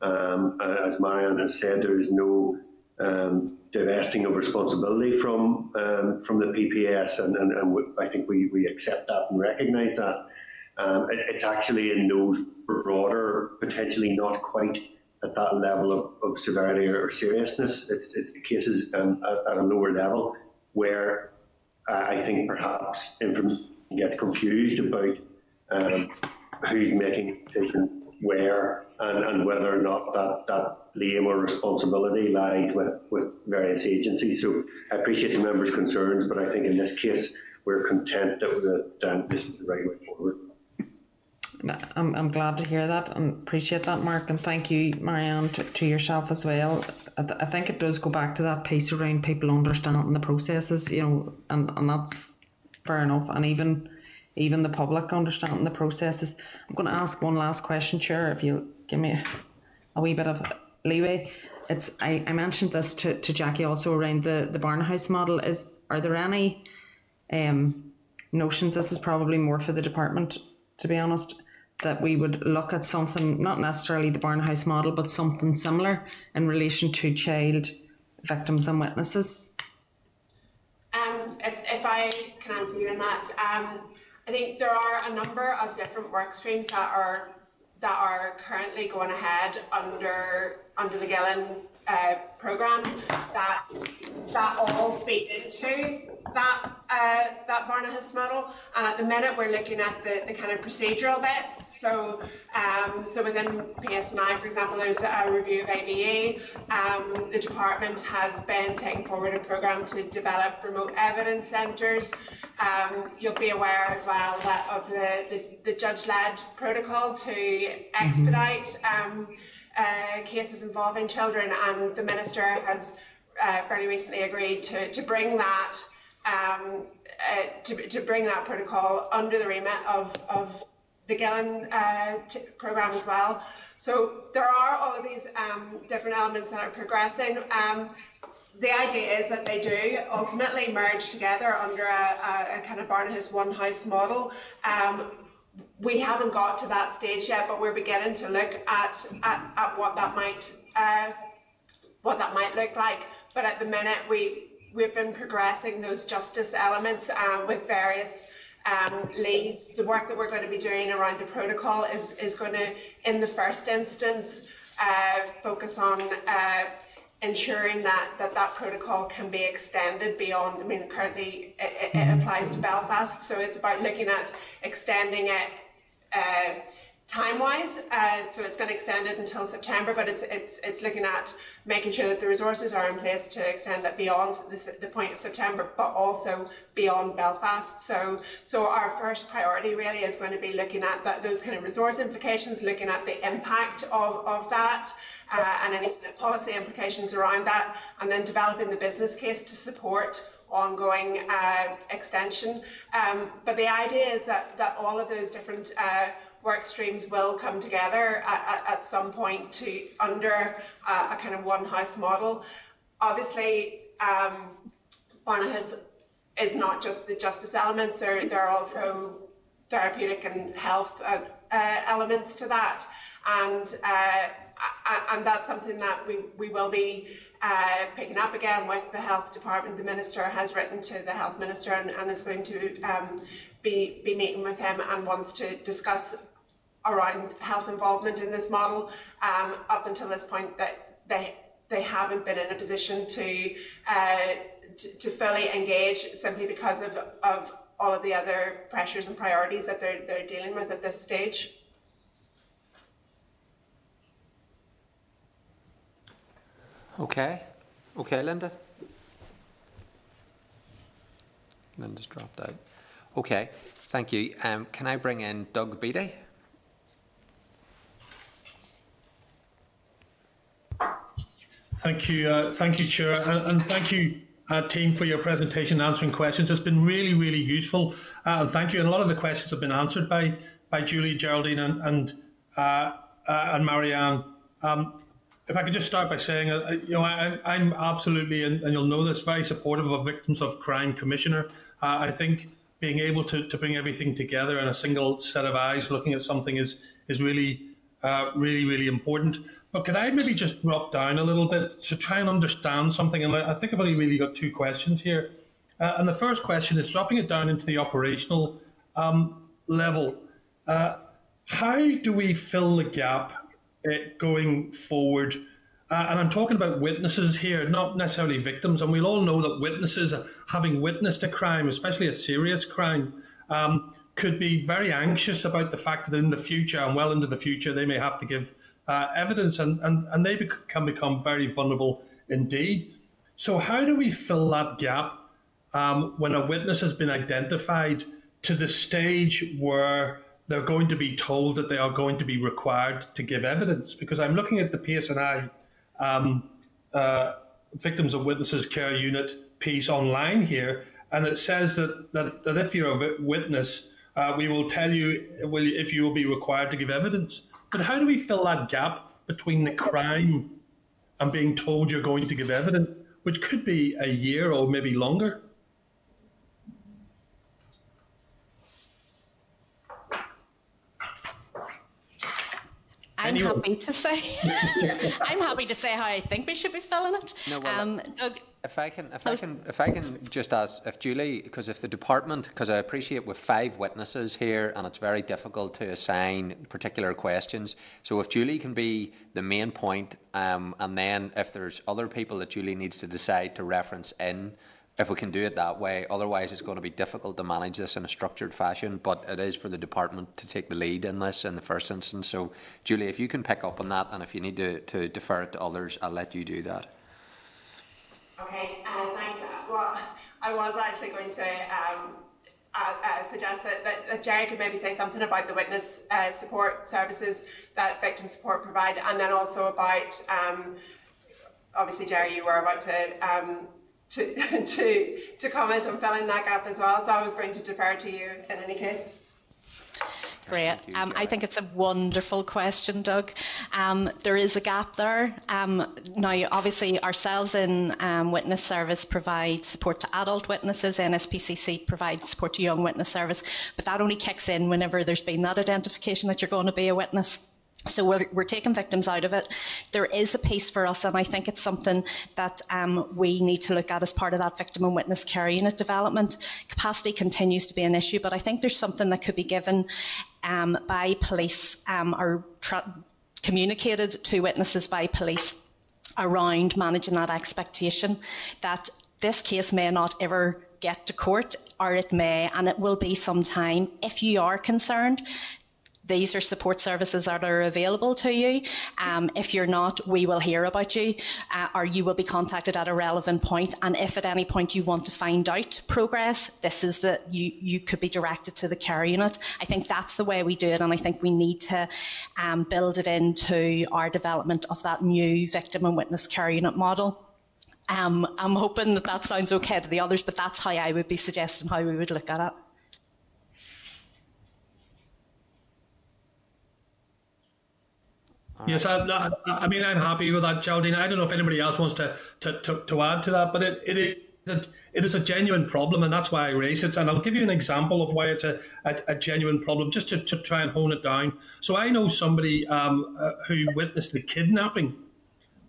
Um, as Marianne has said, there is no um, divesting of responsibility from um, from the PPS, and, and, and, I think we, we accept that and recognise that. Um, it, it's actually in those broader, potentially not quite at that level of, of severity or seriousness. It's, it's the cases um, at, at, a lower level where uh, I think perhaps information gets confused about who's making a decision where and, and whether or not that, that blame or responsibility lies with, with various agencies. So I appreciate the members' concerns, but I think in this case we're content that, that um, this is the right way forward. I'm, I'm glad to hear that and appreciate that, Mark, and thank you, Marianne, to, to yourself as well. I, th- I think it does go back to that piece around people understanding the processes, you know, and, and that's fair enough. And even even the public understanding the processes. I'm going to ask one last question, Chair, if you'll give me a wee bit of leeway. It's I, I mentioned this to, to Jacqui also around the, the Barnahus model. Is are there any um, notions? This is probably more for the department, to be honest, that we would look at something not necessarily the Barnahus model, but something similar in relation to child victims and witnesses. Um, if, if I can answer you on that, um, I think there are a number of different work streams that are that are currently going ahead under under the Gillen uh, program that that all feed into that uh, that Barnahus model. And at the minute, we're looking at the, the kind of procedural bits. So um, so within PSNI, for example, there's a review of ABE. Um, the department has been taking forward a program to develop remote evidence centres. Um, you'll be aware as well that of the, the, the judge-led protocol to expedite. Mm-hmm uh, cases involving children, and the minister has uh, very recently agreed to, to bring that um, uh, to, to bring that protocol under the remit of, of the Gillen uh, programme as well. So there are all of these um, different elements that are progressing. Um, the idea is that they do ultimately merge together under a, a, a kind of Barnahus One House model. Um, we haven't got to that stage yet, but we're beginning to look at at, at what that might uh, what that might look like. But at the minute, we we've been progressing those justice elements uh, with various um, leads. The work that we're going to be doing around the protocol is is going to, in the first instance, uh, focus on. Uh, ensuring that, that that protocol can be extended beyond, I mean, currently it, it mm-hmm. applies to Belfast, so it's about looking at extending it uh, time-wise. Uh, so it's been extended until September, but it's, it's, it's looking at making sure that the resources are in place to extend that beyond the, the point of September, but also beyond Belfast. So, so our first priority really is going to be looking at that, those kind of resource implications, looking at the impact of, of that, uh, and any policy implications around that, and then developing the business case to support ongoing uh, extension. Um, but the idea is that, that all of those different uh, work streams will come together at, at, some point to under uh, a kind of one house model. Obviously, um, Barnahus is not just the justice elements, there, there are also therapeutic and health uh, uh, elements to that. And uh, and that's something that we, we will be uh, picking up again with the health department. The minister has written to the health minister and, and is going to um, be, be meeting with him and wants to discuss around health involvement in this model. Um, up until this point, that they they haven't been in a position to, uh, to, to fully engage simply because of, of all of the other pressures and priorities that they're they're dealing with at this stage. Okay. Okay, Linda. Linda's dropped out. Okay, thank you. Um, can I bring in Doug Beattie? Thank you, uh, thank you, Chair, and, thank you, uh, team, for your presentation, answering questions. It's been really, really useful, uh, and thank you. And a lot of the questions have been answered by by Julie, Geraldine, and and, uh, uh, and Marianne. Um, if I could just start by saying, uh, you know, I, I'm absolutely, and, you'll know this, very supportive of Victims of Crime Commissioner. I think being able to, to bring everything together in a single set of eyes, looking at something, is is really, really, really important. But could I maybe just drop down a little bit to try and understand something? And I think I've only really got two questions here. Uh, and the first question is dropping it down into the operational um, level. Uh, how do we fill the gap uh, going forward? Uh, and I'm talking about witnesses here, not necessarily victims. And we'll all know that witnesses, having witnessed a crime, especially a serious crime, um, could be very anxious about the fact that in the future and well into the future they may have to give uh, evidence, and, and, and they can become very vulnerable indeed. So, how do we fill that gap um, when a witness has been identified to the stage where they're going to be told that they are going to be required to give evidence? Because I'm looking at the PSNI um, uh, Victims of Witnesses Care Unit piece online here, and it says that, that, that if you're a witness, uh, we will tell you if you will be required to give evidence. But how do we fill that gap between the crime and being told you're going to give evidence, which could be a year or maybe longer? I'm anyway. happy to say. I'm happy to say how I think we should be filling it. No, well, um, Doug, if I can, if I, can, if I can just ask, if Julie, because if the department, because I appreciate with five witnesses here, and it's very difficult to assign particular questions. So if Julie can be the main point, um, and then if there's other people that Julie needs to decide to reference in, if we can do it that way. Otherwise, it's going to be difficult to manage this in a structured fashion. But it is for the department to take the lead in this in the first instance. So, Julie, if you can pick up on that, and if you need to, to defer it to others, I'll let you do that. Okay, uh, thanks. Well, I was actually going to um, uh, uh, suggest that, that, that, Gerry could maybe say something about the witness uh, support services that victim support provide, and then also about. Um, obviously, Gerry, you were about to um, to, to, to comment on filling that gap as well. So I was going to defer to you in any case. Great. Um, I think it's a wonderful question, Doug. Um, there is a gap there. Um, now, obviously, ourselves in um, Witness Service provide support to adult witnesses, NSPCC provides support to young witness service, but that only kicks in whenever there's been that identification that you're going to be a witness. So we're, we're taking victims out of it. There is a piece for us, and I think it's something that um, we need to look at as part of that victim and witness care unit development. Capacity continues to be an issue, but I think there's something that could be given um, by police um, or communicated to witnesses by police around managing that expectation that this case may not ever get to court or it may and it will be some time if you are concerned these are support services that are available to you. Um, if you're not, we will hear about you uh, or you will be contacted at a relevant point. And if at any point you want to find out progress, this is the, you, you could be directed to the care unit. I think that's the way we do it. And I think we need to um, build it into our development of that new victim and witness care unit model. Um, I'm hoping that that sounds okay to the others, but that's how I would be suggesting how we would look at it. Yes, I, I, mean, I'm happy with that, Geraldine. I don't know if anybody else wants to, to, to, to add to that, but it, it, it, it is a genuine problem, and that's why I raised it. And I'll give you an example of why it's a, a, a genuine problem, just to, to try and hone it down. So I know somebody um, uh, who witnessed the kidnapping,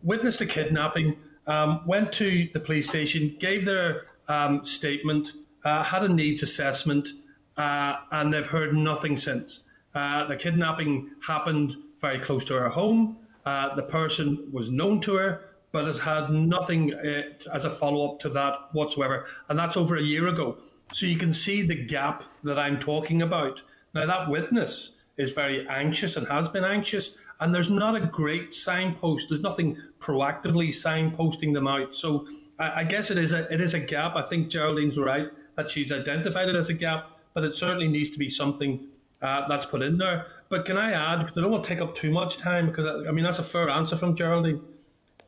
witnessed a kidnapping, um, went to the police station, gave their um, statement, uh, had a needs assessment, uh, and they've heard nothing since. Uh, the kidnapping happened very close to her home. Uh, the person was known to her, but has had nothing uh, as a follow up to that whatsoever. And that's over a year ago. So you can see the gap that I'm talking about. Now, that witness is very anxious and has been anxious, and there's not a great signpost. There's nothing proactively signposting them out. So I, I guess it is a it is a gap. I think Geraldine's right that she's identified it as a gap, but it certainly needs to be something uh, that's put in there. But can I add, because I don't want to take up too much time, because I, I mean, that's a fair answer from Geraldine.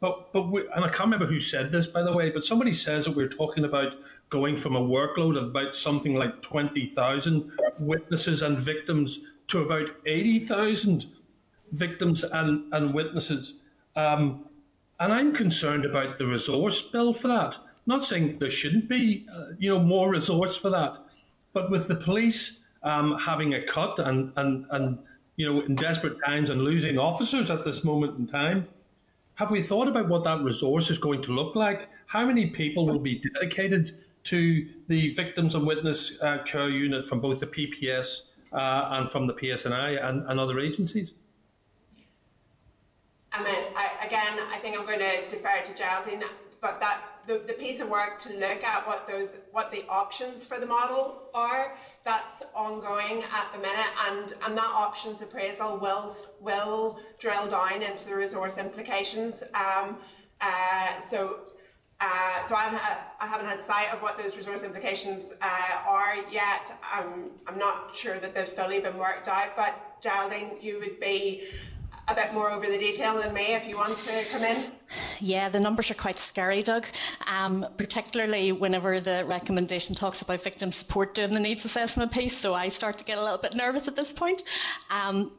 but but we, and I can't remember who said this by the way, but somebody says that we're talking about going from a workload of about something like twenty thousand witnesses and victims to about eighty thousand victims and and witnesses. Um, and I'm concerned about the resource bill for that. not saying there shouldn't be, uh, you know, more resource for that, but with the police um, having a cut and, and, and, you know, in desperate times and losing officers at this moment in time, have we thought about what that resource is going to look like? How many people will be dedicated to the victims and witness uh, care unit from both the PPS uh, and from the PSNI and, and other agencies? I mean, I, again, I think I'm going to defer to Geraldine, but that the, the piece of work to look at what those what the options for the model are that's ongoing at the minute and and that options appraisal will will drill down into the resource implications um, uh, so uh, so I'm, I haven't had sight of what those resource implications uh, are yet. I'm, I'm not sure that they've fully been worked out, but Geraldine, you would be a bit more over the detail than me if you want to come in. Yeah, the numbers are quite scary, Doug, um, particularly whenever the recommendation talks about victim support doing the needs assessment piece. So I start to get a little bit nervous at this point. Um,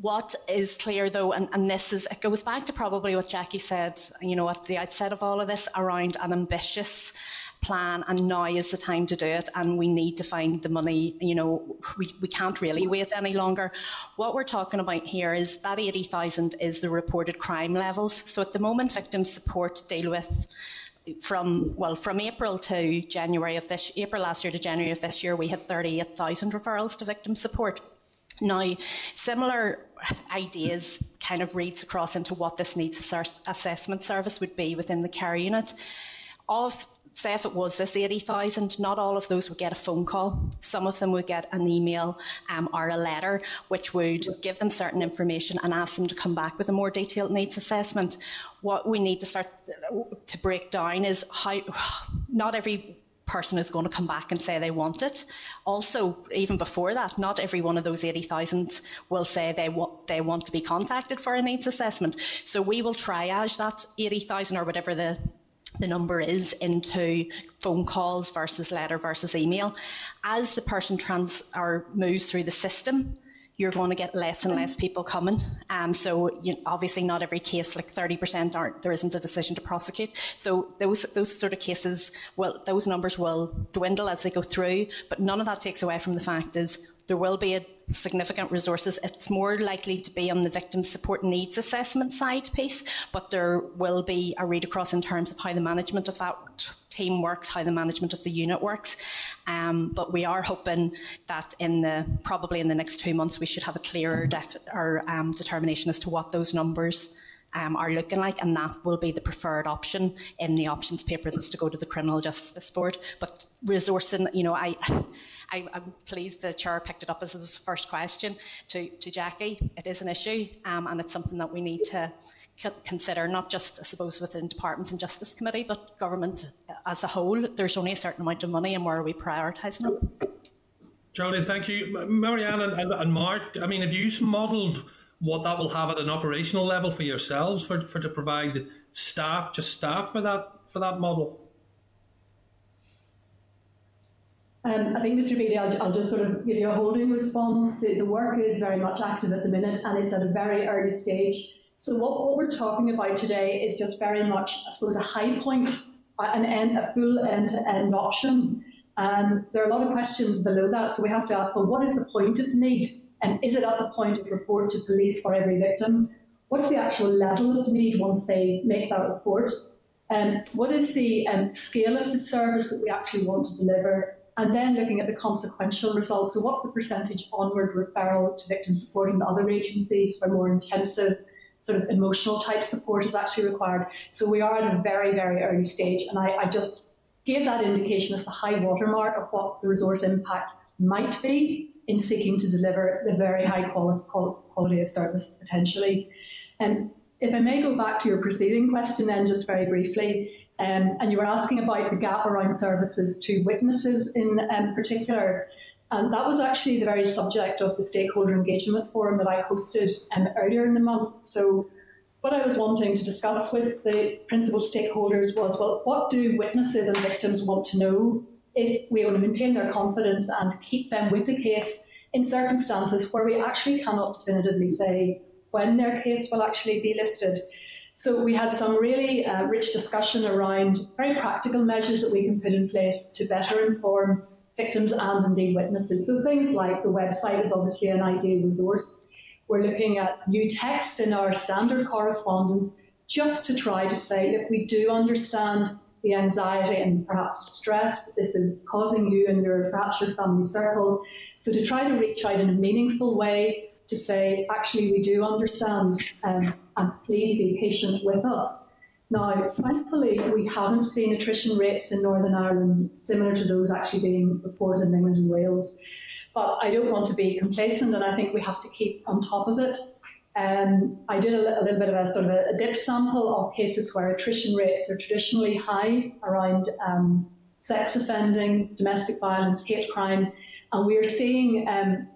what is clear though, and, and, this is, it goes back to probably what Jacqui said, you know, at the outset of all of this around an ambitious plan and now is the time to do it and we need to find the money. You know we, we can't really wait any longer. What we're talking about here is that 80,000 is the reported crime levels. So at the moment victim support deal with from well from April to January of this April last year to January of this year we had 38,000 referrals to victim support. Now similar ideas kind of reads across into what this needs assessment service would be within the care unit. Of say if it was this 80,000, not all of those would get a phone call. Some of them would get an email um, or a letter, which would give them certain information and ask them to come back with a more detailed needs assessment. What we need to start to break down is how not every person is going to come back and say they want it. Also, even before that, not every one of those 80,000 will say they want, they want to be contacted for a needs assessment. So we will triage that 80,000 or whatever the the number is into phone calls versus letter versus email. As the person trans or moves through the system, you're going to get less and less people coming. Um, so you, obviously, not every case, like 30%, aren't there isn't a decision to prosecute. So those those sort of cases, well, those numbers will dwindle as they go through. But none of that takes away from the fact is there will be a significant resources. It's more likely to be on the victim support needs assessment side piece, but there will be a read across in terms of how the management of that team works, how the management of the unit works. Um, but we are hoping that in the probably in the next two months we should have a clearer or um, determination as to what those numbers um, are looking like, and that will be the preferred option in the options paper that's to go to the Criminal Justice Board. But resourcing, you know, I, I, am pleased the chair picked it up as his first question to, to Jacqui. It is an issue, um, and it's something that we need to consider, not just, I suppose, within Departments and Justice Committee, but government as a whole. There's only a certain amount of money, and where are we prioritising it? Geraldine, thank you. Marianne and, and Mark, I mean, have you modelled what that will have at an operational level for yourselves for, for to provide staff, just staff for that for that model? Um, I think, Mr. Beattie, I'll, I'll, just sort of give you a holding response. The, the, work is very much active at the minute and it's at a very early stage. So what, what we're talking about today is just very much, I suppose, a high point, an end, a full end-to-end option. And there are a lot of questions below that. So we have to ask, well, what is the point of need? And is it at the point of report to police for every victim? What's the actual level of need once they make that report? Um, what is the um, scale of the service that we actually want to deliver? And then looking at the consequential results. So, what's the percentage onward referral to victim support and other agencies for more intensive, sort of emotional type support is actually required? So, we are at a very, very early stage. And I, I just gave that indication as the high watermark of what the resource impact might be in seeking to deliver the very high quality of service potentially. And if I may go back to your preceding question then just very briefly, um, and you were asking about the gap around services to witnesses in um, particular. And that was actually the very subject of the stakeholder engagement forum that I hosted um, earlier in the month. So what I was wanting to discuss with the principal stakeholders was, well, what do witnesses and victims want to know if we want to maintain their confidence and keep them with the case in circumstances where we actually cannot definitively say when their case will actually be listed. So we had some really uh, rich discussion around very practical measures that we can put in place to better inform victims and indeed witnesses. So things like the website is obviously an ideal resource. We're looking at new text in our standard correspondence just to try to say, look, we do understand the anxiety and perhaps distress that this is causing you and your perhaps your family circle. So to try to reach out in a meaningful way to say, actually, we do understand, um, and please be patient with us. Now, thankfully, we haven't seen attrition rates in Northern Ireland similar to those actually being reported in England and Wales. But I don't want to be complacent, and I think we have to keep on top of it. Um, I did a, a, little bit of a sort of a, dip sample of cases where attrition rates are traditionally high around um, sex offending, domestic violence, hate crime, and we are seeing um,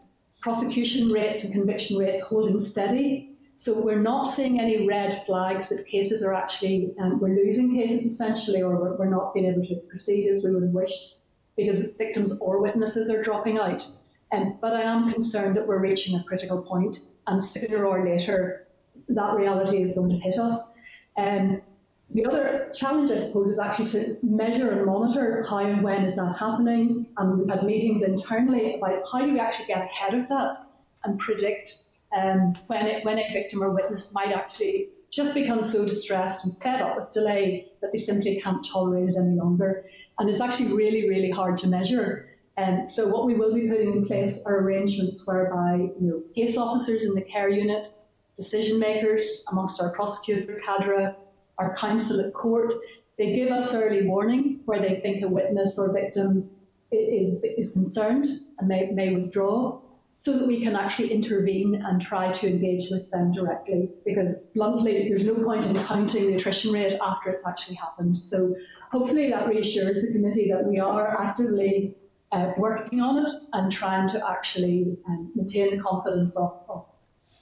prosecution rates and conviction rates holding steady. So we're not seeing any red flags that cases are actually, um, we're losing cases essentially, or we're, we're not being able to proceed as we would have wished because victims or witnesses are dropping out. Um, but I am concerned that we're reaching a critical point, and sooner or later, that reality is going to hit us. Um, the other challenge, I suppose, is actually to measure and monitor how and when is that happening. And we've had meetings internally about how do we actually get ahead of that and predict um, when, it, when a victim or witness might actually just become so distressed and fed up with delay that they simply can't tolerate it any longer. And it's actually really, really hard to measure. And so what we will be putting in place are arrangements whereby you know, case officers in the care unit, decision makers amongst our prosecutor cadre, our counsel at court, they give us early warning where they think a witness or victim is, is concerned and may, may withdraw so that we can actually intervene and try to engage with them directly. Because bluntly, there's no point in counting the attrition rate after it's actually happened. So hopefully that reassures the committee that we are actively uh, working on it and trying to actually um, maintain the confidence of, of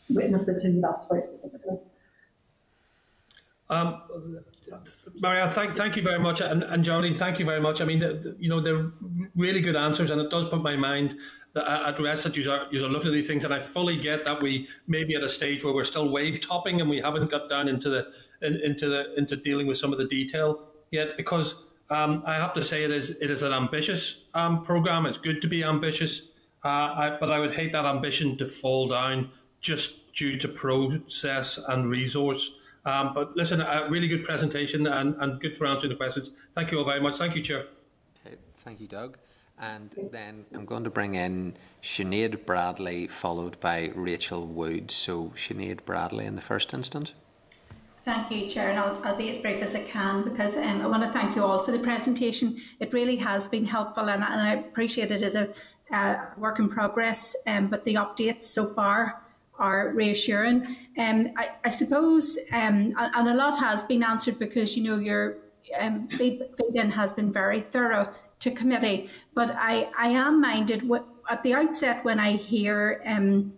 witnesses who you've asked about specifically. Um, Maria, thank, thank you very much, and, and Geraldine, thank you very much. I mean, the, the, you know, they're really good answers, and it does put my mind that, at rest that you are, you are looking at these things, and I fully get that we may be at a stage where we're still wave topping and we haven't got down into the in, into the into dealing with some of the detail yet, because um, I have to say it is it is an ambitious um, program. It's good to be ambitious, uh, I, but I would hate that ambition to fall down just due to process and resource. Um, but listen, a really good presentation and, and good for answering the questions. Thank you all very much. Thank you, Chair. Okay, thank you, Doug. And then I'm going to bring in Sinead Bradley, followed by Rachel Wood. So Sinead Bradley in the first instance. Thank you, Chair, and I'll, I'll, be as brief as I can because um, I want to thank you all for the presentation. It really has been helpful, and, and I appreciate it as a uh, work in progress, um, but the updates so far are reassuring. Um, I, I suppose, um, and a lot has been answered because you know your um, feed, feed in has been very thorough to committee. But I, I am minded at the outset when I hear, um,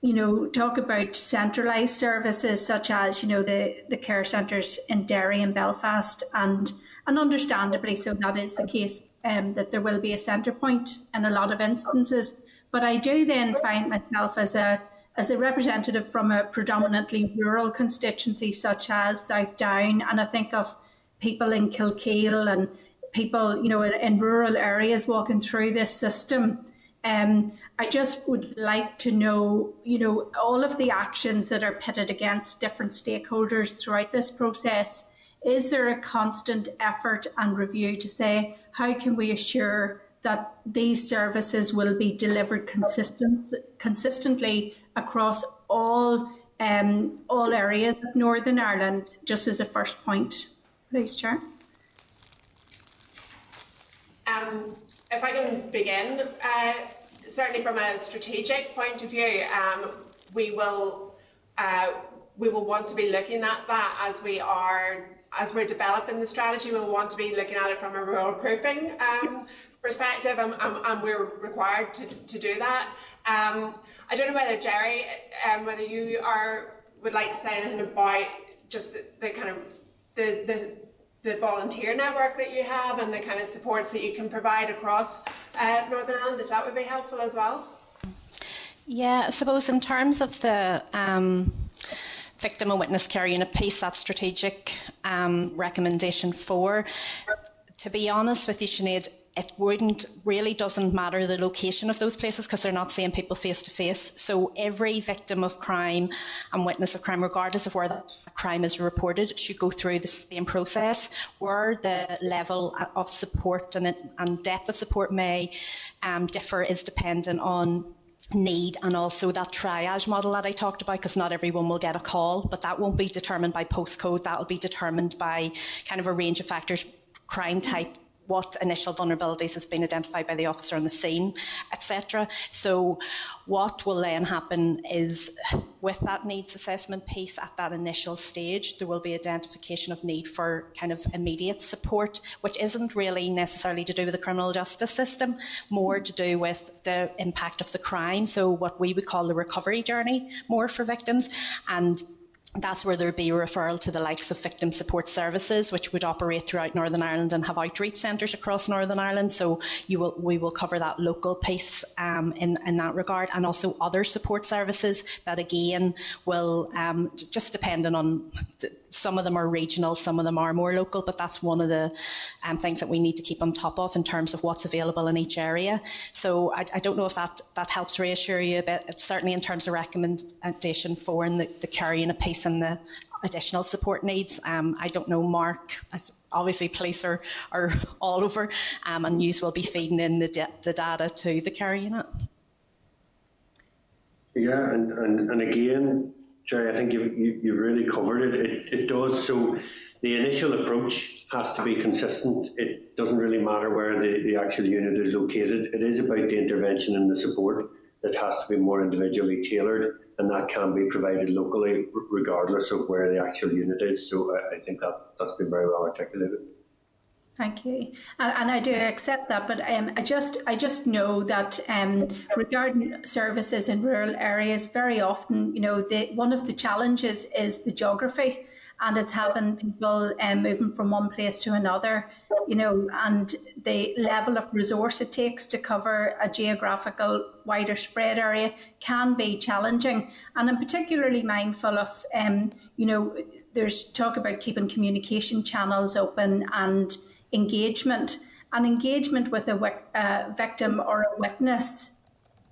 you know, talk about centralised services such as you know the the care centres in Derry and Belfast, and and understandably so that is the case. Um, that there will be a centre point in a lot of instances. But I do then find myself as a as a representative from a predominantly rural constituency such as South Down, and I think of people in Kilkeel and people, you know, in, in rural areas walking through this system. Um, I just would like to know, you know, all of the actions that are pitted against different stakeholders throughout this process. Is there a constant effort and review to say how can we assure that these services will be delivered consistent, consistently across all um, all areas of Northern Ireland, just as a first point. Please, Chair. Um, if I can begin, uh, certainly from a strategic point of view, um, we will uh, we will want to be looking at that as we are as we're developing the strategy. We'll want to be looking at it from a rural proofing um, perspective, and, and, and, we're required to, to do that. Um, I don't know whether Gerry, um, whether you are would like to say anything about just the, the kind of the, the the volunteer network that you have and the kind of supports that you can provide across uh, Northern Ireland, if that would be helpful as well. Yeah, I suppose in terms of the um, victim and witness care unit piece, that strategic um, recommendation four, to be honest with you, Sinead, it wouldn't really doesn't matter the location of those places because they're not seeing people face to face. So every victim of crime and witness of crime, regardless of where the crime is reported, should go through the same process. Where the level of support and, and depth of support may um, differ is dependent on need and also that triage model that I talked about because not everyone will get a call but that won't be determined by postcode that will be determined by kind of a range of factors crime type what initial vulnerabilities has been identified by the officer on the scene, etc. So, what will then happen is with that needs assessment piece at that initial stage, there will be identification of need for kind of immediate support, which isn't really necessarily to do with the criminal justice system, more to do with the impact of the crime. So, what we would call the recovery journey more for victims and that's where there'd be a referral to the likes of victim support services, which would operate throughout Northern Ireland and have outreach centres across Northern Ireland. So you will, we will cover that local piece um, in, in that regard, and also other support services that again will um, just depending on some of them are regional, some of them are more local, but that's one of the um, things that we need to keep on top of in terms of what's available in each area. So I, I don't know if that, that helps reassure you a bit, certainly in terms of recommendation four and the, the carrying a piece and the additional support needs. Um, I don't know, Mark, obviously police are, are all over um, and news will be feeding in the, the data to the care unit. Yeah, and, and, and again, Gerry, I think you, you, you've really covered it. it. It does. So the initial approach has to be consistent. It doesn't really matter where the, the actual unit is located. It is about the intervention and the support that has to be more individually tailored, and that can be provided locally, regardless of where the actual unit is. So I, I think that that's been very well articulated. Thank you, and, and, I do accept that. But um, I just I just know that um, regarding services in rural areas, very often, you know, the, one of the challenges is the geography, and it's having people um, moving from one place to another, you know, and the level of resource it takes to cover a geographical wider spread area can be challenging. And I'm particularly mindful of, um, you know, there's talk about keeping communication channels open and engagement. And engagement with a uh, victim or a witness,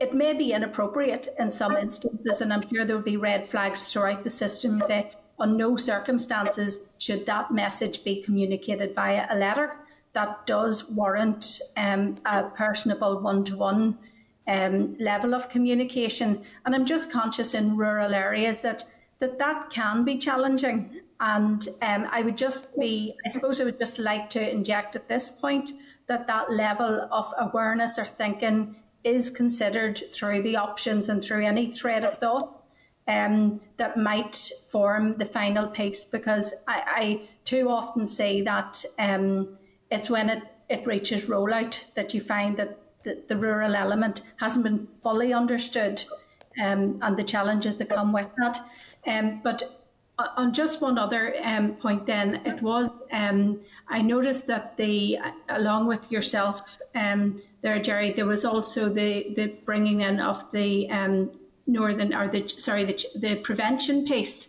it may be inappropriate in some instances, and I'm sure there will be red flags throughout the system. You say, on no circumstances should that message be communicated via a letter. That does warrant um, a personable one to one level of communication. And I'm just conscious in rural areas that that, that can be challenging. And um, I would just be, I suppose I would just like to inject at this point that that level of awareness or thinking is considered through the options and through any thread of thought um, that might form the final piece because I, I too often say that um, it's when it, it reaches rollout that you find that the, the rural element hasn't been fully understood um, and the challenges that come with that. Um, but on just one other um, point, then it was um, I noticed that the along with yourself um, there, Gerry, there was also the the bringing in of the um, northern or the sorry the the prevention piece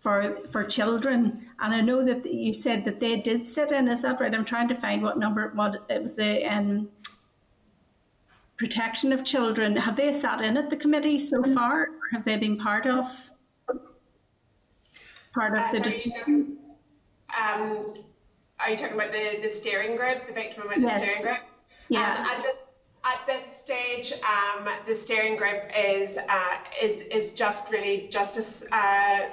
for for children, and I know that you said that they did sit in. Is that right? I'm trying to find what number what it was the um, protection of children. Have they sat in at the committee so far? Or have they been part of? Part of uh, the? Um, are you talking about the, the steering group, the victim and yes. steering group? Yeah. Um, at this at this stage, um, the steering group is uh, is is just really justice uh,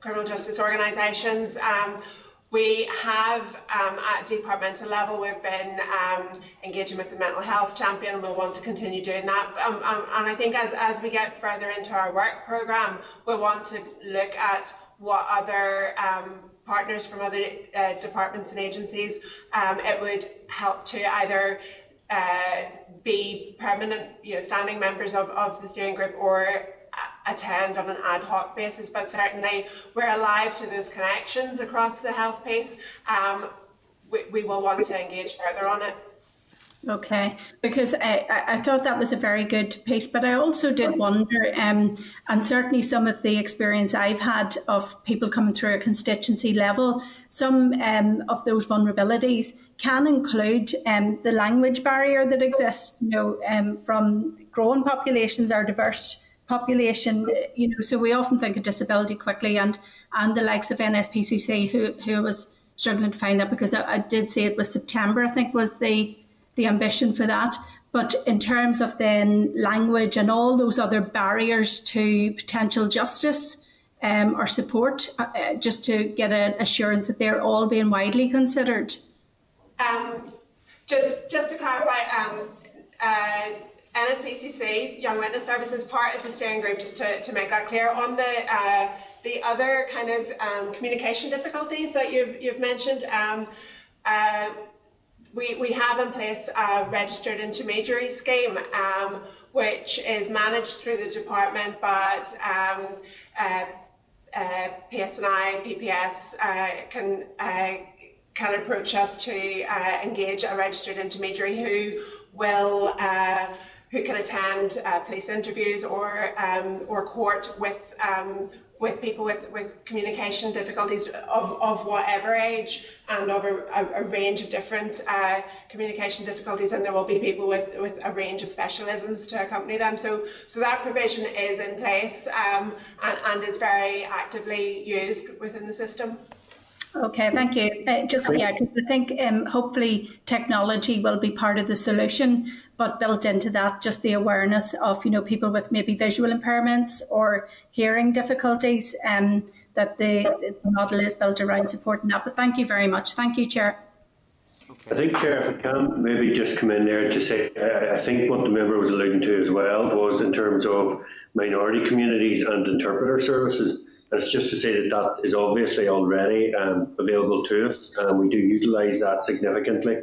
criminal justice organisations. Um, we have um, at departmental level, we've been um, engaging with the mental health champion and we'll want to continue doing that. Um, and I think as, as we get further into our work programme, we want to look at what other um, partners from other uh, departments and agencies um, it would help to either uh, be permanent, you know, standing members of, of the steering group or attend on an ad hoc basis, but certainly we're alive to those connections across the health piece. Um, we, we will want to engage further on it. Okay, because I, I thought that was a very good piece, but I also did wonder, um, and certainly some of the experience I've had of people coming through a constituency level, some um, of those vulnerabilities can include um, the language barrier that exists, you know, um, from growing populations or diverse population, you know, so we often think of disability quickly and, and the likes of NSPCC who, who was struggling to find that because I, I did say it was September, I think was the the ambition for that. But in terms of then language and all those other barriers to potential justice um, or support, uh, uh, just to get an assurance that they're all being widely considered. Um, just, just to clarify, um, uh, NSPCC, Young Witness Services, part of the steering group, just to, to make that clear. On the uh, the other kind of um, communication difficulties that you've, you've mentioned, um, uh, we, we have in place a registered intermediary scheme, um, which is managed through the department, but um, uh, uh, PSNI, PPS uh, can uh, can approach us to uh, engage a registered intermediary who will uh, who can attend police interviews or um, or court with um, with people with, with communication difficulties of, of whatever age and of a, a, a range of different uh, communication difficulties and there will be people with, with a range of specialisms to accompany them. So, so that provision is in place um, and, and is very actively used within the system. Okay, thank you. Uh, just yeah, because I think um, hopefully technology will be part of the solution, but built into that, just the awareness of you know people with maybe visual impairments or hearing difficulties. Um, that the, the model is built around supporting that. But thank you very much. Thank you, Chair. I think, Chair, if I can maybe just come in there to say, I think what the member was alluding to as well was in terms of minority communities and interpreter services. It's just to say that that is obviously already um, available to us, and we do utilise that significantly.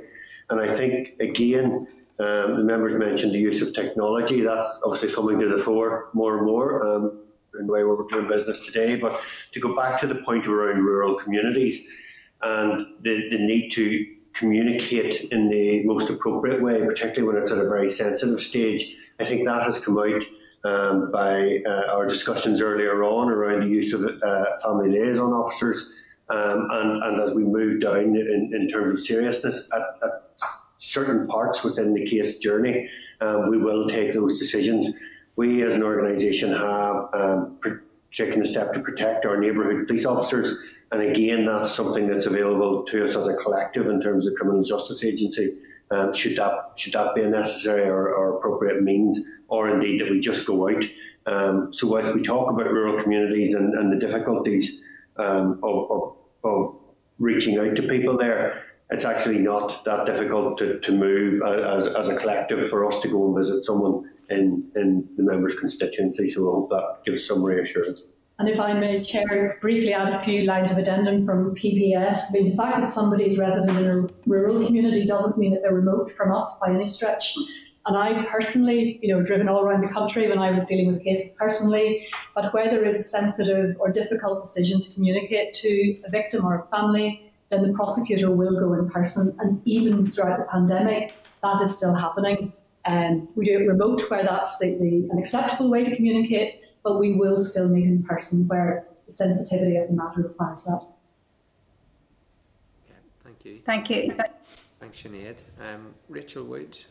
And I think, again, um, the members mentioned the use of technology. That's obviously coming to the fore more and more um, in the way we're doing business today. But to go back to the point around rural communities and the, the need to communicate in the most appropriate way, particularly when it's at a very sensitive stage, I think that has come out um, by uh, our discussions earlier on around the use of uh, family liaison officers. Um, and, and as we move down in, in terms of seriousness at, at certain parts within the case journey, um, we will take those decisions. We as an organisation have um, taken a step to protect our neighbourhood police officers. And again, that's something that's available to us as a collective in terms of criminal justice agency. Um, should that should that be a necessary or, or appropriate means or indeed that we just go out. Um, so as we talk about rural communities and, and the difficulties um, of, of, of, reaching out to people there, it's actually not that difficult to, to move as, as a collective for us to go and visit someone in, in the members' constituency. So I hope that gives some reassurance. And if I may, Chair, briefly add a few lines of addendum from PPS. I mean, the fact that somebody's resident in a rural community doesn't mean that they're remote from us by any stretch. And I personally, you know, driven all around the country when I was dealing with cases personally, but where there is a sensitive or difficult decision to communicate to a victim or a family, then the prosecutor will go in person. And even throughout the pandemic, that is still happening. And um, we do it remote where that's the, the, an acceptable way to communicate, but we will still meet in person where the sensitivity of the matter requires that. Yeah, thank you. Thank you. Thanks, Sinead. Um, Rachel Woods.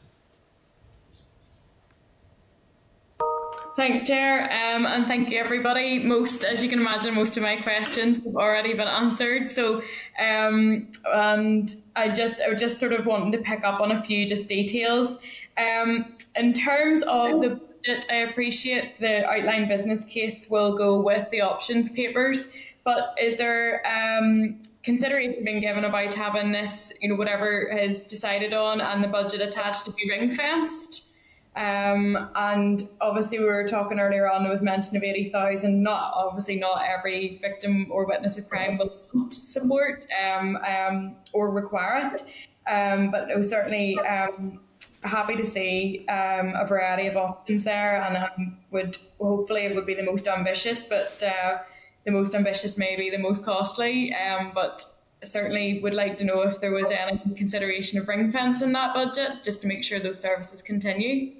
Thanks, Chair, um, and thank you, everybody. Most, as you can imagine, most of my questions have already been answered. So, um, and I just, I just sort of wanting to pick up on a few just details. Um, in terms of the budget, I appreciate the outline business case will go with the options papers, but is there um, consideration being given about having this, you know, whatever is decided on and the budget attached to be ring fenced? Um, and obviously, we were talking earlier on, there was mention of 80,000. Not obviously, not every victim or witness of crime will support um, um, or require it. Um, but it was certainly um, happy to see um, a variety of options there, and um, would hopefully it would be the most ambitious, but uh, the most ambitious may be the most costly. Um, but certainly would like to know if there was any consideration of ring fence in that budget, just to make sure those services continue.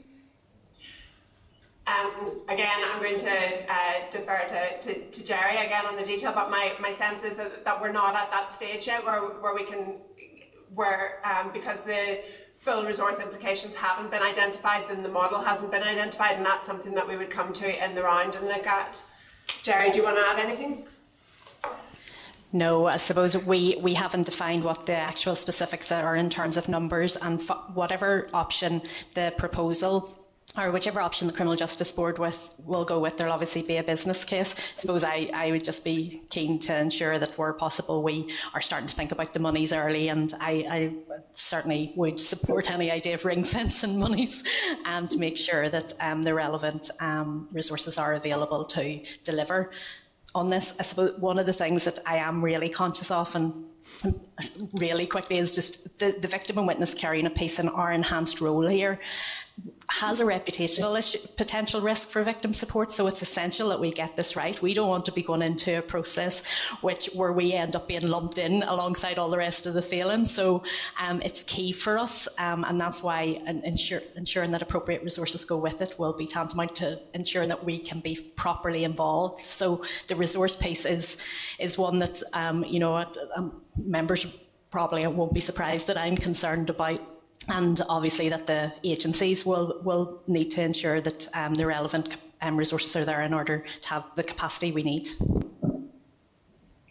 Um, again, I'm going to uh, defer to, to, to, Gerry again on the detail, but my, my sense is that, that we're not at that stage yet where, where we can, where um, because the full resource implications haven't been identified, then the model hasn't been identified, and that's something that we would come to in the round and look at. Gerry, do you want to add anything? No, I suppose we, we haven't defined what the actual specifics are in terms of numbers, and whatever option the proposal or whichever option the Criminal Justice Board with will go with, there'll obviously be a business case. I suppose I, I would just be keen to ensure that where possible we are starting to think about the monies early and I, I certainly would support any idea of ring fencing monies um, to make sure that um, the relevant um, resources are available to deliver on this. I suppose one of the things that I am really conscious of and really quickly is just the, the victim and witness carrying a piece in our enhanced role here has a reputational issue, potential risk for victim support. So it's essential that we get this right. We don't want to be going into a process which where we end up being lumped in alongside all the rest of the feelings. So um, it's key for us, um, and that's why ensure, ensuring that appropriate resources go with it will be tantamount to ensuring that we can be properly involved. So the resource piece is is one that um, you know um, members probably won't be surprised that I'm concerned about and obviously that the agencies will will need to ensure that um, the relevant um, resources are there in order to have the capacity we need.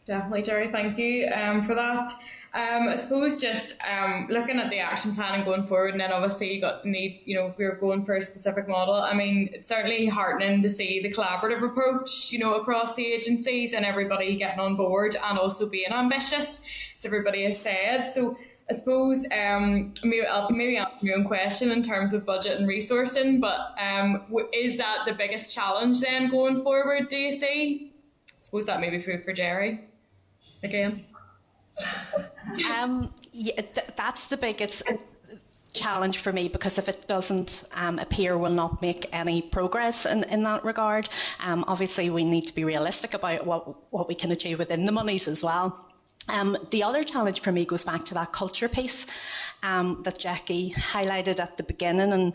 Definitely, Gerry. Thank you um, for that. Um, I suppose just um, looking at the action plan and going forward, and then obviously you got need, you know, we are going for a specific model. I mean, it's certainly heartening to see the collaborative approach, you know, across the agencies and everybody getting on board and also being ambitious, as everybody has said. So I suppose um, maybe I'll maybe answer my own question in terms of budget and resourcing, but um, is that the biggest challenge then going forward? Do you see? I suppose that may be for Gerry again. Um, yeah, th- that's the biggest challenge for me because if it doesn't um, appear we'll not make any progress in, in that regard. Um, obviously, we need to be realistic about what, what we can achieve within the monies as well. Um, the other challenge for me goes back to that culture piece um, that Jacqui highlighted at the beginning, and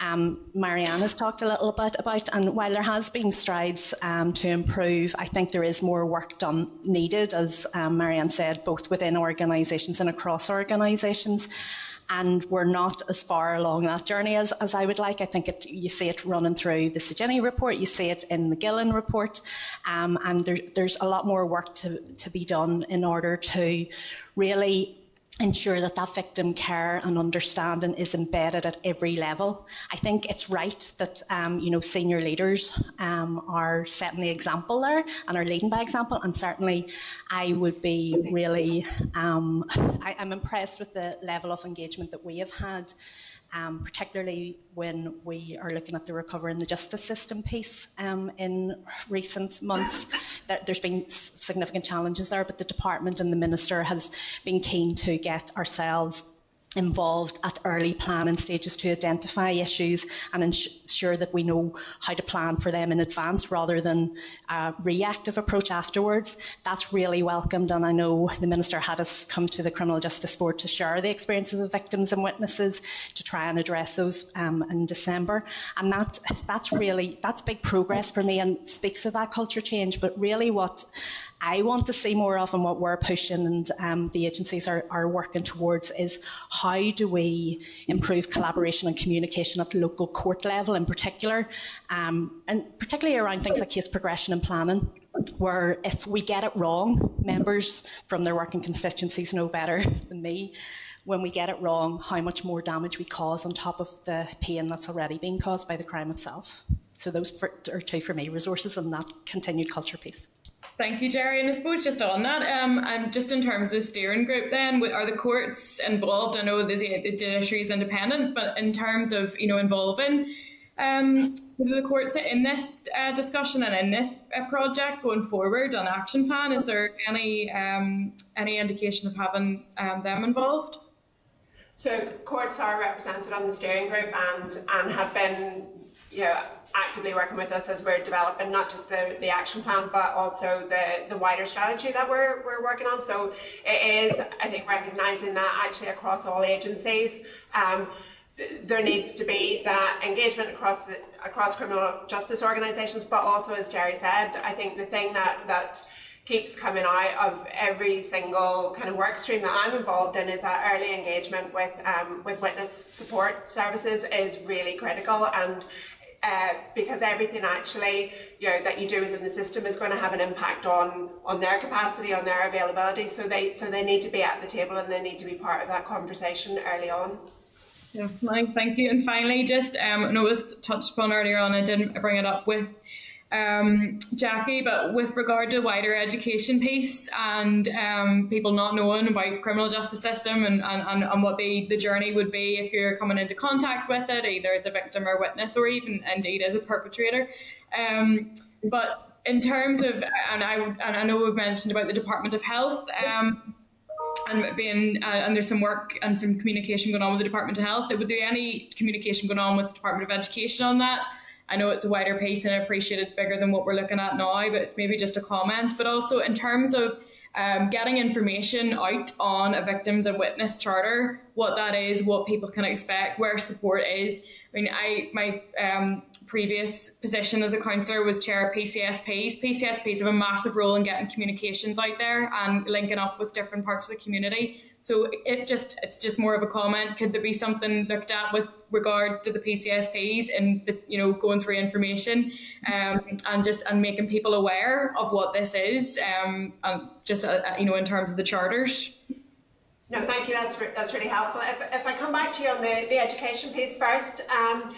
um, Marianne has talked a little bit about. And while there has been strides um, to improve, I think there is more work done needed, as um, Marianne said, both within organisations and across organisations and we're not as far along that journey as, as I would like. I think it, you see it running through the CJINI report, you see it in the Gillen report, um, and there, there's a lot more work to, to be done in order to really ensure that that victim care and understanding is embedded at every level. I think it's right that um, you know senior leaders um, are setting the example there and are leading by example. And certainly, I would be really um, I, I'm impressed with the level of engagement that we have had um, particularly when we are looking at the recovery in the justice system piece um, in recent months. There, has been significant challenges there, but the department and the minister has been keen to get ourselves involved at early planning stages to identify issues and ensure that we know how to plan for them in advance rather than a reactive approach afterwards. That's really welcomed and I know the Minister had us come to the Criminal Justice Board to share the experiences of victims and witnesses to try and address those um, in December and that that's really that's big progress for me and speaks of that culture change but really what I want to see more of and what we're pushing and um, the agencies are, are working towards is how do we improve collaboration and communication at the local court level in particular, um, and particularly around things like case progression and planning, where if we get it wrong, members from their working constituencies know better than me when we get it wrong, how much more damage we cause on top of the pain that's already being caused by the crime itself. So those are two for me, resources and that continued culture piece. Thank you, Gerry. And I suppose just on that, um, and just in terms of the steering group, then are the courts involved? I know the, the judiciary is independent, but in terms of you know involving um, the courts in this uh, discussion and in this uh, project going forward on action plan, is there any um, any indication of having um, them involved? So courts are represented on the steering group and and have been you know actively working with us as we're developing not just the, the action plan but also the, the wider strategy that we're, we're working on. So it is, I think, recognising that actually across all agencies, um, there needs to be that engagement across the, across criminal justice organisations, but also, as Gerry said, I think the thing that that keeps coming out of every single kind of work stream that I'm involved in is that early engagement with um, with witness support services is really critical and uh, because everything actually you know that you do within the system is going to have an impact on on their capacity on their availability. So they so they need to be at the table and they need to be part of that conversation early on. Yeah thank you. And finally just um know touched upon earlier on I didn't bring it up with um, Jacqui, but with regard to wider education piece and um, people not knowing about criminal justice system and, and, and, and what the, the journey would be if you're coming into contact with it, either as a victim or witness or even indeed as a perpetrator. Um, but in terms of, and I, and I know we've mentioned about the Department of Health, um, and being uh, and there's some work and some communication going on with the Department of Health. There would be any communication going on with the Department of Education on that. I know it's a wider piece and I appreciate it's bigger than what we're looking at now, but it's maybe just a comment. But also in terms of um, getting information out on a victims and witness charter, what that is, what people can expect, where support is. I mean, I my um, previous position as a councillor was chair of PCSPs. PCSPs have a massive role in getting communications out there and linking up with different parts of the community. So it just it's just more of a comment. Could there be something looked at with regard to the PCSPs and the, you know going through information um, and just and making people aware of what this is um, and just uh, uh, you know in terms of the charters. No, thank you. That's re that's really helpful. If, if I come back to you on the, the education piece first, um,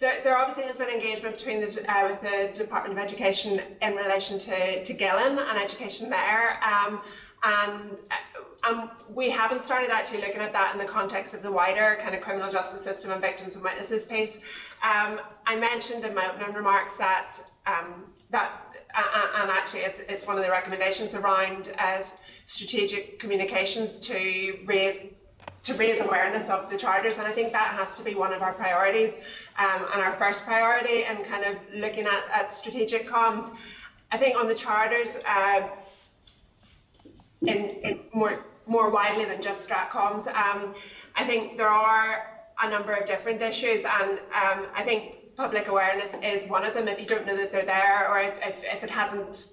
there, there obviously has been engagement between the uh, with the Department of Education in relation to to Gillen and education there, um, and. Uh, um, we haven't started actually looking at that in the context of the wider kind of criminal justice system and victims and witnesses piece. Um, I mentioned in my opening remarks that um, that uh, and actually it's, it's one of the recommendations around as strategic communications to raise to raise awareness of the charters and I think that has to be one of our priorities um, and our first priority and kind of looking at, at strategic comms. I think on the charters uh, in, in more more widely than just stratcoms. Um, I think there are a number of different issues, and um, I think public awareness is one of them. If you don't know that they're there, or if, if, if it hasn't,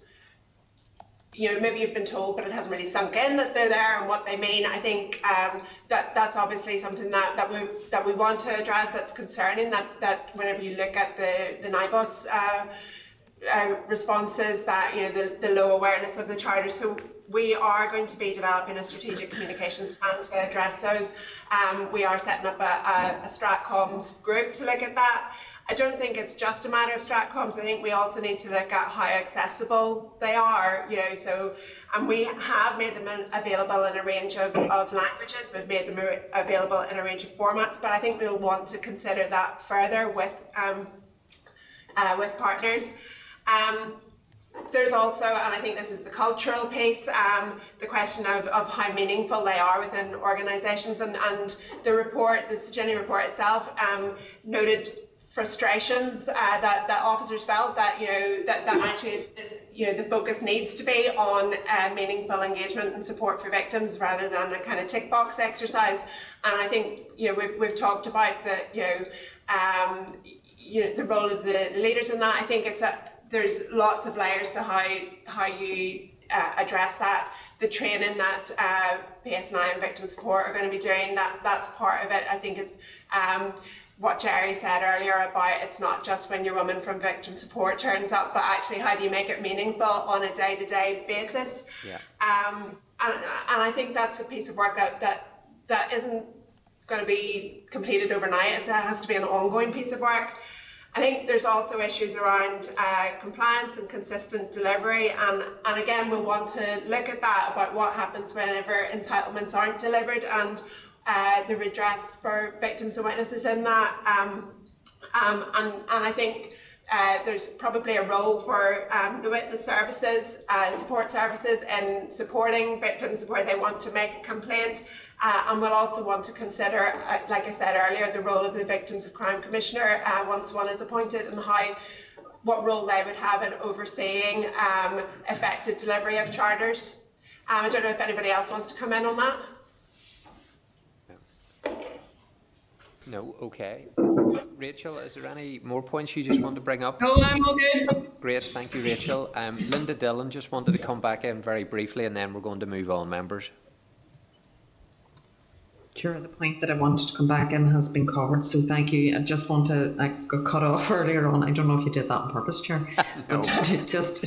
you know, maybe you've been told, but it hasn't really sunk in that they're there and what they mean. I think um, that that's obviously something that, that we that we want to address. That's concerning. That that whenever you look at the the NIBOS. Uh, uh, responses that you know the, the low awareness of the charter so we are going to be developing a strategic communications plan to address those. Um, we are setting up a, a, a Stratcoms group to look at that. I don't think it's just a matter of Stratcoms. I think we also need to look at how accessible they are. You know, so and we have made them available in a range of, of languages. We've made them available in a range of formats, but I think we'll want to consider that further with um, uh, with partners. Um, there's also, and I think this is the cultural piece, um, the question of, of how meaningful they are within organisations. And, and the report, the Jenny report itself, um, noted frustrations uh, that, that officers felt that, you know, that, that actually, you know, the focus needs to be on uh, meaningful engagement and support for victims rather than a kind of tick box exercise. And I think, you know, we've, we've talked about the, you know, um, you know, the role of the leaders in that. I think it's a, there's lots of layers to how how you uh, address that. The training that uh, PSNI and victim support are going to be doing that that's part of it. I think it's um, what Gerry said earlier about it's not just when your woman from victim support turns up, but actually how do you make it meaningful on a day to day basis. Yeah. Um, and, and I think that's a piece of work that that that isn't going to be completed overnight. It has to be an ongoing piece of work. I think there's also issues around uh, compliance and consistent delivery, and, and again, we'll want to look at that about what happens whenever entitlements aren't delivered and uh, the redress for victims and witnesses in that. Um, um, and, and I think uh, there's probably a role for um, the witness services, uh, support services in supporting victims where they want to make a complaint Uh, and we'll also want to consider, uh, like I said earlier, the role of the Victims of Crime Commissioner uh, once one is appointed and how what role they would have in overseeing um, effective delivery of charters. Um, I don't know if anybody else wants to come in on that. No, okay. Rachel, is there any more points you just want to bring up? No, I'm all good. Great, thank you, Rachel. Um, Linda Dillon just wanted to come back in very briefly and then we're going to move on, members. Sure, the point that I wanted to come back in has been covered, so thank you. I just want to, I got cut off earlier on. I don't know if you did that on purpose, Chair. no. But just,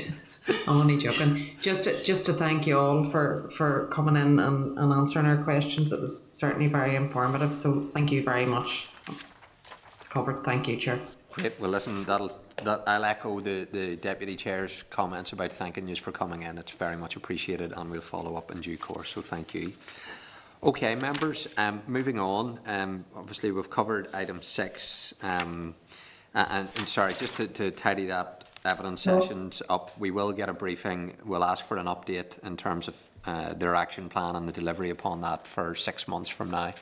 I'm only joking. Just to, just to thank you all for, for coming in and, and answering our questions. It was certainly very informative, so thank you very much. It's covered. Thank you, Chair. Great. Well, listen, that'll, that, I'll echo the, the Deputy Chair's comments about thanking you for coming in. It's very much appreciated and we'll follow up in due course, so thank you. Okay, members, um, moving on. Um, obviously, we've covered item six. Um, and, and, sorry, just to, to tidy that evidence sessions up, we will get a briefing. We'll ask for an update in terms of uh, their action plan and the delivery upon that for six months from now.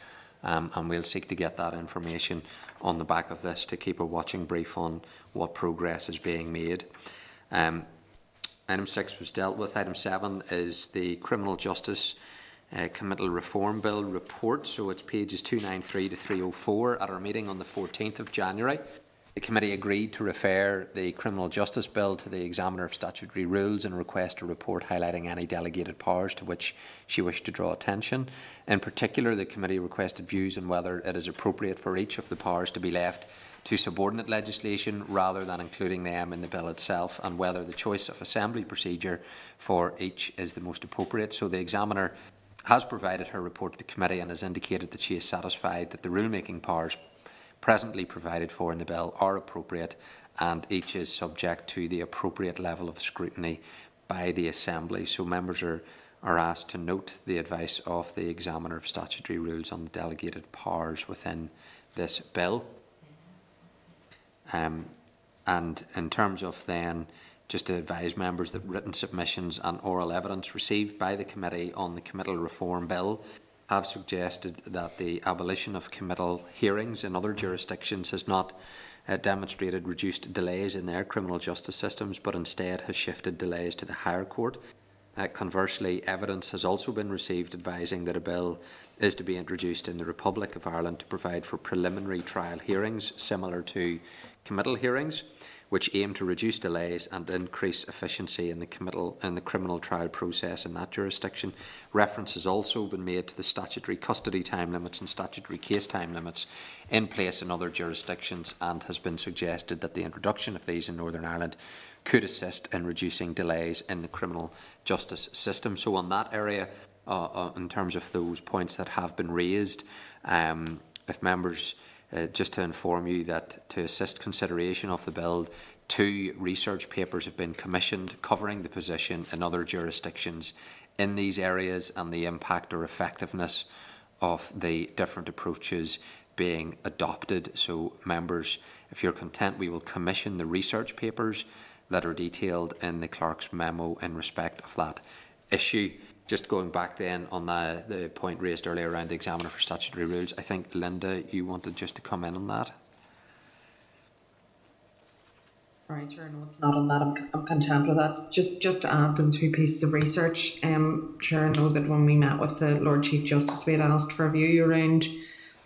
Um, and we'll seek to get that information on the back of this to keep a watching brief on what progress is being made. Um, item six was dealt with. Item seven is the criminal justice uh, Committal Reform Bill report. So it's pages 293 to 304 at our meeting on the 14th of January. The committee agreed to refer the Criminal Justice Bill to the Examiner of Statutory Rules and request a report highlighting any delegated powers to which she wished to draw attention. In particular, the committee requested views on whether it is appropriate for each of the powers to be left to subordinate legislation rather than including them in the bill itself and whether the choice of assembly procedure for each is the most appropriate. So the examiner has provided her report to the committee and has indicated that she is satisfied that the rulemaking powers presently provided for in the bill are appropriate and each is subject to the appropriate level of scrutiny by the Assembly. So members are, are asked to note the advice of the Examiner of Statutory Rules on the delegated powers within this bill. Um, and in terms of then just to advise members that written submissions and oral evidence received by the committee on the committal reform bill have suggested that the abolition of committal hearings in other jurisdictions has not uh, demonstrated reduced delays in their criminal justice systems, but instead has shifted delays to the higher court. Uh, conversely, evidence has also been received advising that a bill is to be introduced in the Republic of Ireland to provide for preliminary trial hearings similar to committal hearings which aim to reduce delays and increase efficiency in the, committal, in the criminal trial process in that jurisdiction. Reference has also been made to the statutory custody time limits and statutory case time limits in place in other jurisdictions and has been suggested that the introduction of these in Northern Ireland could assist in reducing delays in the criminal justice system. So on that area, uh, uh, in terms of those points that have been raised, um, if members uh, just to inform you that to assist consideration of the bill, two research papers have been commissioned covering the position in other jurisdictions in these areas and the impact or effectiveness of the different approaches being adopted. So members, if you're content, we will commission the research papers that are detailed in the clerk's memo in respect of that issue. Just going back then on the, the point raised earlier around the examiner for statutory rules, I think, Linda, you wanted just to come in on that. Sorry, Chair, no, it's not on that. I'm, I'm content with that. Just just to add to the two pieces of research, um, Chair, I know that when we met with the Lord Chief Justice, we had asked for a view around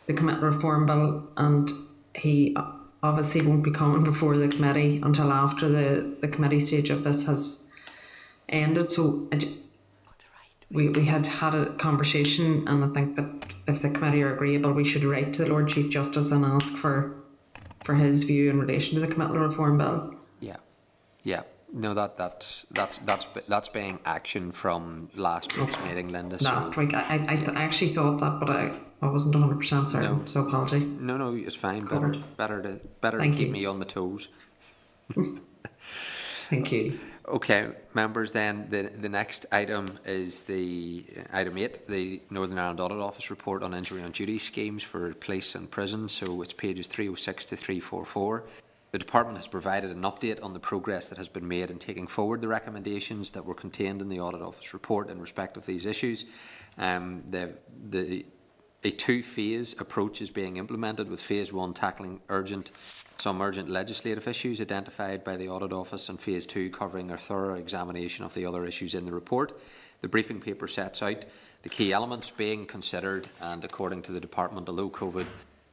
the committal reform bill, and he obviously won't be coming before the committee until after the, the committee stage of this has ended. So we, we had had a conversation, and I think that if the committee are agreeable, we should write to the Lord Chief Justice and ask for for his view in relation to the committal reform bill. Yeah, yeah. No, that that's that's that's that's being action from last week's okay. meeting, Linda. Last so, week, I I, yeah. I, actually thought that, but I, I wasn't one hundred percent certain. No. So apologies. No, no, it's fine. Better better to better Thank to keep you. me on my toes. Thank you. Okay, members, then the, the next item is the item 8, the Northern Ireland Audit Office report on injury on duty schemes for police and prisons. So it's pages 306 to 344. The Department has provided an update on the progress that has been made in taking forward the recommendations that were contained in the Audit Office report in respect of these issues. Um, the, the a two-phase approach is being implemented, with phase one tackling urgent, some urgent legislative issues identified by the Audit Office, and phase two covering a thorough examination of the other issues in the report. The briefing paper sets out the key elements being considered, and according to the department, although COVID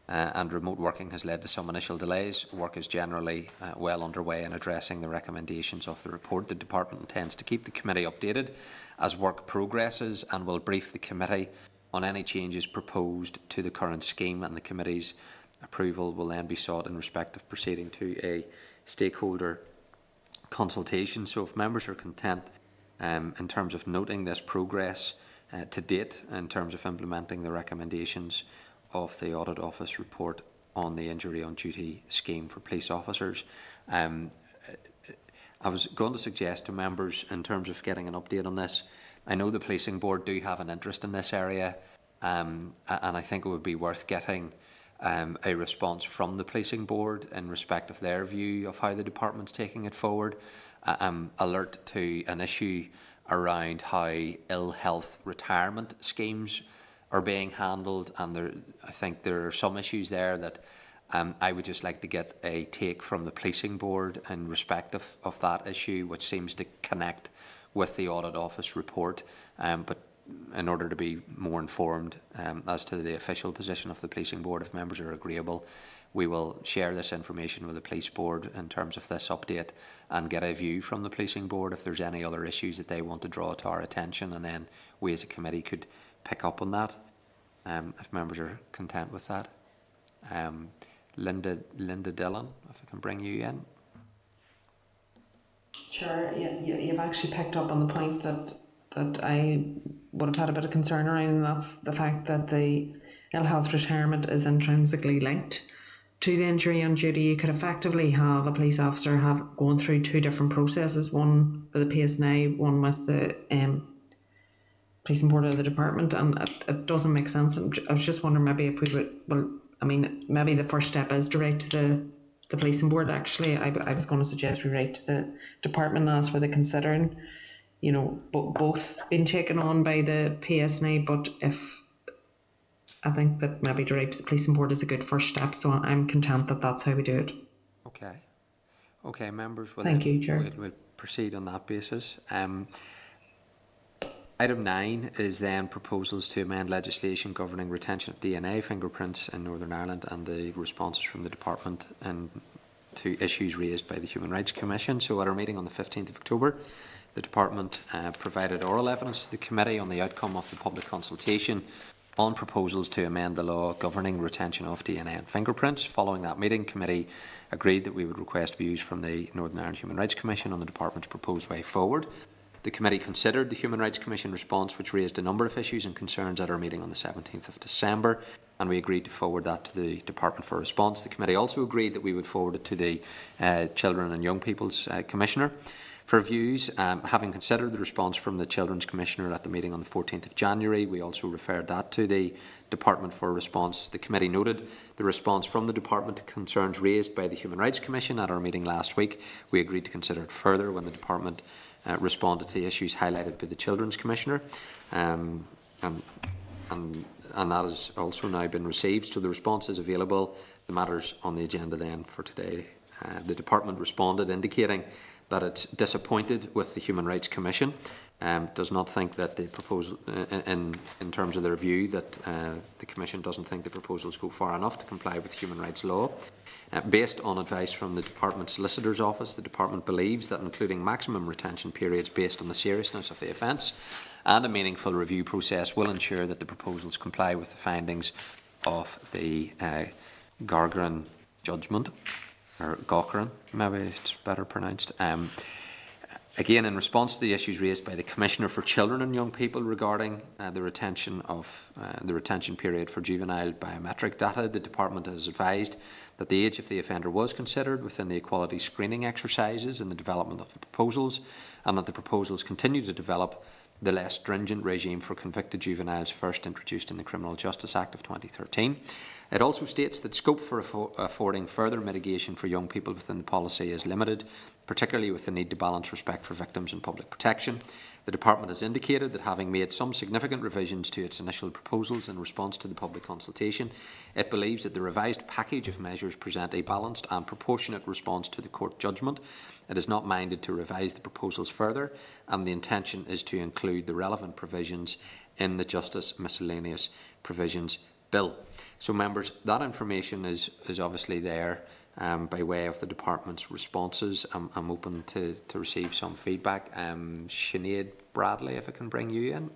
uh, and remote working has led to some initial delays. Work is generally uh, well underway in addressing the recommendations of the report. The Department intends to keep the committee updated as work progresses and will brief the committee on any changes proposed to the current scheme and the committee's approval will then be sought in respect of proceeding to a stakeholder consultation. So if members are content um, in terms of noting this progress uh, to date in terms of implementing the recommendations of the Audit Office report on the injury on duty scheme for police officers. Um, I was going to suggest to members in terms of getting an update on this. I know the policing board do have an interest in this area, um, and I think it would be worth getting um, a response from the policing board in respect of their view of how the department's taking it forward. I'm alert to an issue around how ill health retirement schemes are being handled, and there, I think there are some issues there that um, I would just like to get a take from the policing board in respect of, of that issue, which seems to connect with the audit office report. Um, but in order to be more informed um, as to the official position of the policing board, if members are agreeable, we will share this information with the police board in terms of this update and get a view from the policing board if there's any other issues that they want to draw to our attention, and then we as a committee could pick up on that um, if members are content with that. Um, Linda, Linda Dillon, if I can bring you in. Sure, yeah, you, you've actually picked up on the point that that I would have had a bit of concern around, and that's the fact that the ill health retirement is intrinsically linked to the injury on duty. You could effectively have a police officer have gone through two different processes, one with the PSNI, one with the um, and board of the department, and it, it doesn't make sense. And I was just wondering maybe if we would, well, I mean, maybe the first step is to write to the the policing board. Actually, I, I was going to suggest we write to the department and ask for the considering, you know, bo- both being taken on by the PSNI, but if I think that maybe write to the policing board is a good first step. So I'm content that that's how we do it. Okay. Okay, members. Well, Thank you, Chair. We'll, we'll proceed on that basis. Um, Item 9 is then proposals to amend legislation governing retention of DNA fingerprints in Northern Ireland and the responses from the Department and to issues raised by the Human Rights Commission. So at our meeting on the 15th of October, the Department uh, provided oral evidence to the Committee on the outcome of the public consultation on proposals to amend the law governing retention of DNA and fingerprints. Following that meeting, Committee agreed that we would request views from the Northern Ireland Human Rights Commission on the Department's proposed way forward. The committee considered the Human Rights Commission response, which raised a number of issues and concerns at our meeting on the 17th of December, and we agreed to forward that to the Department for response. The committee also agreed that we would forward it to the uh, Children and Young People's uh, Commissioner for views. Um, having considered the response from the Children's Commissioner at the meeting on the 14th of January, we also referred that to the Department for response. The committee noted the response from the Department to concerns raised by the Human Rights Commission at our meeting last week. We agreed to consider it further when the Department uh, responded to the issues highlighted by the Children's Commissioner. Um, and, and, and that has also now been received. So the response is available. The matters on the agenda then for today. Uh, the Department responded indicating that it's disappointed with the Human Rights Commission, um, does not think that the proposal, uh, in, in terms of their view, that uh, the Commission doesn't think the proposals go far enough to comply with human rights law. Uh, based on advice from the Department Solicitor's Office, the Department believes that including maximum retention periods based on the seriousness of the offence and a meaningful review process will ensure that the proposals comply with the findings of the uh, Gargarin judgment, or Gaughran, maybe it's better pronounced. Um, Again, in response to the issues raised by the Commissioner for Children and Young People regarding uh, the retention of uh, the retention period for juvenile biometric data, the Department has advised that the age of the offender was considered within the equality screening exercises in the development of the proposals, and that the proposals continue to develop the less stringent regime for convicted juveniles first introduced in the Criminal Justice Act of 2013. It also states that scope for affording further mitigation for young people within the policy is limited particularly with the need to balance respect for victims and public protection. The Department has indicated that having made some significant revisions to its initial proposals in response to the public consultation, it believes that the revised package of measures present a balanced and proportionate response to the court judgment. It is not minded to revise the proposals further, and the intention is to include the relevant provisions in the Justice Miscellaneous Provisions Bill. So, members, that information is, is obviously there um, by way of the department's responses. I'm, I'm open to, to receive some feedback. Um, Sinead Bradley, if I can bring you in.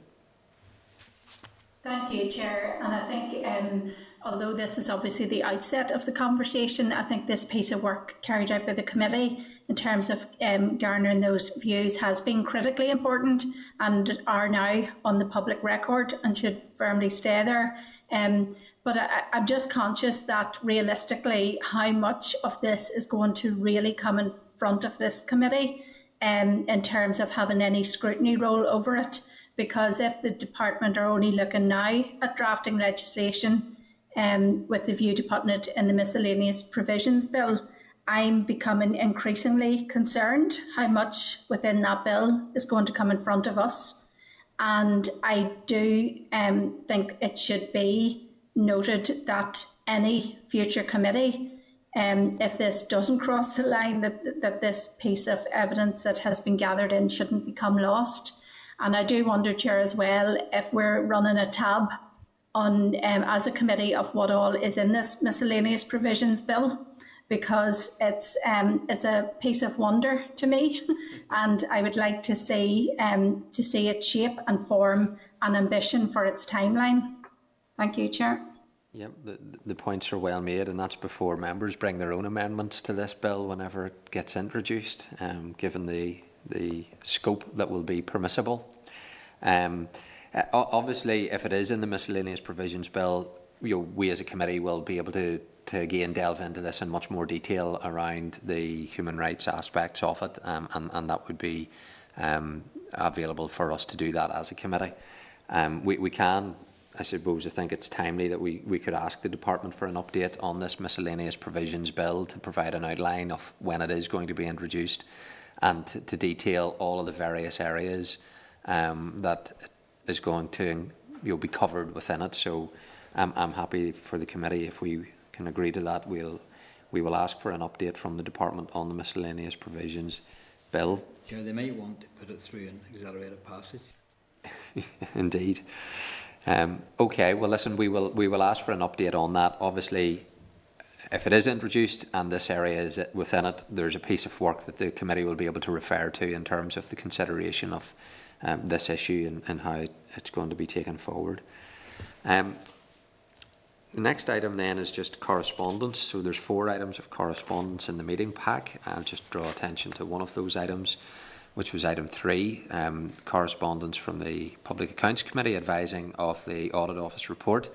Thank you, Chair. And I think, um, although this is obviously the outset of the conversation, I think this piece of work carried out by the committee in terms of um, garnering those views has been critically important and are now on the public record and should firmly stay there. Um, but I, I'm just conscious that realistically, how much of this is going to really come in front of this committee um, in terms of having any scrutiny role over it. Because if the department are only looking now at drafting legislation um, with the view to putting it in the miscellaneous provisions bill, I'm becoming increasingly concerned how much within that bill is going to come in front of us. And I do um, think it should be noted that any future committee, um, if this doesn't cross the line, that, that this piece of evidence that has been gathered in shouldn't become lost. And I do wonder, Chair, as well, if we're running a tab on, um, as a committee, of what all is in this miscellaneous provisions bill, because it's um, it's a piece of wonder to me, and I would like to see um, to see it shape and form an ambition for its timeline. Thank you, Chair. Yep, the, the points are well made, and that's before members bring their own amendments to this bill whenever it gets introduced, um, given the, the scope that will be permissible. Um, obviously, if it is in the miscellaneous provisions bill, you know, we as a committee will be able to, to again delve into this in much more detail around the human rights aspects of it, um, and, and that would be um, available for us to do that as a committee. Um, we, we can I suppose I think it's timely that we, we could ask the department for an update on this miscellaneous provisions bill to provide an outline of when it is going to be introduced and to, to detail all of the various areas um, that is going to you'll be covered within it. So um, I'm happy for the committee if we can agree to that. We'll we will ask for an update from the department on the miscellaneous provisions bill. You they might want to put it through an accelerated passage. Indeed. Um, okay, well, listen, we will we will ask for an update on that. Obviously, if it is introduced and this area is within it, there's a piece of work that the committee will be able to refer to in terms of the consideration of um, this issue and, and, how it's going to be taken forward. Um, the next item then is just correspondence. So there's four items of correspondence in the meeting pack. I'll just draw attention to one of those items which was item three, um, correspondence from the Public Accounts Committee advising of the Audit Office report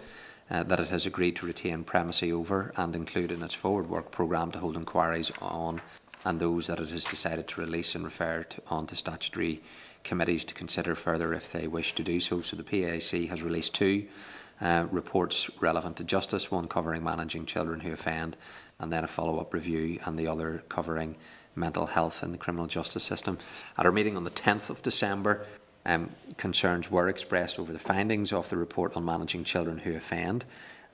uh, that it has agreed to retain primacy over and include in its forward work programme to hold inquiries on and those that it has decided to release and refer to, on to statutory committees to consider further if they wish to do so. So the PAC has released two uh, reports relevant to justice, one covering managing children who offend and then a follow-up review and the other covering mental health in the criminal justice system. At our meeting on the 10th of December, um, concerns were expressed over the findings of the report on managing children who offend,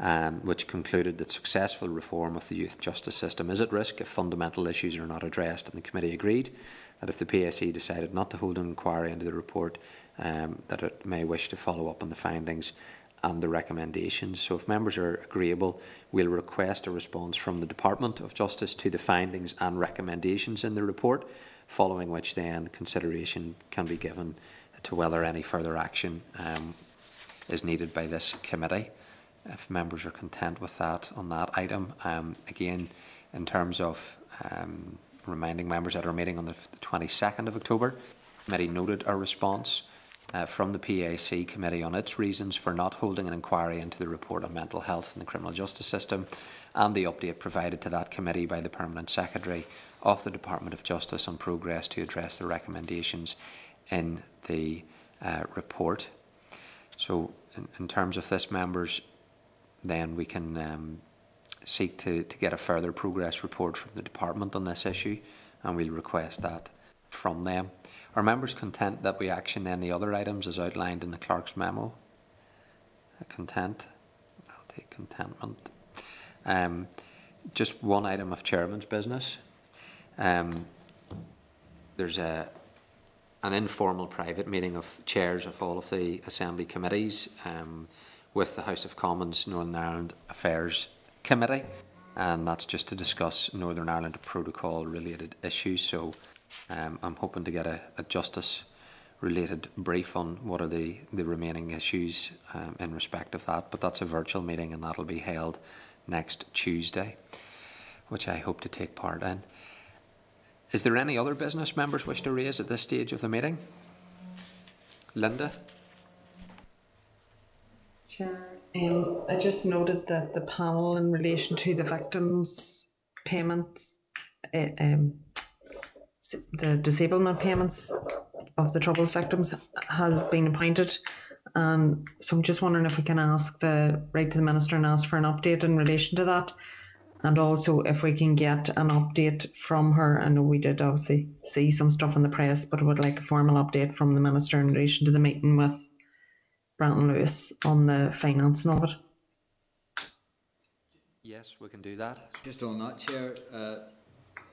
um, which concluded that successful reform of the youth justice system is at risk if fundamental issues are not addressed. And the committee agreed that if the PSE decided not to hold an inquiry into the report, um, that it may wish to follow up on the findings and the recommendations. So if members are agreeable, we'll request a response from the Department of Justice to the findings and recommendations in the report, following which then consideration can be given to whether any further action um, is needed by this committee. If members are content with that on that item, um, again, in terms of um, reminding members at our meeting on the 22nd of October, committee noted our response uh, from the PAC committee on its reasons for not holding an inquiry into the report on mental health in the criminal justice system and the update provided to that committee by the Permanent Secretary of the Department of Justice on progress to address the recommendations in the uh, report. So in, in, terms of this, members, then we can um, seek to, to get a further progress report from the Department on this issue and we'll request that from them. Are members content that we action the other items as outlined in the clerk's memo? Content? I'll take contentment. Um, just one item of chairman's business. Um, there's a an informal private meeting of chairs of all of the assembly committees um, with the House of Commons Northern Ireland Affairs Committee, and that's just to discuss Northern Ireland protocol related issues. So um, I'm hoping to get a, a justice related brief on what are the, the remaining issues um, in respect of that. But that's a virtual meeting and that'll be held next Tuesday, which I hope to take part in. Is there any other business members wish to raise at this stage of the meeting? Linda? Chair, um, I just noted that the panel in relation to the victims' payments, uh, um, the disablement payments of the Troubles victims has been appointed. And so I'm just wondering if we can ask the right to the minister and ask for an update in relation to that. And also if we can get an update from her. I know we did obviously see some stuff in the press, but I would like a formal update from the minister in relation to the meeting with Brandon Lewis on the financing of it. Yes, we can do that. Just on that, Chair, uh,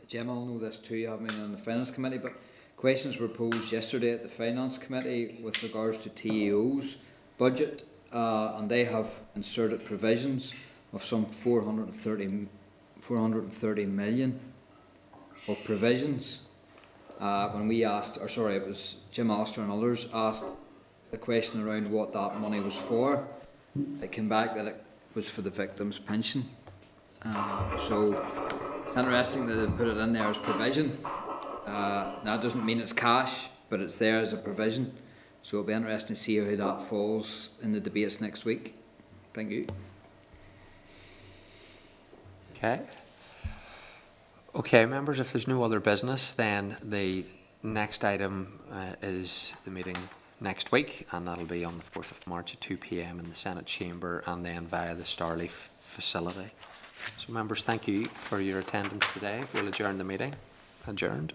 Jemma will know this too, having been on the Finance Committee, but questions were posed yesterday at the Finance Committee with regards to TEO's budget, uh, and they have inserted provisions of some 430, 430 million of provisions. Uh, when we asked, or sorry, it was Jim Allister and others asked the question around what that money was for, it came back that it was for the victims' pension. Uh, so it's interesting that they put it in there as provision. Uh, that doesn't mean it's cash, but it's there as a provision. So it'll be interesting to see how that falls in the debates next week. Thank you. Okay. Okay, members, if there's no other business, then the next item uh, is the meeting next week, and that'll be on the 4th of March at 2 pm in the Senate chamber and then via the StarLeaf facility. So, members, thank you for your attendance today. We'll adjourn the meeting. Adjourned.